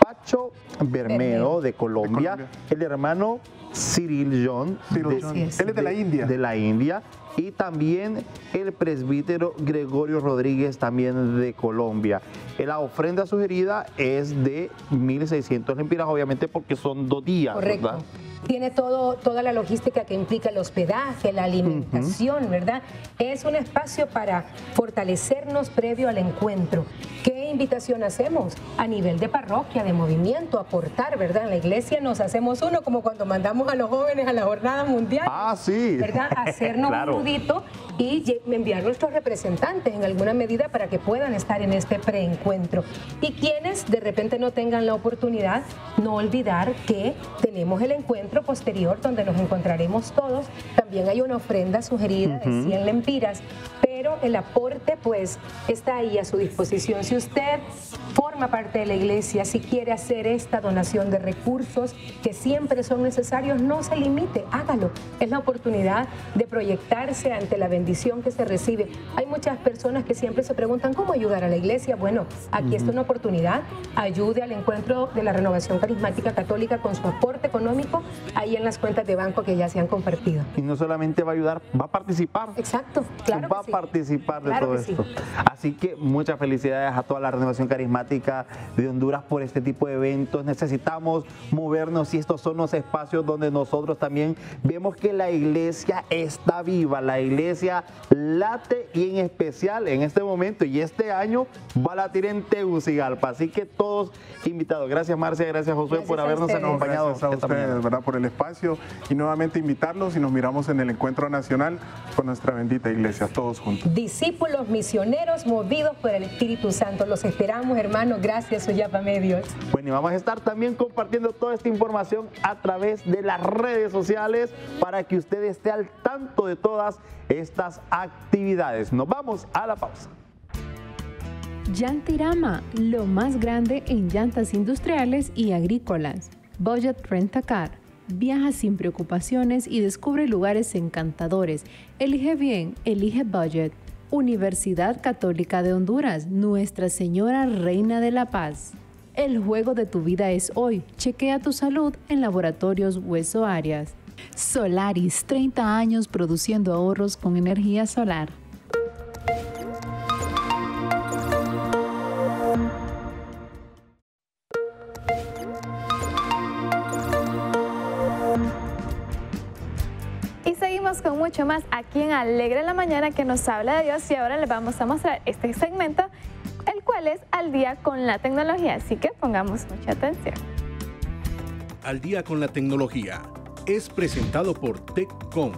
Pacho Bermeo de Colombia, el hermano Cyril John, Cyril John. Él es de la India. De la India. Y también el presbítero Gregorio Rodríguez, también de Colombia. Eh, La ofrenda sugerida es de 1.600 lempiras, obviamente porque son dos días, Correcto. ¿verdad? Tiene todo, toda la logística que implica el hospedaje, la alimentación, ¿verdad? Es un espacio para fortalecernos previo al encuentro. ¿Qué invitación hacemos? A nivel de parroquia, de movimiento, aportar, ¿verdad? En la iglesia nos hacemos uno, como cuando mandamos a los jóvenes a la jornada mundial. Ah, sí. ¿Verdad? Hacernos [laughs] Claro. un nudito y enviar nuestros representantes en alguna medida para que puedan estar en este preencuentro. Y quienes de repente no tengan la oportunidad, no olvidar que tenemos el encuentro posterior donde nos encontraremos todos. También hay una ofrenda sugerida de Ujú. 100 lempiras, pero el aporte pues está ahí a su disposición. Si usted forma parte de la iglesia, si quiere hacer esta donación de recursos que siempre son necesarios, no se limite, hágalo. Es la oportunidad de proyectarse ante la bendición que se recibe. Hay muchas personas que siempre se preguntan cómo ayudar a la iglesia. Bueno, aquí está Ujú. una oportunidad. Ayude al encuentro de la renovación carismática católica con su aporte económico ahí en las cuentas de banco que ya se han compartido. Y no solamente va a ayudar, va a participar. Exacto, claro va a participar de Claro todo sí. esto. Así que muchas felicidades a toda la renovación carismática de Honduras por este tipo de eventos. Necesitamos movernos y estos son los espacios donde nosotros también vemos que la iglesia está viva, la iglesia late y en especial en este momento y este año va a latir en Tegucigalpa. Así que todos invitados. Gracias Marcia, gracias Josué por habernos acompañado. Gracias a ustedes. ¿verdad? por el espacio y nuevamente invitarlos y nos miramos en el encuentro nacional con nuestra bendita iglesia, todos juntos. Discípulos misioneros movidos por el Espíritu Santo. Los esperamos, hermanos. Gracias, Suyapa Medios. Bueno, y vamos a estar también compartiendo toda esta información a través de las redes sociales para que usted esté al tanto de todas estas actividades. Nos vamos a la pausa. Llantirama, lo más grande en llantas industriales y agrícolas. Budget Rent a Car. Viaja sin preocupaciones y descubre lugares encantadores. Elige bien, elige Budget. Universidad Católica de Honduras, Nuestra Señora Reina de la Paz. El juego de tu vida es hoy. Chequea tu salud en Laboratorios Hueso Arias. Solaris, 30 años produciendo ahorros con energía solar. Mucho más aquí en Alegre la Mañana que nos habla de Dios y ahora les vamos a mostrar este segmento, el cual es al día con la tecnología, así que pongamos mucha atención. Al día con la tecnología es presentado por TechCom.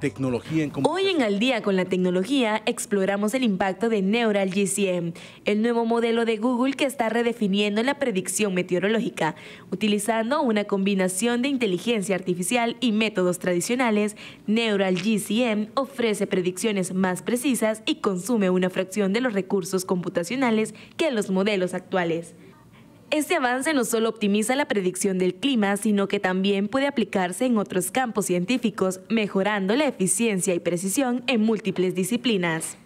Tecnología en Hoy en Al día con la tecnología exploramos el impacto de Neural GCM, el nuevo modelo de Google que está redefiniendo la predicción meteorológica. Utilizando una combinación de inteligencia artificial y métodos tradicionales, Neural GCM ofrece predicciones más precisas y consume una fracción de los recursos computacionales que los modelos actuales. Este avance no solo optimiza la predicción del clima, sino que también puede aplicarse en otros campos científicos, mejorando la eficiencia y precisión en múltiples disciplinas.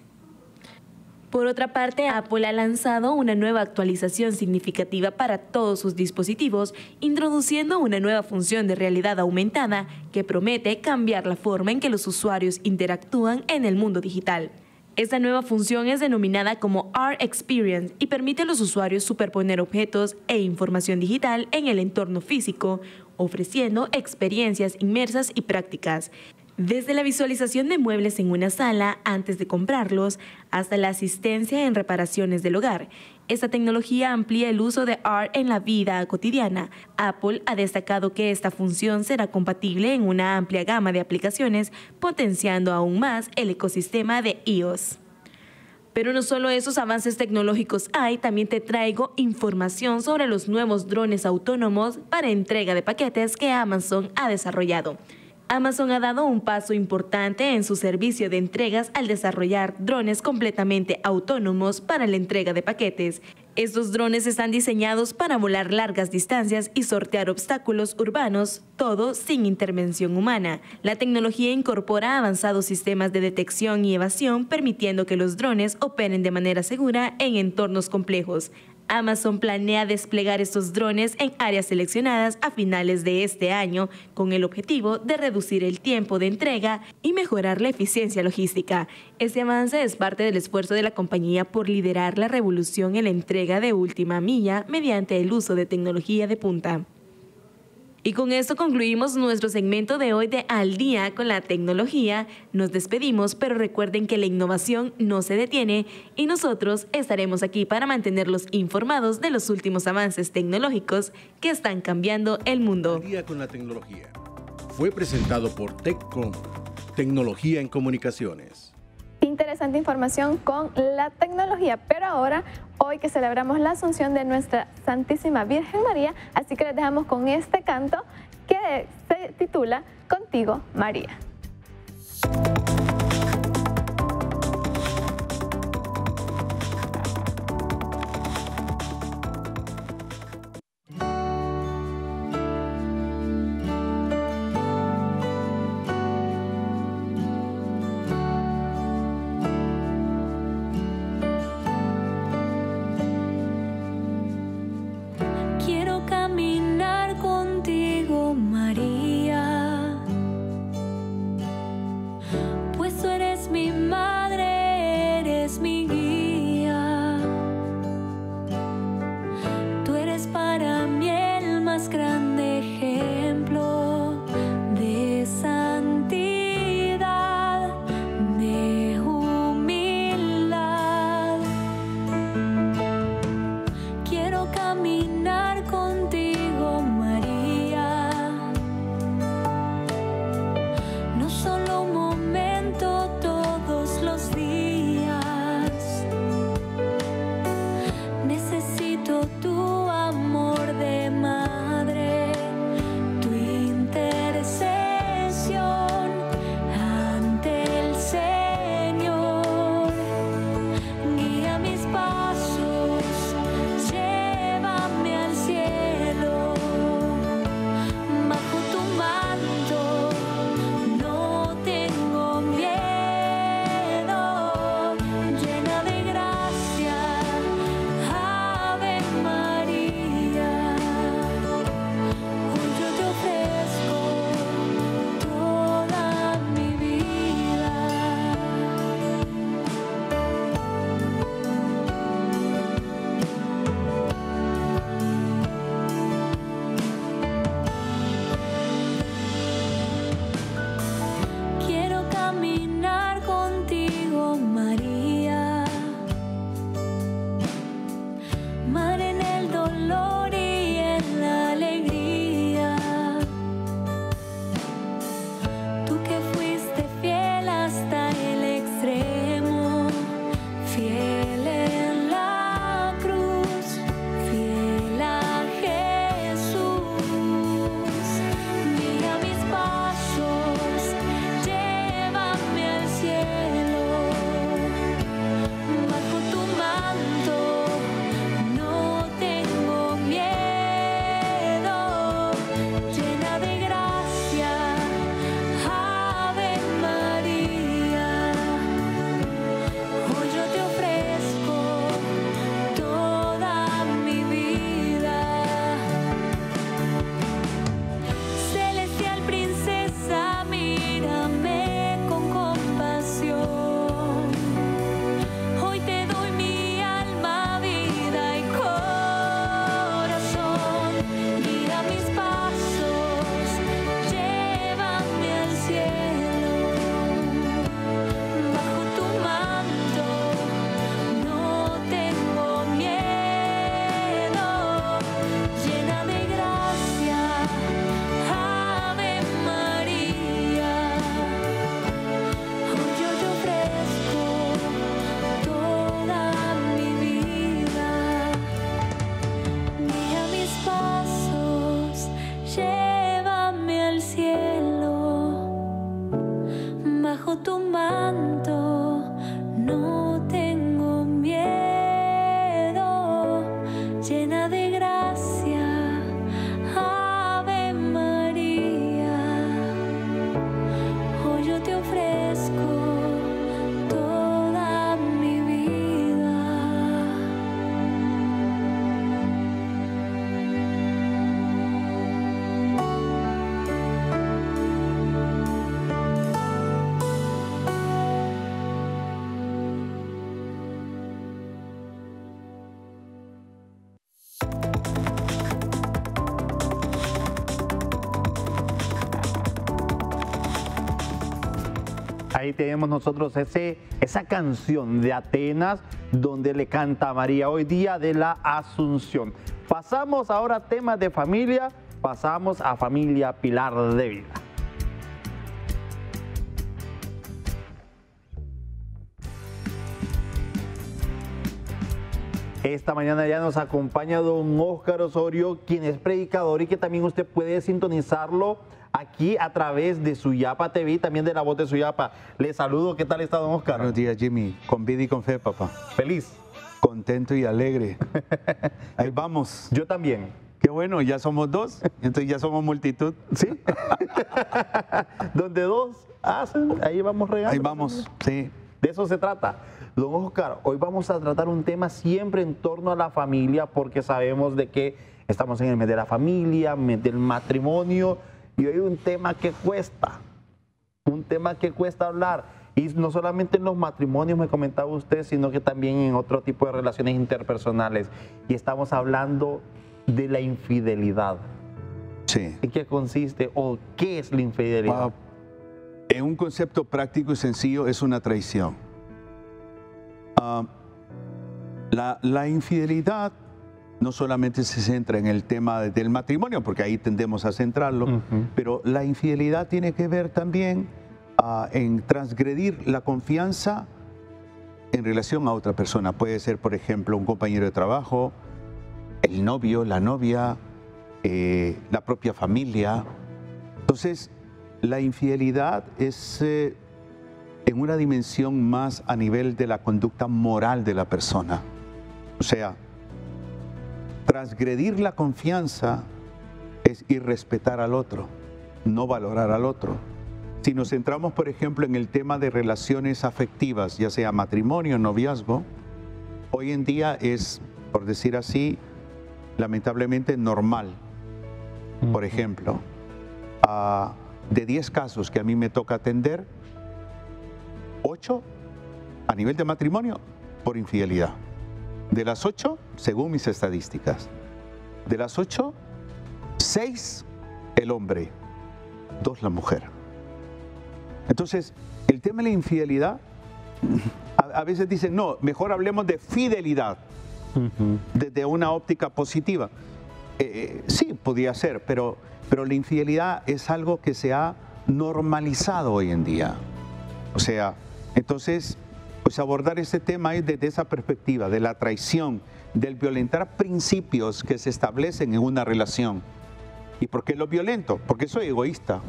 Por otra parte, Apple ha lanzado una nueva actualización significativa para todos sus dispositivos, introduciendo una nueva función de realidad aumentada que promete cambiar la forma en que los usuarios interactúan en el mundo digital. Esta nueva función es denominada como Art Experience y permite a los usuarios superponer objetos e información digital en el entorno físico, ofreciendo experiencias inmersas y prácticas. Desde la visualización de muebles en una sala antes de comprarlos hasta la asistencia en reparaciones del hogar, esta tecnología amplía el uso de ART en la vida cotidiana. Apple ha destacado que esta función será compatible en una amplia gama de aplicaciones, potenciando aún más el ecosistema de iOS. Pero no solo esos avances tecnológicos hay, también te traigo información sobre los nuevos drones autónomos para entrega de paquetes que Amazon ha desarrollado. Amazon ha dado un paso importante en su servicio de entregas al desarrollar drones completamente autónomos para la entrega de paquetes. Estos drones están diseñados para volar largas distancias y sortear obstáculos urbanos, todo sin intervención humana. La tecnología incorpora avanzados sistemas de detección y evasión, permitiendo que los drones operen de manera segura en entornos complejos. Amazon planea desplegar estos drones en áreas seleccionadas a finales de este año con el objetivo de reducir el tiempo de entrega y mejorar la eficiencia logística. Este avance es parte del esfuerzo de la compañía por liderar la revolución en la entrega de última milla mediante el uso de tecnología de punta. Y con esto concluimos nuestro segmento de hoy de Al día con la tecnología. Nos despedimos, pero recuerden que la innovación no se detiene y nosotros estaremos aquí para mantenerlos informados de los últimos avances tecnológicos que están cambiando el mundo. Al día con la tecnología. Fue presentado por TechCom, Tecnología en Comunicaciones interesante información con la tecnología. Pero ahora, hoy que celebramos la asunción de nuestra Santísima Virgen María, así que les dejamos con este canto que se titula Contigo, María. Tenemos nosotros ese, esa canción de Atenas donde le canta a María hoy día de la Asunción. Pasamos ahora a temas de familia, pasamos a familia Pilar de Vida. Esta mañana ya nos acompaña don Óscar Osorio, quien es predicador y que también usted puede sintonizarlo aquí a través de Suyapa TV, también de la voz de Suyapa. Le saludo, ¿qué tal está don Óscar? Buenos días, Jimmy. Con vida y con fe, papá. Feliz. Contento y alegre. [laughs] Ahí vamos. Yo también. Qué bueno, ya somos dos, entonces ya somos multitud. Sí. [laughs] Donde dos hacen, ahí vamos regando. Ahí vamos, sí. De eso se trata. Don Oscar, hoy vamos a tratar un tema siempre en torno a la familia porque sabemos de que estamos en el mes de la familia, mes del matrimonio y hoy un tema que cuesta, un tema que cuesta hablar. Y no solamente en los matrimonios, me comentaba usted, sino que también en otro tipo de relaciones interpersonales. Y estamos hablando de la infidelidad. Sí. ¿En qué consiste o qué es la infidelidad? En un concepto práctico y sencillo es una traición. Ah, la, la infidelidad no solamente se centra en el tema del matrimonio, porque ahí tendemos a centrarlo, pero la infidelidad tiene que ver también ah, en transgredir la confianza en relación a otra persona. Puede ser, por ejemplo, un compañero de trabajo, el novio, la novia, eh, la propia familia. Entonces, la infidelidad es eh, en una dimensión más a nivel de la conducta moral de la persona. O sea, transgredir la confianza es irrespetar al otro, no valorar al otro. Si nos centramos, por ejemplo, en el tema de relaciones afectivas, ya sea matrimonio, noviazgo, hoy en día es, por decir así, lamentablemente normal. Por ejemplo, ah, de 10 casos que a mí me toca atender, 8 a nivel de matrimonio por infidelidad. De las 8, según mis estadísticas, de las 8, 6 el hombre, 2 la mujer. Entonces, el tema de la infidelidad, a, a veces dicen, no, mejor hablemos de fidelidad desde una óptica positiva. Eh, eh, sí, podía ser, pero, pero la infidelidad es algo que se ha normalizado hoy en día. O sea, entonces, pues abordar este tema es desde esa perspectiva, de la traición, del violentar principios que se establecen en una relación. ¿Y por qué lo violento? Porque soy egoísta.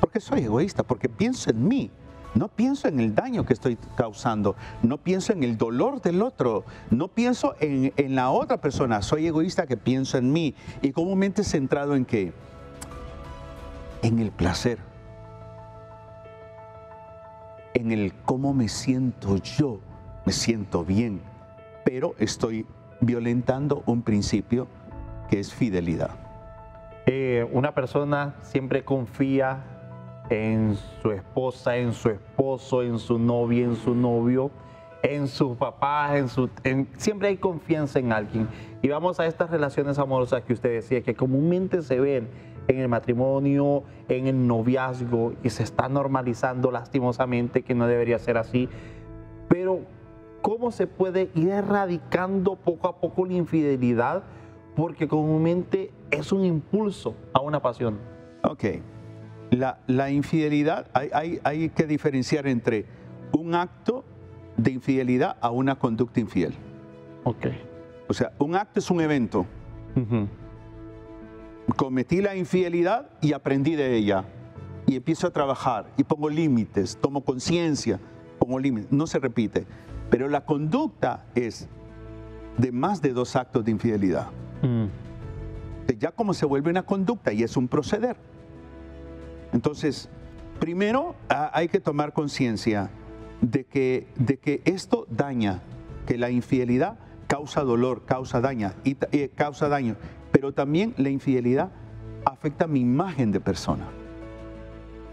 Porque soy egoísta, porque pienso en mí. No pienso en el daño que estoy causando, no pienso en el dolor del otro, no pienso en, en la otra persona, soy egoísta que pienso en mí y comúnmente centrado en qué? En el placer, en el cómo me siento yo, me siento bien, pero estoy violentando un principio que es fidelidad. Eh, una persona siempre confía en su esposa, en su esposo, en su novia, en su novio, en sus papás, en su, siempre hay confianza en alguien. Y vamos a estas relaciones amorosas que usted decía, que comúnmente se ven en el matrimonio, en el noviazgo, y se está normalizando lastimosamente que no debería ser así. Pero, ¿cómo se puede ir erradicando poco a poco la infidelidad? Porque comúnmente es un impulso a una pasión. Ok. La, la infidelidad, hay, hay- hay que diferenciar entre un acto de infidelidad a una conducta infiel. Ok. O sea, un acto es un evento. Cometí la infidelidad y aprendí de ella. Y empiezo a trabajar y pongo límites, tomo conciencia, pongo límites. No se repite. Pero la conducta es de más de dos actos de infidelidad. Ya como se vuelve una conducta y es un proceder. Entonces, primero hay que tomar conciencia de que, de que esto daña, que la infidelidad causa dolor, causa daño, y, eh, causa daño, pero también la infidelidad afecta mi imagen de persona.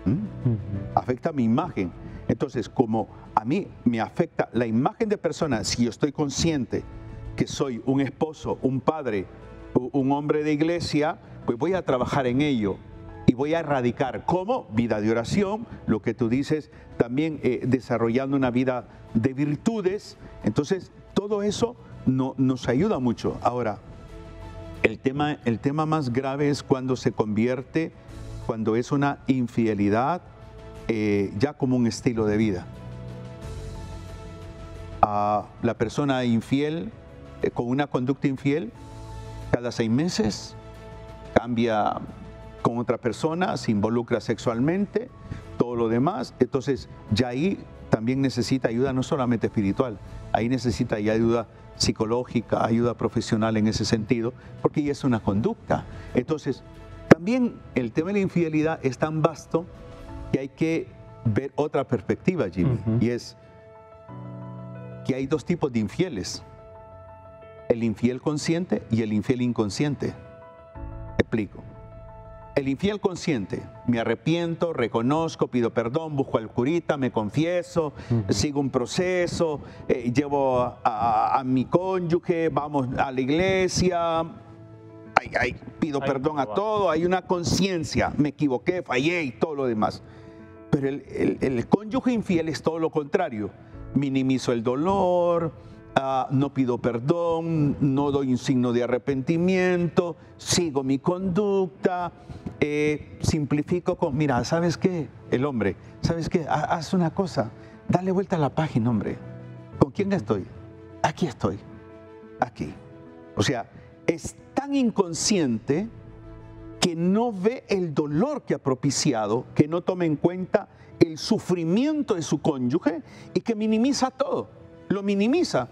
¿Mm? Afecta mi imagen. Entonces, como a mí me afecta la imagen de persona, si yo estoy consciente que soy un esposo, un padre, un hombre de iglesia, pues voy a trabajar en ello. y voy a erradicar. ¿Cómo? Vida de oración, lo que tú dices, también eh, desarrollando una vida de virtudes. Entonces, todo eso no- nos ayuda mucho. Ahora, el tema, el tema más grave es cuando se convierte, cuando es una infidelidad eh, ya como un estilo de vida. A la persona infiel, eh, con una conducta infiel, cada seis meses cambia con otra persona, se involucra sexualmente, todo lo demás. Entonces, ya ahí también necesita ayuda no solamente espiritual, ahí necesita ya ayuda psicológica, ayuda profesional en ese sentido, porque ya es una conducta. Entonces, también el tema de la infidelidad es tan vasto que hay que ver otra perspectiva, Jimmy, y es que hay dos tipos de infieles, el infiel consciente y el infiel inconsciente. Explico. El infiel consciente, me arrepiento, reconozco, pido perdón, busco al curita, me confieso, sigo un proceso, eh, llevo a, a- a mi cónyuge, vamos a la iglesia, ay, ay, pido perdón a todo, hay una conciencia, me equivoqué, fallé y todo lo demás. Pero el, el- el cónyuge infiel es todo lo contrario. Minimizo el dolor, ah, no pido perdón, no doy un signo de arrepentimiento, sigo mi conducta, eh, simplifico con, mira, ¿sabes qué? El hombre, ¿sabes qué? Ha- Haz una cosa, dale vuelta a la página, hombre. ¿Con quién estoy? Aquí estoy, aquí. O sea, es tan inconsciente que no ve el dolor que ha propiciado, que no toma en cuenta el sufrimiento de su cónyuge y que minimiza todo. Lo minimiza.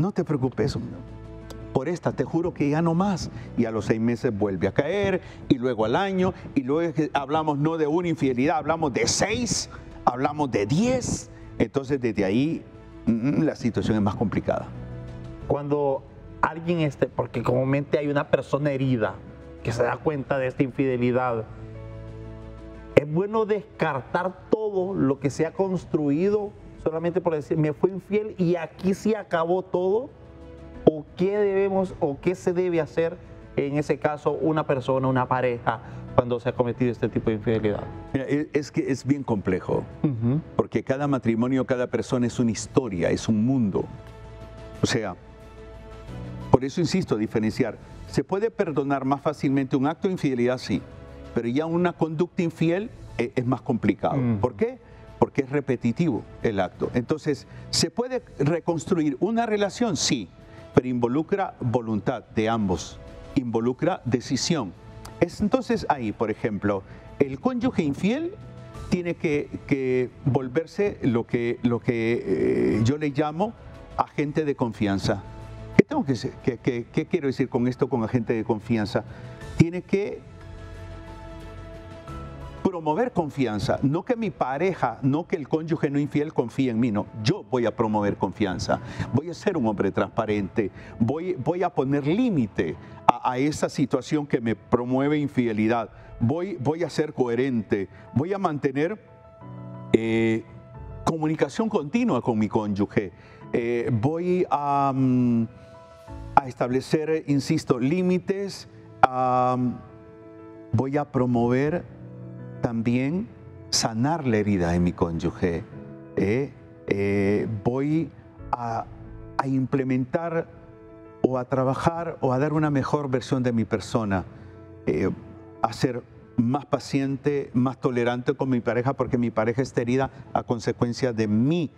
No te preocupes, por esta te juro que ya no más. Y a los seis meses vuelve a caer y luego al año y luego hablamos no de una infidelidad, hablamos de seis, hablamos de diez. Entonces desde ahí mm, la situación es más complicada. Cuando alguien esté, porque comúnmente hay una persona herida que se da cuenta de esta infidelidad, es bueno descartar todo lo que se ha construido solamente por decir, me fue infiel y aquí sí acabó todo, o qué debemos o qué se debe hacer en ese caso una persona, una pareja, cuando se ha cometido este tipo de infidelidad. Mira, e- es que es bien complejo, porque cada matrimonio, cada persona es una historia, es un mundo. O sea, por eso insisto, diferenciar. ¿Se puede perdonar más fácilmente un acto de infidelidad? Sí, pero ya una conducta infiel eh, es más complicado. ¿Por qué? Porque es repetitivo el acto. Entonces, ¿se puede reconstruir una relación? Sí, pero involucra voluntad de ambos, involucra decisión. Es entonces ahí, por ejemplo, el cónyuge infiel tiene que, que volverse lo que, lo que eh, yo le llamo agente de confianza. ¿Qué, tengo que, qué- qué quiero decir con esto con agente de confianza? Tiene que promover confianza, no que mi pareja, no que el cónyuge no infiel confíe en mí, no, yo voy a promover confianza, voy a ser un hombre transparente, voy, voy a poner límite a, esa situación que me promueve infidelidad, voy, voy a ser coherente, voy a mantener eh, comunicación continua con mi cónyuge, eh, voy a, mm, a establecer, insisto, límites, voy a promover también sanar la herida de mi cónyuge. ¿eh? Eh, voy a, implementar o a trabajar o a dar una mejor versión de mi persona. Eh, a ser más paciente, más tolerante con mi pareja porque mi pareja está herida a consecuencia de mi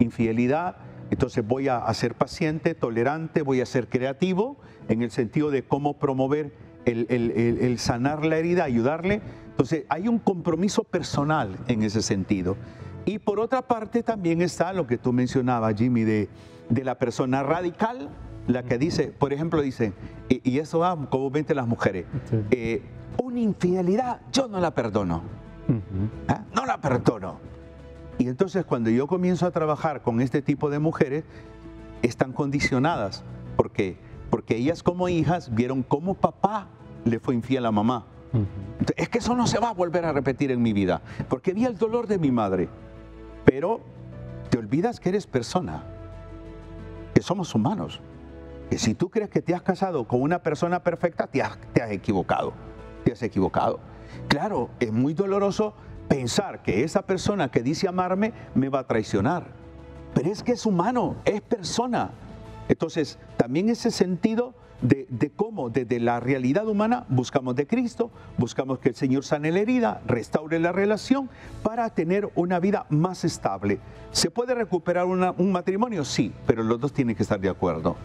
infidelidad. Entonces voy a, ser paciente, tolerante, voy a ser creativo en el sentido de cómo promover el sanar la herida, ayudarle. Entonces hay un compromiso personal en ese sentido. Y por otra parte también está lo que tú mencionabas, Jimmy, de, de la persona radical, la que dice, por ejemplo, dice, y, y eso va comúnmente las mujeres, eh, una infidelidad yo no la perdono. ¿Ah? No la perdono. Y entonces cuando yo comienzo a trabajar con este tipo de mujeres, están condicionadas. ¿Por qué? Porque ellas como hijas vieron cómo papá le fue infiel a mamá. Es que eso no se va a volver a repetir en mi vida, porque vi el dolor de mi madre. Pero te olvidas que eres persona, que somos humanos. Que si tú crees que te has casado con una persona perfecta, te has, te has equivocado. Te has equivocado. claro, es muy doloroso pensar que esa persona que dice amarme me va a traicionar. Pero es que es humano, es persona. Entonces, también ese sentido de, cómo desde la realidad humana buscamos de Cristo, buscamos que el Señor sane la herida, restaure la relación para tener una vida más estable. ¿Se puede recuperar un matrimonio? Sí, pero los dos tienen que estar de acuerdo.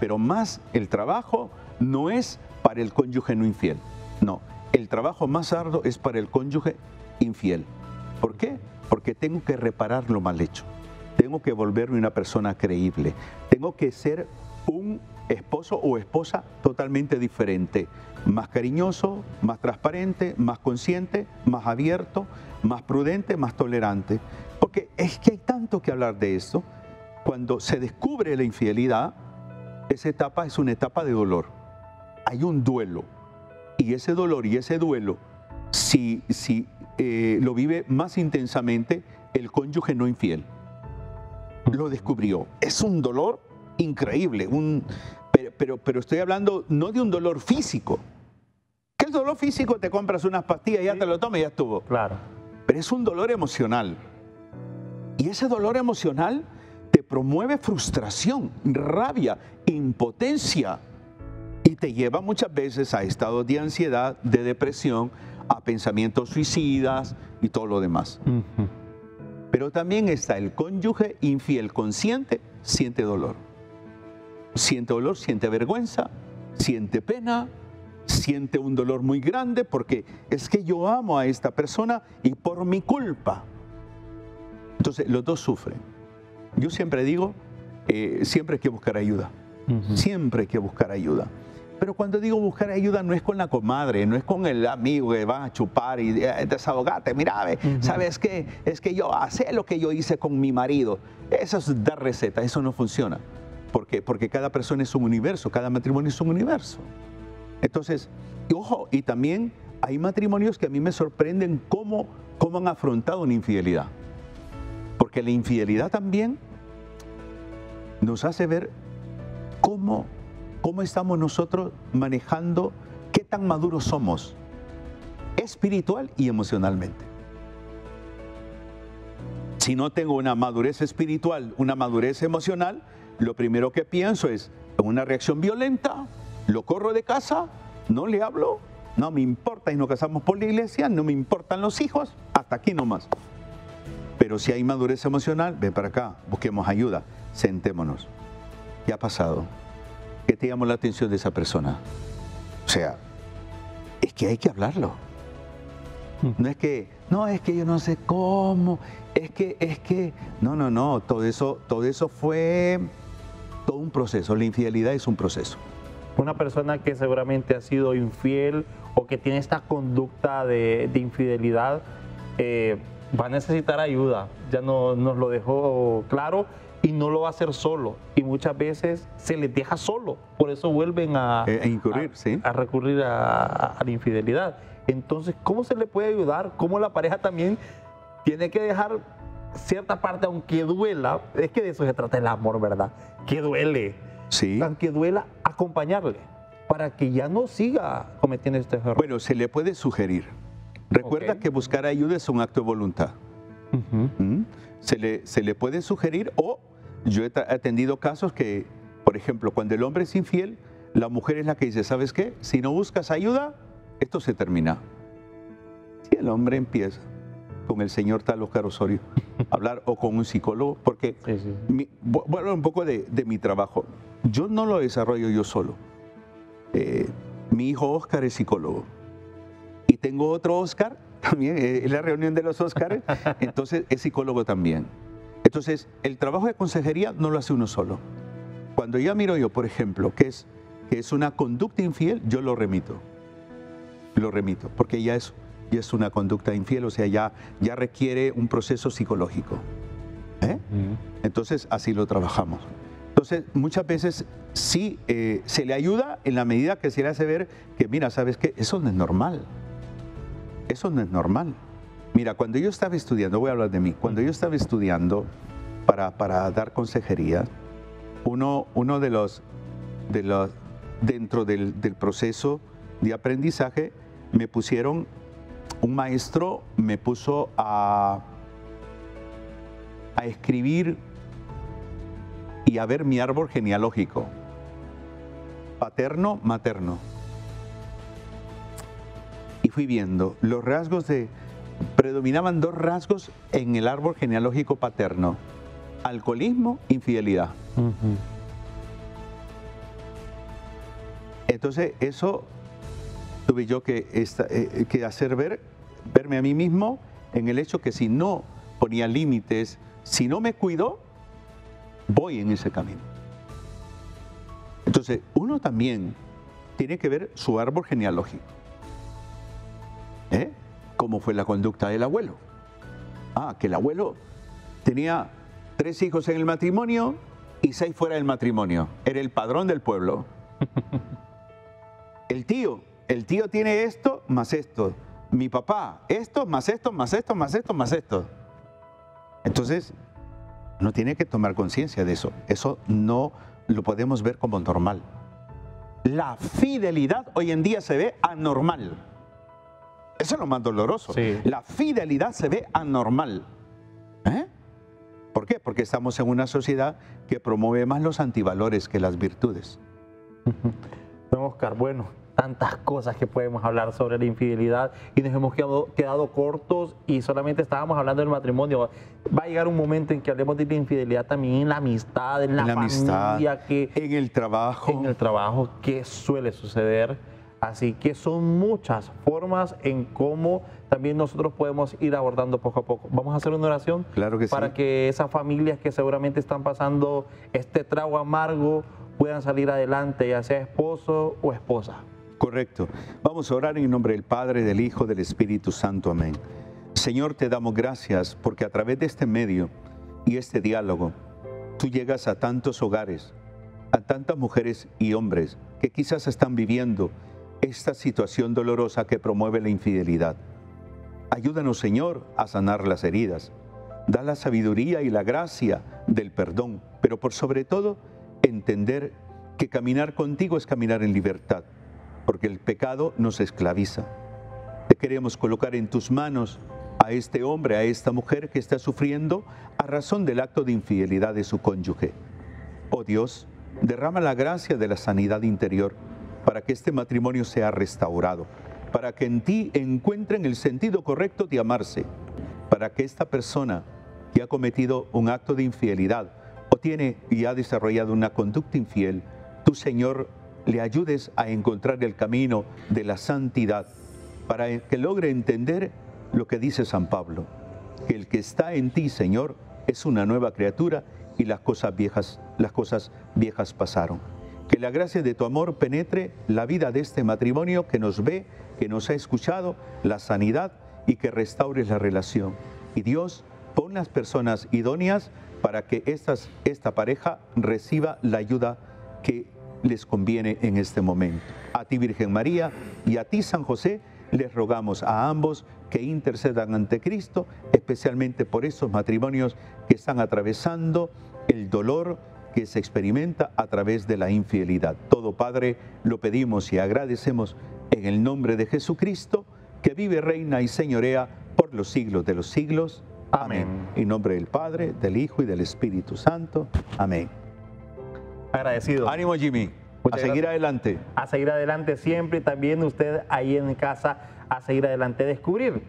Pero más el trabajo no es para el cónyuge no infiel. No, el trabajo más arduo es para el cónyuge infiel. ¿Por qué? Porque tengo que reparar lo mal hecho. Tengo que volverme una persona creíble. Tengo que ser un esposo o esposa totalmente diferente. Más cariñoso, más transparente, más consciente, más abierto, más prudente, más tolerante. Porque es que hay tanto que hablar de esto. Cuando se descubre la infidelidad, esa etapa es una etapa de dolor. Hay un duelo. Y ese dolor y ese duelo, si, si eh, lo vive más intensamente el cónyuge no infiel, lo descubrió. Es un dolor increíble, un, pero, pero, pero estoy hablando no de un dolor físico. Que el dolor físico te compras unas pastillas, ya te lo tomas y ya estuvo. Claro. Pero es un dolor emocional. Y ese dolor emocional te promueve frustración, rabia, impotencia y te lleva muchas veces a estados de ansiedad, de depresión, a pensamientos suicidas y todo lo demás. Pero también está el cónyuge infiel consciente, siente dolor. Siente dolor, siente vergüenza, siente pena, siente un dolor muy grande porque es que yo amo a esta persona y por mi culpa. Entonces los dos sufren. Yo siempre digo, eh, siempre hay que buscar ayuda. Siempre hay que buscar ayuda. Pero cuando digo buscar ayuda no es con la comadre, no es con el amigo que va a chupar y eh, desahogate. Mira, ¿sabes qué? Es que yo sé lo que yo hice con mi marido. Eso es dar receta, eso no funciona. ¿Por qué? Porque cada persona es un universo, cada matrimonio es un universo. Entonces, ojo, y también hay matrimonios que a mí me sorprenden cómo, cómo han afrontado una infidelidad. Porque la infidelidad también nos hace ver cómo, cómo estamos nosotros manejando, qué tan maduros somos, espiritual y emocionalmente. Si no tengo una madurez espiritual, una madurez emocional, lo primero que pienso es una reacción violenta, lo corro de casa, no le hablo, no me importa y nos casamos por la iglesia, no me importan los hijos, hasta aquí nomás. Pero si hay madurez emocional, ven para acá, busquemos ayuda, sentémonos. ¿Qué ha pasado? ¿Qué te llamó la atención de esa persona? O sea, es que hay que hablarlo. No es que, no, es que yo no sé cómo, es que, es que, no, no, no, todo eso, todo eso fue todo un proceso. La infidelidad es un proceso. Una persona que seguramente ha sido infiel o que tiene esta conducta de, de infidelidad eh, va a necesitar ayuda. Ya no, nos lo dejó claro y no lo va a hacer solo. Y muchas veces se les deja solo. Por eso vuelven a, Eh, a incurrir, a- sí. a recurrir a, a la infidelidad. Entonces, ¿cómo se le puede ayudar? ¿Cómo la pareja también tiene que dejar cierta parte, aunque duela? Es que de eso se trata el amor, ¿verdad? Que duele. Sí. Aunque duela, acompañarle para que ya no siga cometiendo este error. Bueno, se le puede sugerir. Recuerda que buscar ayuda es un acto de voluntad. ¿Mm? Se, le, se le puede sugerir o yo he atendido casos que, por ejemplo, cuando el hombre es infiel, la mujer es la que dice, ¿sabes qué? Si no buscas ayuda, esto se termina. Si el hombre empieza con el señor tal Oscar Osorio [laughs] hablar o con un psicólogo, porque mi- voy voy a hablar un poco de, de mi trabajo. Yo no lo desarrollo yo solo. Eh, mi hijo Oscar es psicólogo y tengo otro Oscar también, eh, es la reunión de los Oscars, [laughs] entonces es psicólogo también. Entonces, el trabajo de consejería no lo hace uno solo. Cuando ya miro yo, por ejemplo, que es, que es una conducta infiel, yo lo remito. Lo remito, porque ya es, ya es una conducta infiel, o sea, ya, ya requiere un proceso psicológico. ¿eh? Entonces, así lo trabajamos. Entonces, muchas veces sí eh, se le ayuda en la medida que se le hace ver que, mira, ¿sabes qué? Eso no es normal. Eso no es normal. Mira, cuando yo estaba estudiando, voy a hablar de mí, cuando yo estaba estudiando para, para dar consejería, uno, uno de los, de los dentro del, del proceso de aprendizaje, me pusieron un maestro me puso a, a escribir y a ver mi árbol genealógico, paterno, materno. Y fui viendo los rasgos de, predominaban dos rasgos en el árbol genealógico paterno, alcoholismo, infidelidad. Entonces eso tuve yo que, esta- eh, que hacer ver, verme a mí mismo en el hecho que si no ponía límites, si no me cuido, voy en ese camino. Entonces uno también tiene que ver su árbol genealógico. ¿Eh? ¿Cómo fue la conducta del abuelo? Ah, que el abuelo tenía tres hijos en el matrimonio y seis fuera del matrimonio. Era el padrón del pueblo. [laughs] El tío, el tío tiene esto más esto. Mi papá, esto más esto, más esto, más esto, más esto. Entonces, no tiene que tomar conciencia de eso. Eso no lo podemos ver como normal. La fidelidad hoy en día se ve anormal. Eso es lo más doloroso. La fidelidad se ve anormal. ¿Eh? ¿Por qué? Porque estamos en una sociedad que promueve más los antivalores que las virtudes. [laughs] Don Oscar, bueno, tantas cosas que podemos hablar sobre la infidelidad y nos hemos quedado, quedado cortos y solamente estábamos hablando del matrimonio. Va a llegar un momento en que hablemos de la infidelidad también en la amistad, en la, la amistad, familia, que, en el trabajo. En el trabajo, que suele suceder. Así que son muchas formas en cómo también nosotros podemos ir abordando poco a poco. Vamos a hacer una oración Claro que sí. para que esas familias que seguramente están pasando este trago amargo puedan salir adelante, ya sea esposo o esposa. Correcto. Vamos a orar en nombre del Padre, del Hijo, del Espíritu Santo. Amén. Señor, te damos gracias porque a través de este medio y este diálogo, tú llegas a tantos hogares, a tantas mujeres y hombres que quizás están viviendo esta situación dolorosa que promueve la infidelidad. Ayúdanos, Señor, a sanar las heridas. Da la sabiduría y la gracia del perdón, pero por sobre todo, entender que caminar contigo es caminar en libertad, porque el pecado nos esclaviza. Te queremos colocar en tus manos a este hombre, a esta mujer que está sufriendo a razón del acto de infidelidad de su cónyuge. Oh Dios, derrama la gracia de la sanidad interior para que este matrimonio sea restaurado, para que en ti encuentren el sentido correcto de amarse, para que esta persona que ha cometido un acto de infidelidad o tiene y ha desarrollado una conducta infiel, tú Señor le ayudes a encontrar el camino de la santidad, para que logre entender lo que dice San Pablo, que el que está en ti, Señor, es una nueva criatura y las cosas viejas, las cosas viejas pasaron. Que la gracia de tu amor penetre la vida de este matrimonio que nos ve, que nos ha escuchado, la sanidad y que restaures la relación. Y Dios, pon las personas idóneas para que esta pareja reciba la ayuda que les conviene en este momento. A ti Virgen María y a ti San José les rogamos a ambos que intercedan ante Cristo, especialmente por esos matrimonios que están atravesando el dolor que se experimenta a través de la infidelidad. Todo Padre lo pedimos y agradecemos en el nombre de Jesucristo, que vive, reina y señorea por los siglos de los siglos. Amén. En nombre del Padre, del Hijo y del Espíritu Santo. Amén. Agradecido. Ánimo Jimmy. Muchas a seguir gracias. adelante. A seguir adelante siempre y también usted ahí en casa a seguir adelante. Descubrir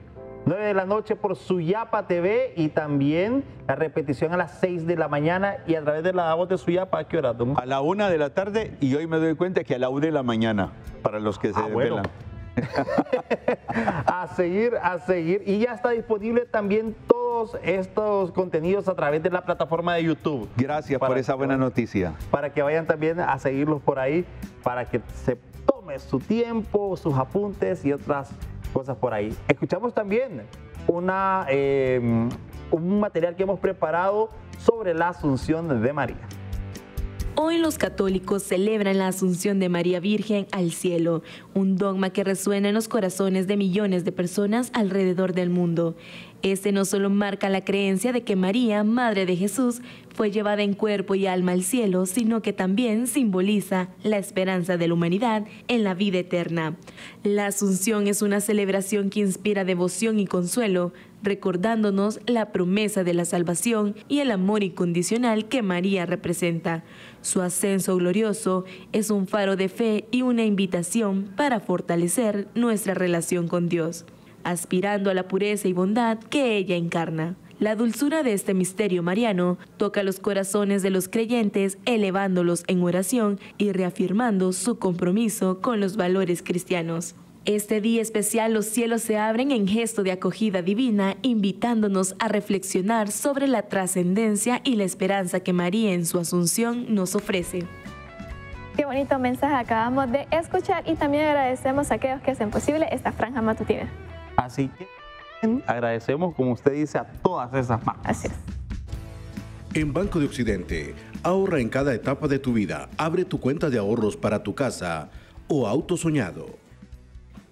9 de la noche por Suyapa TV y también la repetición a las 6 de la mañana y a través de la voz de Suyapa, ¿a qué hora, don? A la una de la tarde y hoy me doy cuenta que a la una de la mañana, para los que se Ah, bueno. [laughs] a seguir, a seguir. Y ya está disponible también todos estos contenidos a través de la plataforma de YouTube. Gracias por esa buena vayan- noticia. Para que vayan también a seguirlos por ahí, para que se tome su tiempo, sus apuntes y otras cosas por ahí. Escuchamos también una, eh, un material que hemos preparado sobre la Asunción de María. Hoy los católicos celebran la Asunción de María Virgen al cielo, un dogma que resuena en los corazones de millones de personas alrededor del mundo. Este no solo marca la creencia de que María, Madre de Jesús, fue llevada en cuerpo y alma al cielo, sino que también simboliza la esperanza de la humanidad en la vida eterna. La Asunción es una celebración que inspira devoción y consuelo, recordándonos la promesa de la salvación y el amor incondicional que María representa. Su ascenso glorioso es un faro de fe y una invitación para fortalecer nuestra relación con Dios, aspirando a la pureza y bondad que ella encarna. La dulzura de este misterio mariano toca los corazones de los creyentes, elevándolos en oración y reafirmando su compromiso con los valores cristianos. Este día especial los cielos se abren en gesto de acogida divina, invitándonos a reflexionar sobre la trascendencia y la esperanza que María en su asunción nos ofrece. Qué bonito mensaje acabamos de escuchar y también agradecemos a aquellos que hacen posible esta franja matutina. Así que agradecemos, como usted dice, a todas esas marcas. Así es. En Banco de Occidente, ahorra en cada etapa de tu vida. Abre tu cuenta de ahorros para tu casa o auto soñado.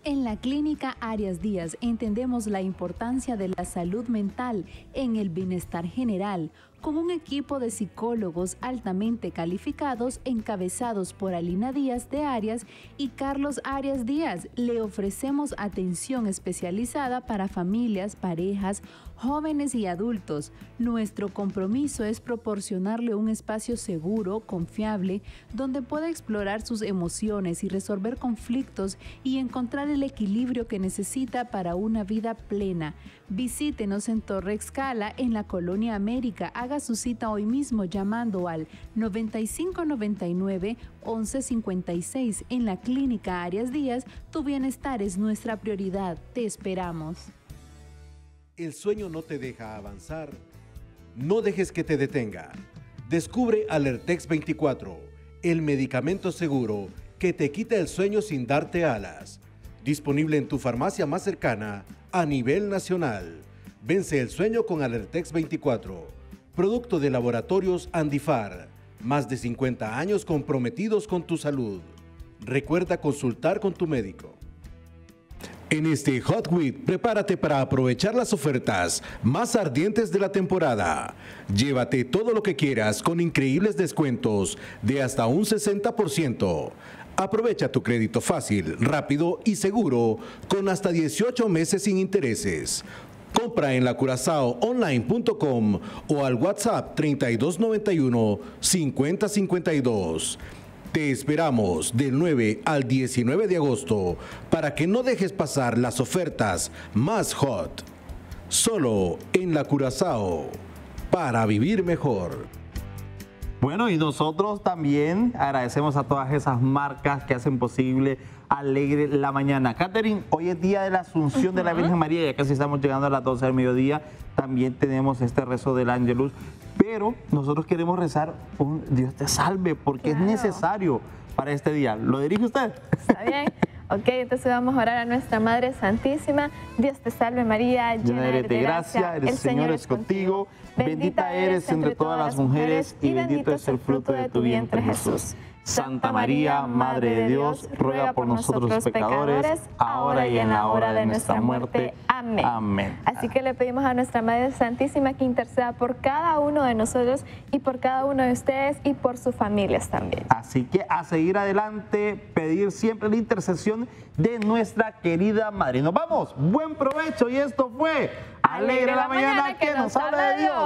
En la clínica Arias Díaz entendemos la importancia de la salud mental en el bienestar general, con un equipo de psicólogos altamente calificados encabezados por Alina Díaz de Arias y Carlos Arias Díaz. Le ofrecemos atención especializada para familias, parejas, jóvenes y adultos. Nuestro compromiso es proporcionarle un espacio seguro, confiable, donde pueda explorar sus emociones y resolver conflictos y encontrar el equilibrio que necesita para una vida plena. Visítenos en Torre Excala, en la Colonia América. Haga su cita hoy mismo llamando al 9599 1156 en la Clínica Arias Díaz. Tu bienestar es nuestra prioridad. Te esperamos. El sueño no te deja avanzar. No dejes que te detenga. Descubre Alertex 24, el medicamento seguro que te quita el sueño sin darte alas. Disponible en tu farmacia más cercana a nivel nacional. Vence el sueño con Alertex 24, producto de laboratorios Andifar. Más de 50 años comprometidos con tu salud. Recuerda consultar con tu médico. En este Hot Week, prepárate para aprovechar las ofertas más ardientes de la temporada. Llévate todo lo que quieras con increíbles descuentos de hasta un 60%. Aprovecha tu crédito fácil, rápido y seguro con hasta 18 meses sin intereses. Compra en lacurazaoonline.com o al WhatsApp 3291 5052. Te esperamos del 9 al 19 de agosto para que no dejes pasar las ofertas más hot. Solo en la Curazao para vivir mejor. Bueno, y nosotros también agradecemos a todas esas marcas que hacen posible Alegre la Mañana. Catherine, hoy es día de la Asunción de la Virgen María, ya casi estamos llegando a las 12 del mediodía. También tenemos este rezo del Ángelus, pero nosotros queremos rezar un Dios te salve, porque es necesario para este día. ¿Lo dirige usted? ¿Está bien? Ok, entonces vamos a orar a nuestra Madre Santísima. Dios te salve María, llena eres de gracia, el Señor es contigo. Bendita eres entre todas las mujeres y bendito es el fruto de tu vientre Jesús. Santa María, Madre de Dios, ruega por nosotros los pecadores, ahora y en la hora de nuestra muerte. Amén. Amén. Así que le pedimos a nuestra Madre Santísima que interceda por cada uno de nosotros y por cada uno de ustedes y por sus familias también. Así que a seguir adelante, pedir siempre la intercesión de nuestra querida Madre. Nos vamos, buen provecho y esto fue Alegre la, mañana, que nos habla de Dios.